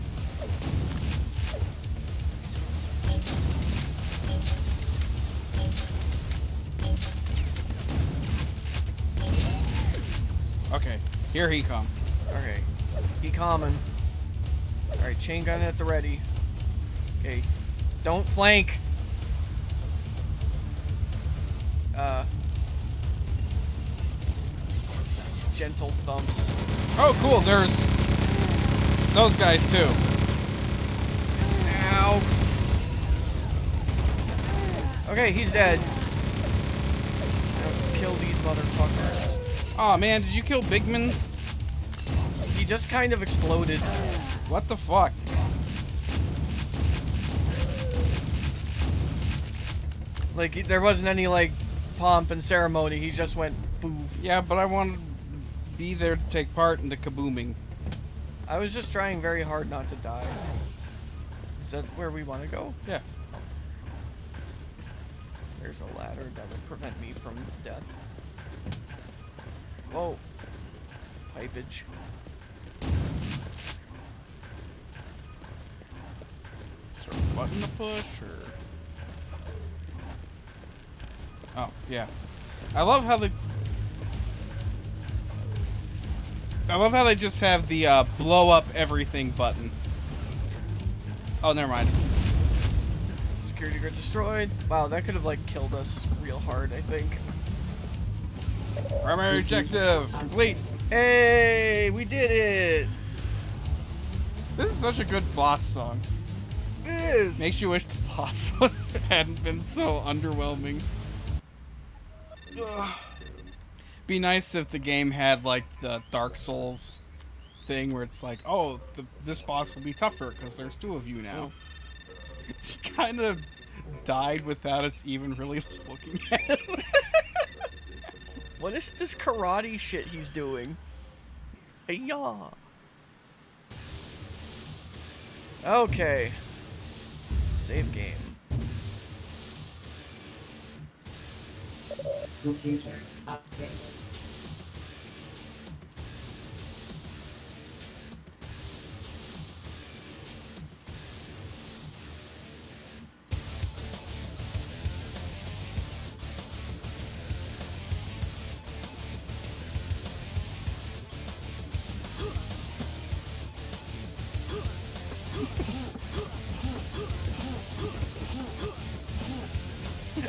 Okay, here he come. Okay. Be common. Alright, chain gun at the ready. Okay. Don't flank. Uh. Gentle thumps. Oh, cool. There's those guys too. Ow. Okay, he's dead. Now kill these motherfuckers. Oh man, did you kill Bigman? He just kind of exploded. What the fuck? Like, there wasn't any, like, pomp and ceremony. He just went boof. Yeah, but I wanted to be there to take part in the kabooming. I was just trying very hard not to die. Is that where we want to go? Yeah. There's a ladder that would prevent me from death. Whoa. Pipage. Is there a button to push or? Oh yeah. I love how the. I love how they just have the uh, blow up everything button. Oh, never mind. Security grid destroyed. Wow, that could have, like, killed us real hard, I think. Primary objective complete. Hey, we did it! This is such a good boss song. This Makes you wish the boss *laughs* hadn't been so underwhelming. *sighs* Be nice if the game had like the Dark Souls thing where it's like, oh, the, this boss will be tougher because there's two of you now. Oh. *laughs* He kind of died without us even really *laughs* looking at him. What is this karate shit he's doing? Hey-ya. Okay. Save game. Computer updated.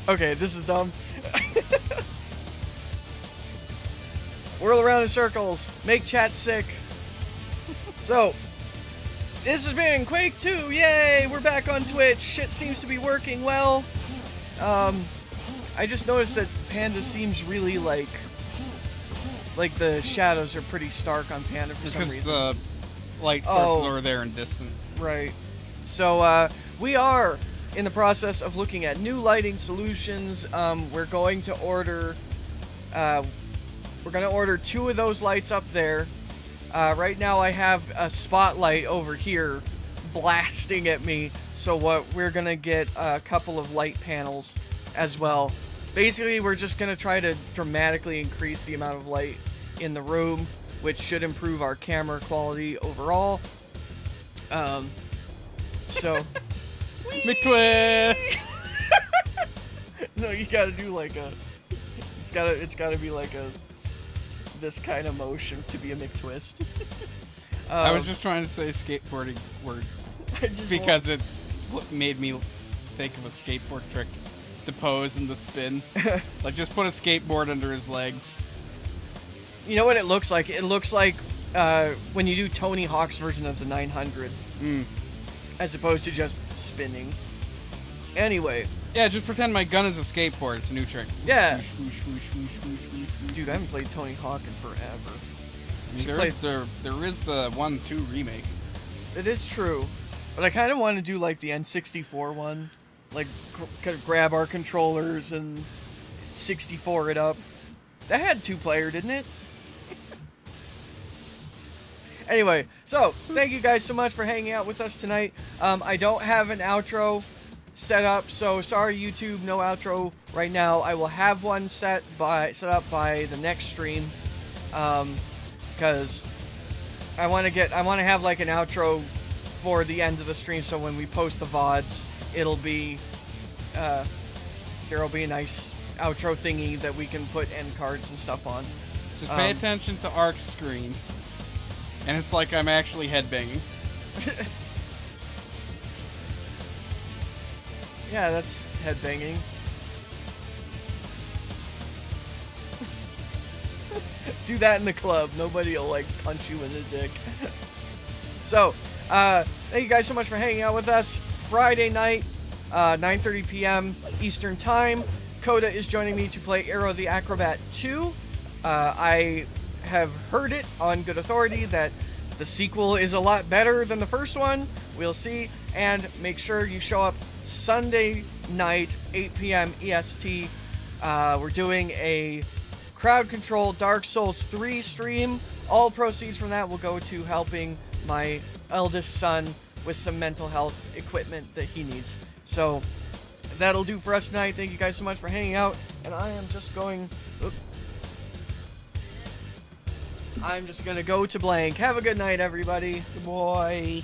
Okay, this is dumb. Whirl around in circles. Make chat sick. So, this has been Quake 2. Yay! We're back on Twitch. Shit seems to be working well. Um, I just noticed that Panda seems really like. Like the shadows are pretty stark on Panda for some Because reason. the light sources Oh. are there and distant. Right. So uh, we are in the process of looking at new lighting solutions. Um, we're going to order. Uh, we're going to order two of those lights up there. Uh, right now, I have a spotlight over here blasting at me. So what we're going to get a couple of light panels as well. Basically, we're just going to try to dramatically increase the amount of light in the room, which should improve our camera quality overall. Um, so *laughs* McTwist! *laughs* *laughs* no, you gotta do like a. It's gotta. It's gotta be like a. This kind of motion to be a McTwist. *laughs* um, I was just trying to say skateboarding words *laughs* because it made me think of a skateboard trick. The pose and the spin. *laughs* like just put a skateboard under his legs. You know what it looks like? It looks like uh, when you do Tony Hawk's version of the 900, Mm. as opposed to just spinning. Anyway, Yeah, just pretend my gun is a skateboard. It's a new trick. Yeah. Whoosh, whoosh, whoosh, dude, I haven't played Tony Hawk in forever. I mean, there play- is the there is the one two remake. It is true, but I kind of want to do like the N64 one, like gr- grab our controllers and 64 it up. That had two player, didn't it? *laughs* anyway, so thank you guys so much for hanging out with us tonight. Um, I don't have an outro set up, so sorry YouTube, no outro right now. I will have one set by set up by the next stream, because I want to get I want to have like an outro for the end of the stream, so when we post the vods, it'll be uh, there'll be a nice outro thingy that we can put end cards and stuff on. Just pay Um, attention to Ark's screen, and it's like I'm actually headbanging. *laughs* Yeah, that's headbanging. *laughs* Do that in the club. Nobody will like punch you in the dick. *laughs* so, uh, thank you guys so much for hanging out with us. Friday night, uh, 9:30 p.m. Eastern Time. Coda is joining me to play Aero the Acro-Bat 2. Uh, I have heard it on good authority that the sequel is a lot better than the first one. We'll see. And make sure you show up Sunday night, 8 p.m. EST. Uh, we're doing a crowd control Dark Souls 3 stream. All proceeds from that will go to helping my eldest son with some mental health equipment that he needs. So that'll do for us tonight. Thank you guys so much for hanging out. And I am just going. oop. I'm just gonna go to blank. Have a good night, everybody. Good boy.